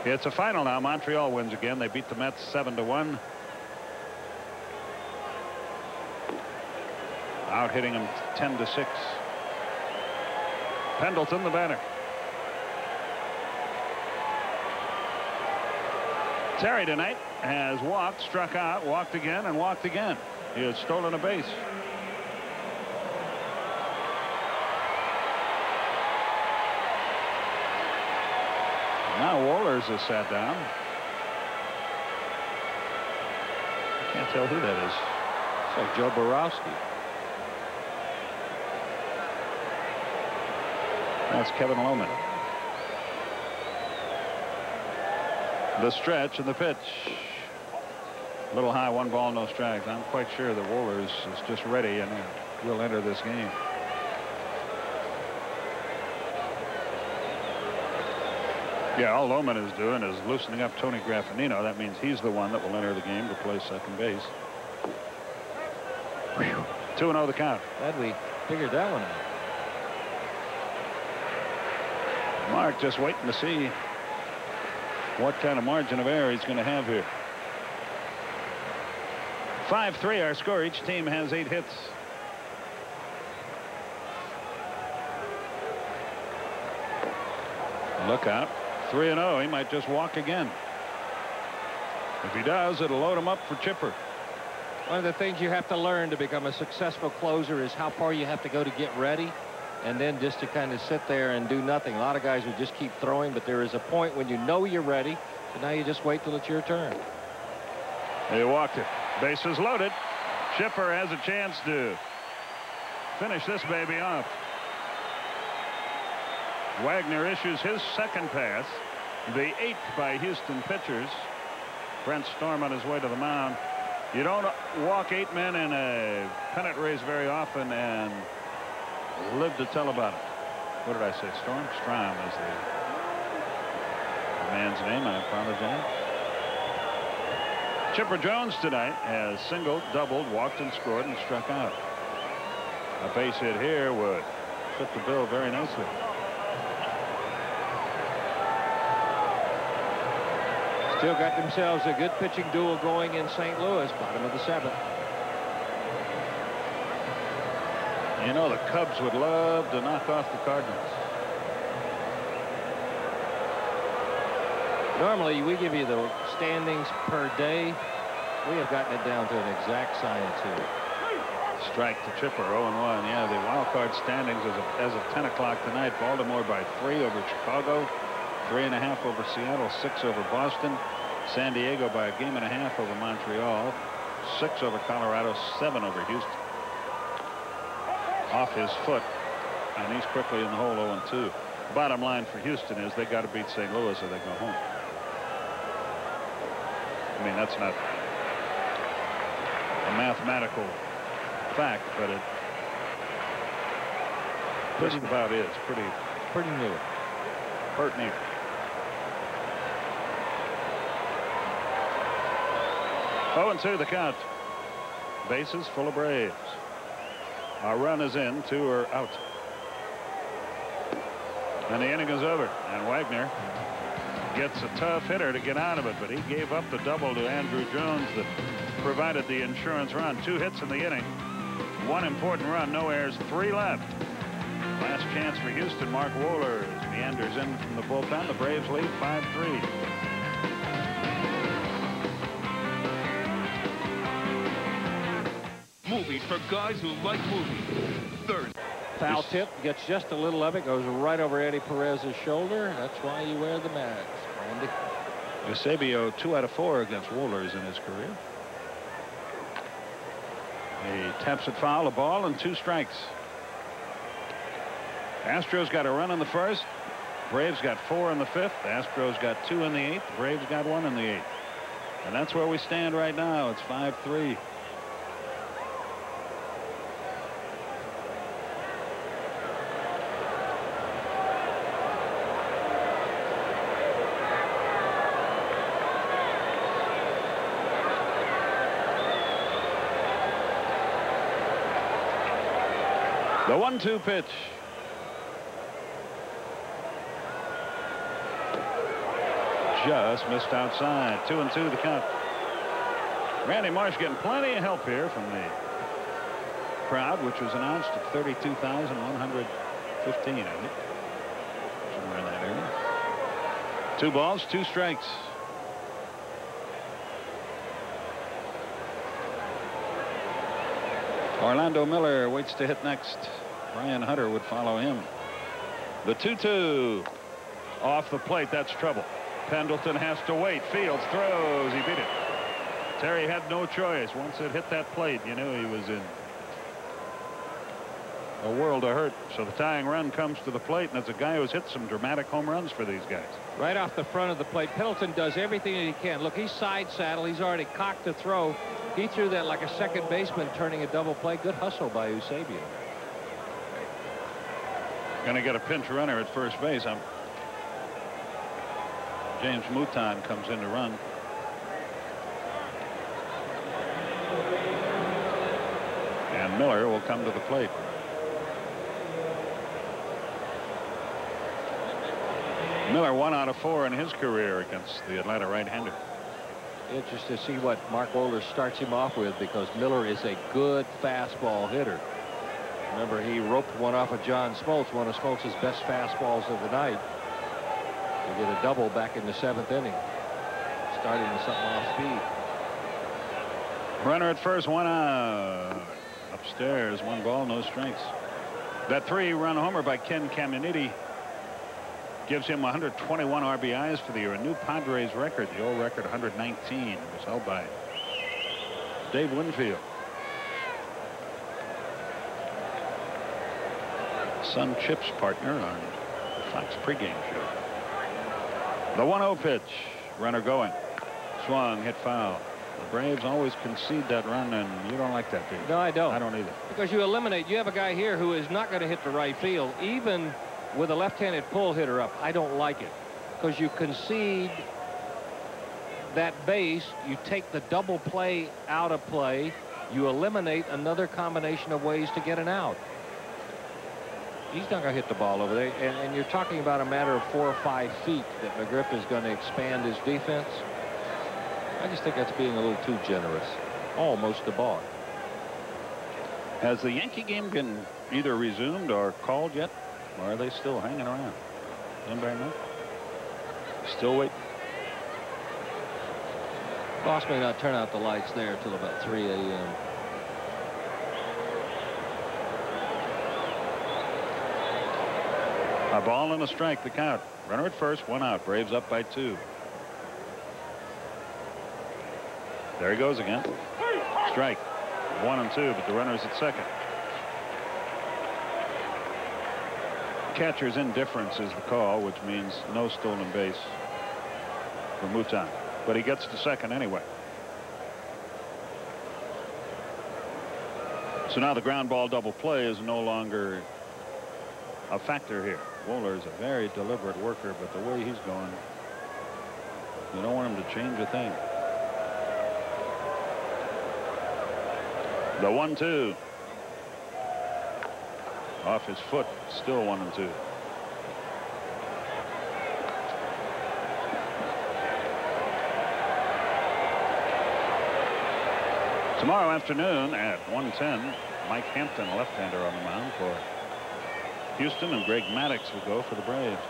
It's a final now. Montreal wins again. They beat the Mets 7 to 1. Out hitting him 10 to 6. Pendleton the batter. Terry tonight has walked, struck out, walked again, and walked again. He has stolen a base. Now Wohlers has sat down. I can't tell who that is. It's like Joe Borowski. That's Kevin Lowman. The stretch and the pitch. A little high, one ball, no strikes. I'm quite sure that Wohlers is just ready and will enter this game. Yeah, all Lowman is doing is loosening up Tony Graffanino. That means he's the one that will enter the game to play second base. 2 0 the count. Glad we figured that one out. Mark just waiting to see what kind of margin of error he's going to have here. 5-3 our score. Each team has eight hits. Look out. 3 and 0. He might just walk again. If he does, it'll load him up for Chipper. One of the things you have to learn to become a successful closer is how far you have to go to get ready and then just to kind of sit there and do nothing. A lot of guys will just keep throwing, but there is a point when you know you're ready, and now you just wait till it's your turn. He walked it. Bases loaded. Chipper has a chance to finish this baby off. Wagner issues his second pass. The eighth by Houston pitchers. Brent Storm on his way to the mound. You don't walk eight men in a pennant race very often and live to tell about it. What did I say? Storm Strom is the, man's name. I apologize. Chipper Jones tonight has singled, doubled, walked and scored and struck out. A base hit here would fit the bill very nicely. Still got themselves a good pitching duel going in St. Louis, bottom of the seventh. You know, the Cubs would love to knock off the Cardinals. Normally, we give you the standings per day. We have gotten it down to an exact science here. Strike to Chipper, 0-1. Yeah, the wild card standings as of, as of 10 o'clock tonight. Baltimore by three over Chicago, three and a half over Seattle, six over Boston. San Diego by a game and a half over Montreal, six over Colorado, seven over Houston. Off his foot, and he's quickly in the hole 0-2. Bottom line for Houston is they got to beat St. Louis or they go home. I mean, that's not a mathematical fact, but it just about is pretty Pretty new. pertinent. Oh, and two the count. Bases full of Braves. Our run is in. Two are out. And the inning is over. And Wagner gets a tough hitter to get out of it, but he gave up the double to Andruw Jones that provided the insurance run. Two hits in the inning. One important run. No errors. Three left. Last chance for Houston. Mark Wohlers meanders in from the bullpen. The Braves lead 5-3. Movies for guys who like movies. Thursday. Foul tip gets just a little of it, goes right over Eddie Perez's shoulder. That's why you wear the mask, Randy. Eusebio two out of four against Wohlers in his career. He taps it foul, a ball, and two strikes. Astros got a run in the first. Braves got four in the fifth. Astros got two in the eighth. Braves got one in the eighth. And that's where we stand right now. It's 5-3. The one-two pitch. Just missed outside. Two and two the count. Randy Marsh getting plenty of help here from the crowd, which was announced at 32,115, I think. Somewhere in that area. Two balls, two strikes. Orlando Miller waits to hit next. Brian Hunter would follow him. The 2-2 off the plate. That's trouble. Pendleton has to wait. Fields throws. He beat it. Terry had no choice. Once it hit that plate, you knew he was in a world of hurt. So the tying run comes to the plate, and it's a guy who's hit some dramatic home runs for these guys. Right off the front of the plate. Pendleton does everything that he can. Look, he's side saddle. He's already cocked to throw. He threw that like a second baseman turning a double play. Good hustle by Eusebio. Going to get a pinch runner at first base. I'm James Mouton comes in to run. And Miller will come to the plate. Miller one out of four in his career against the Atlanta right-hander. Interested to see what Mark Wohlers starts him off with because Miller is a good fastball hitter. Remember, he roped one off of John Smoltz, one of Smoltz's best fastballs of the night. He did a double back in the seventh inning, starting with something off speed. Runner at first, one out. Upstairs, one ball, no strikes. That three-run homer by Ken Caminiti gives him 121 RBIs for the year. A new Padres record. The old record, 119, was held by Dave Winfield. Son Chip's partner on the Fox pregame show. The 1-0 pitch. Runner going. Swung, hit foul. The Braves always concede that run, and you don't like that, do you? No, I don't. I don't either. Because you eliminate, you have a guy here who is not going to hit the right field, even with a left-handed pull hitter up. I don't like it because you concede that base, you take the double play out of play, you eliminate another combination of ways to get an out. He's not going to hit the ball over there. And, and, you're talking about a matter of four or five feet that McGriff is going to expand his defense. I just think that's being a little too generous. Almost a ball. Has the Yankee game been either resumed or called yet? Or are they still hanging around? Anybody know? Still waiting. Boss may not turn out the lights there till about 3 a.m. A ball and a strike the count. Runner at first, one out. Braves up by two. There he goes again. Strike. One and two, but the runner's at second. Catcher's indifference is the call, which means no stolen base for Mouton. But he gets to second anyway. So now the ground ball double play is no longer a factor here. Wohler is a very deliberate worker, but the way he's going, you don't want him to change a thing. The one two off his foot still one and two. Tomorrow afternoon at 110 Mike Hampton left-hander on the mound for Houston and Greg Maddux will go for the Braves.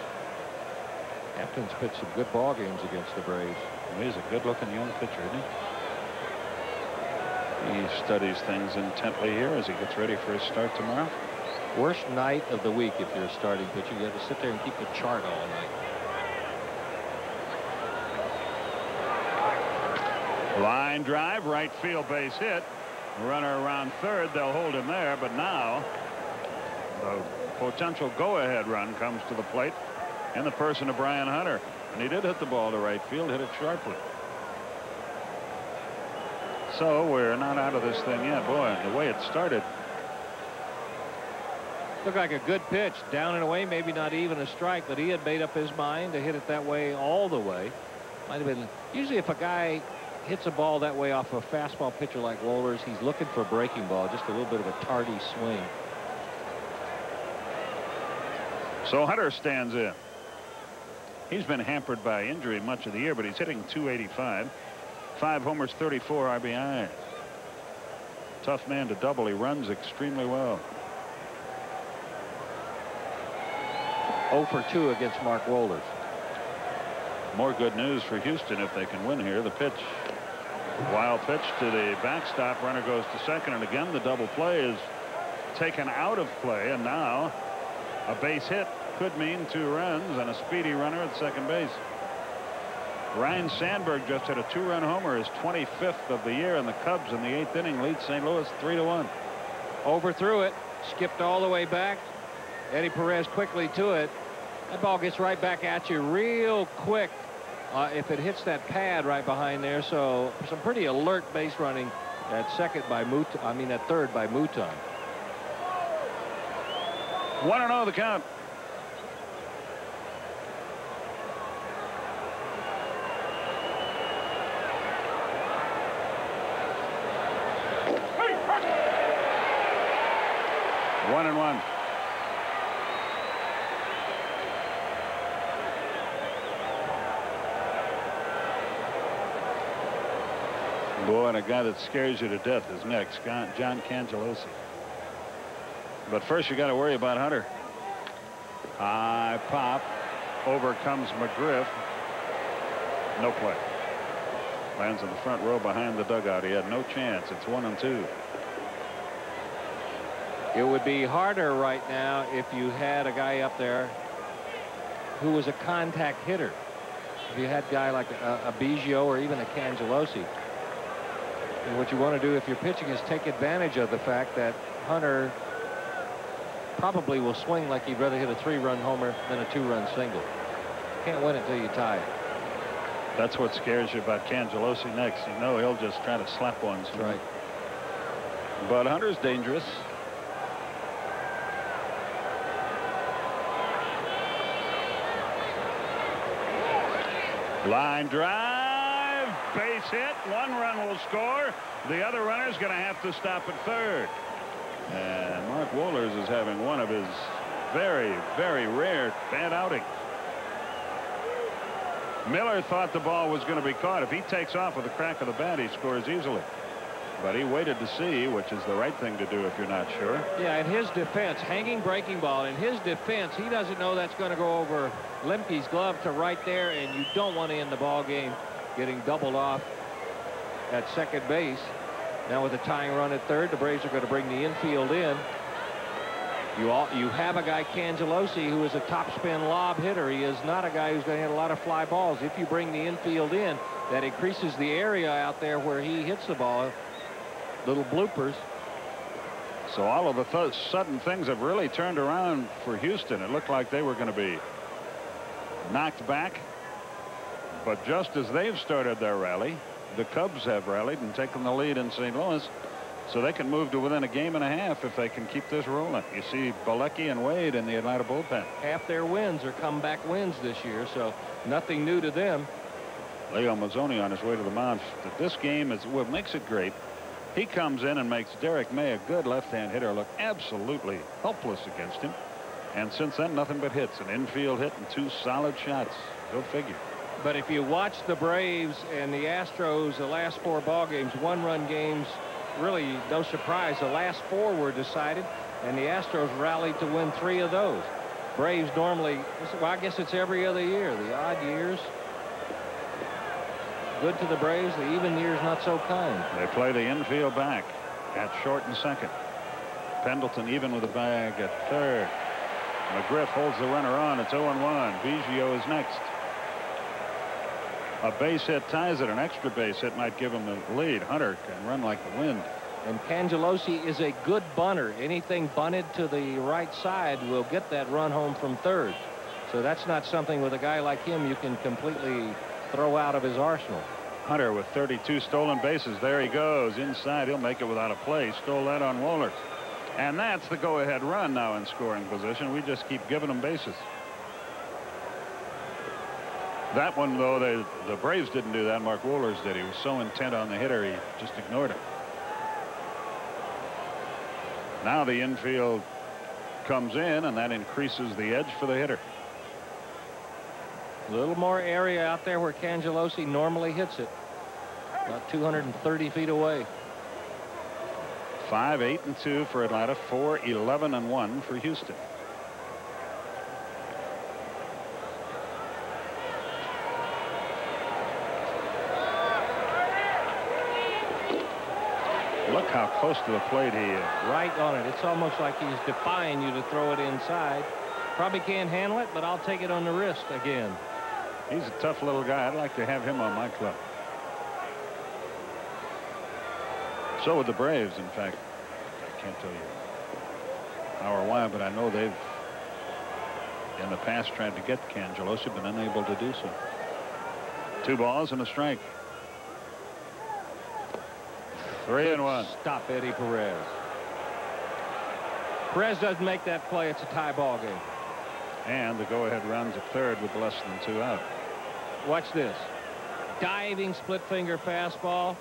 Hampton's pitched some good ball games against the Braves. He's a good-looking young pitcher, isn't he? He studies things intently here as he gets ready for his start tomorrow. Worst night of the week if you're a starting pitcher. You have to sit there and keep the chart all night. Line drive, right field base hit. Runner around third. They'll hold him there, but now the potential go-ahead run comes to the plate in the person of Brian Hunter. And he did hit the ball to right field, hit it sharply. So we're not out of this thing yet. Boy, the way it started. Looked like a good pitch. Down and away, maybe not even a strike, but he had made up his mind to hit it that way all the way. Might have been. Usually if a guy hits a ball that way off a fastball pitcher like Wohlers, he's looking for a breaking ball, just a little bit of a tardy swing. So Hunter stands in. He's been hampered by injury much of the year, but he's hitting 285. Five homers, 34 RBIs. Tough man to double. He runs extremely well. 0 for 2 against Mark Wohlers. More good news for Houston if they can win here. The pitch. Wild pitch to the backstop. Runner goes to second. And again, the double play is taken out of play. And now a base hit could mean two runs and a speedy runner at second base. Ryne Sandberg just hit a two-run homer, his 25th of the year, and the Cubs in the eighth inning lead St. Louis three to one. Overthrew it, skipped all the way back. Eddie Perez quickly to it. That ball gets right back at you real quick uh, if it hits that pad right behind there. So some pretty alert base running at second by Moot. I mean at third by Mouton. One and zero oh the count. One and one. Boy, and a guy that scares you to death is next, John Cangelosi. But first, you got to worry about Hunter. High pop. Over comes McGriff. No play. Lands in the front row behind the dugout. He had no chance. It's one and two. It would be harder right now if you had a guy up there who was a contact hitter. If you had a guy like uh, a, a Biggio or even a Cangelosi. And what you want to do if you're pitching is take advantage of the fact that Hunter probably will swing like he'd rather hit a three-run homer than a two-run single. Can't win it till you tie it. That's what scares you about Cangelosi next. You know he'll just try to slap ones. Right. But Hunter's dangerous. Line drive, base hit, one run will score. The other runner's going to have to stop at third. And Mark Wohlers is having one of his very, very rare bad outings. Miller thought the ball was going to be caught. If he takes off with a crack of the bat, he scores easily. But he waited to see, which is the right thing to do if you're not sure. Yeah, in his defense, hanging breaking ball. In his defense, he doesn't know that's going to go over Lemke's glove to right there, and you don't want to end the ball game getting doubled off at second base. Now with a tying run at third, the Braves are going to bring the infield in. You all you have a guy Cangelosi who is a top spin lob hitter. He is not a guy who's going to hit a lot of fly balls. If you bring the infield in, that increases the area out there where he hits the ball. Little bloopers. So all of the th sudden things have really turned around for Houston. It looked like they were going to be knocked back. But just as they've started their rally, the Cubs have rallied and taken the lead in St. Louis. So they can move to within a game and a half if they can keep this rolling. You see Bielecki and Wade in the Atlanta bullpen. Half their wins are comeback wins this year, so nothing new to them. Leo Mazzone on his way to the mound. This game is what makes it great. He comes in and makes Derrick May, a good left-hand hitter, look absolutely helpless against him. And since then, nothing but hits. An infield hit and two solid shots. Go figure. But if you watch the Braves and the Astros the last four ball games, one-run games, really no surprise. The last four were decided, and the Astros rallied to win three of those. Braves normally, well, I guess it's every other year. The odd years, good to the Braves. The even years, not so kind. They play the infield back at short and second. Pendleton even with a bag at third. McGriff holds the runner on. It's 0-1. Biggio is next. A base hit ties it. An extra base hit might give him the lead. Hunter can run like the wind. And Cangelosi is a good bunter. Anything bunted to the right side will get that run home from third. So that's not something with a guy like him you can completely throw out of his arsenal. Hunter with 32 stolen bases. There he goes. Inside, he'll make it without a play. Stole that on Wohlers. And that's the go-ahead run now in scoring position. We just keep giving them bases. That one, though, they, the Braves didn't do that. Mark Wohlers did. He was so intent on the hitter, he just ignored him. Now the infield comes in, and that increases the edge for the hitter. A little more area out there where Cangelosi normally hits it. About 230 feet away. 5 8 and 2 for Atlanta 4 11 and 1 for Houston. Look how close to the plate he is. Right on it. It's almost like he's defying you to throw it inside. Probably can't handle it, but I'll take it on the wrist again. He's a tough little guy. I'd like to have him on my club. So would the Braves, in fact. I can't tell you how or why, but I know they've in the past tried to get Cangelosi, but unable to do so. Two balls and a strike. Three and one. Stop Eddie Perez. Perez doesn't make that play. It's a tie ball game. And the go-ahead runs at third with less than two out. Watch this. Diving split finger fastball.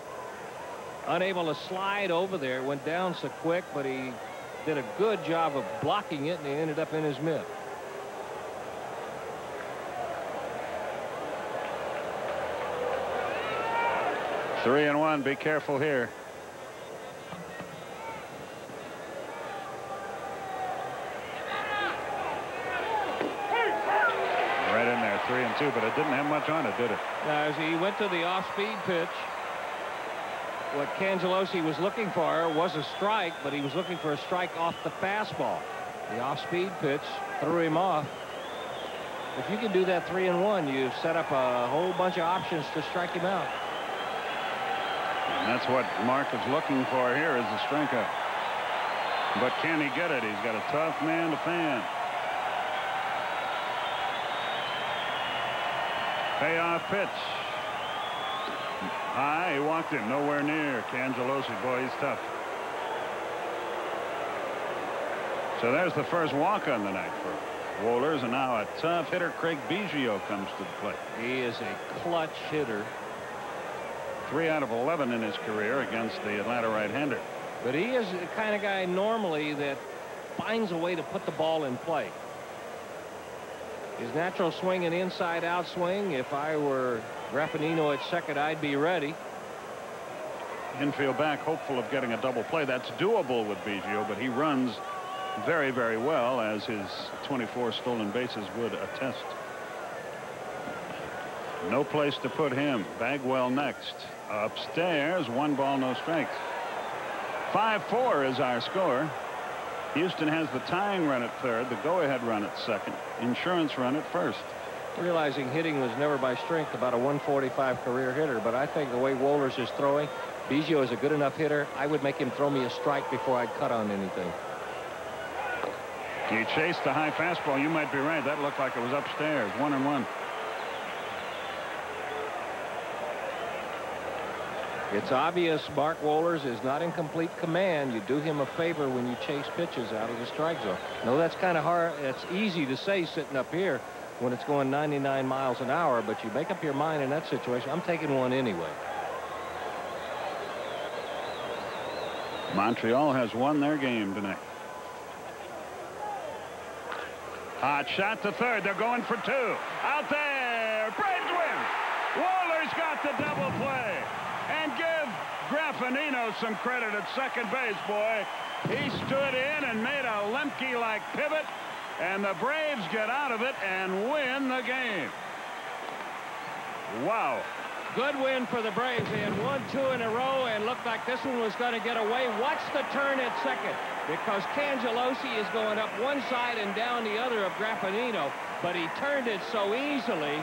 Unable to slide over there. Went down so quick, but he did a good job of blocking it, and he ended up in his mitt. Three and one. Be careful here. Right in there, three and two, but it didn't have much on it, did it? As he went to the off-speed pitch, what Cangelosi was looking for was a strike, but he was looking for a strike off the fastball. The off-speed pitch threw him off. If you can do that three and one, you've set up a whole bunch of options to strike him out. And that's what Mark is looking for here is the strikeout. But can he get it? He's got a tough man to fan. Payoff pitch. High, he walked him. Nowhere near. Cangelosi, boy, he's tough. So there's the first walk on the night for Wohlers, and now a tough hitter, Craig Biggio, comes to the plate. He is a clutch hitter. Three out of 11 in his career against the Atlanta right-hander. But he is the kind of guy normally that finds a way to put the ball in play. His natural swing and inside out swing. If I were Graffanino at second, I'd be ready. Infield back, hopeful of getting a double play. That's doable with Biggio, but he runs very, very well, as his 24 stolen bases would attest. No place to put him. Bagwell next. Upstairs, one ball, no strikes. 5-4 is our score. Houston has the tying run at third, the go-ahead run at second, insurance run at first. Realizing hitting was never by strength, about a 145 career hitter, but I think the way Wohlers is throwing, Biggio is a good enough hitter. I would make him throw me a strike before I'd cut on anything. He chased the high fastball. You might be right. That looked like it was upstairs. One and one. It's obvious Mark Wohlers is not in complete command. You do him a favor when you chase pitches out of the strike zone. No, that's kind of hard. It's easy to say sitting up here when it's going 99 miles an hour, but you make up your mind in that situation. I'm taking one anyway. Montreal has won their game tonight. Hot shot to third. They're going for two. Out there. Braves win. Wohlers got the double Graffanino some credit at second base, boy. He stood in and made a Lemke-like pivot. And the Braves get out of it and win the game. Wow. Good win for the Braves. They had won two in a row and looked like this one was going to get away. Watch the turn at second because Cangelosi is going up one side and down the other of Graffanino, but he turned it so easily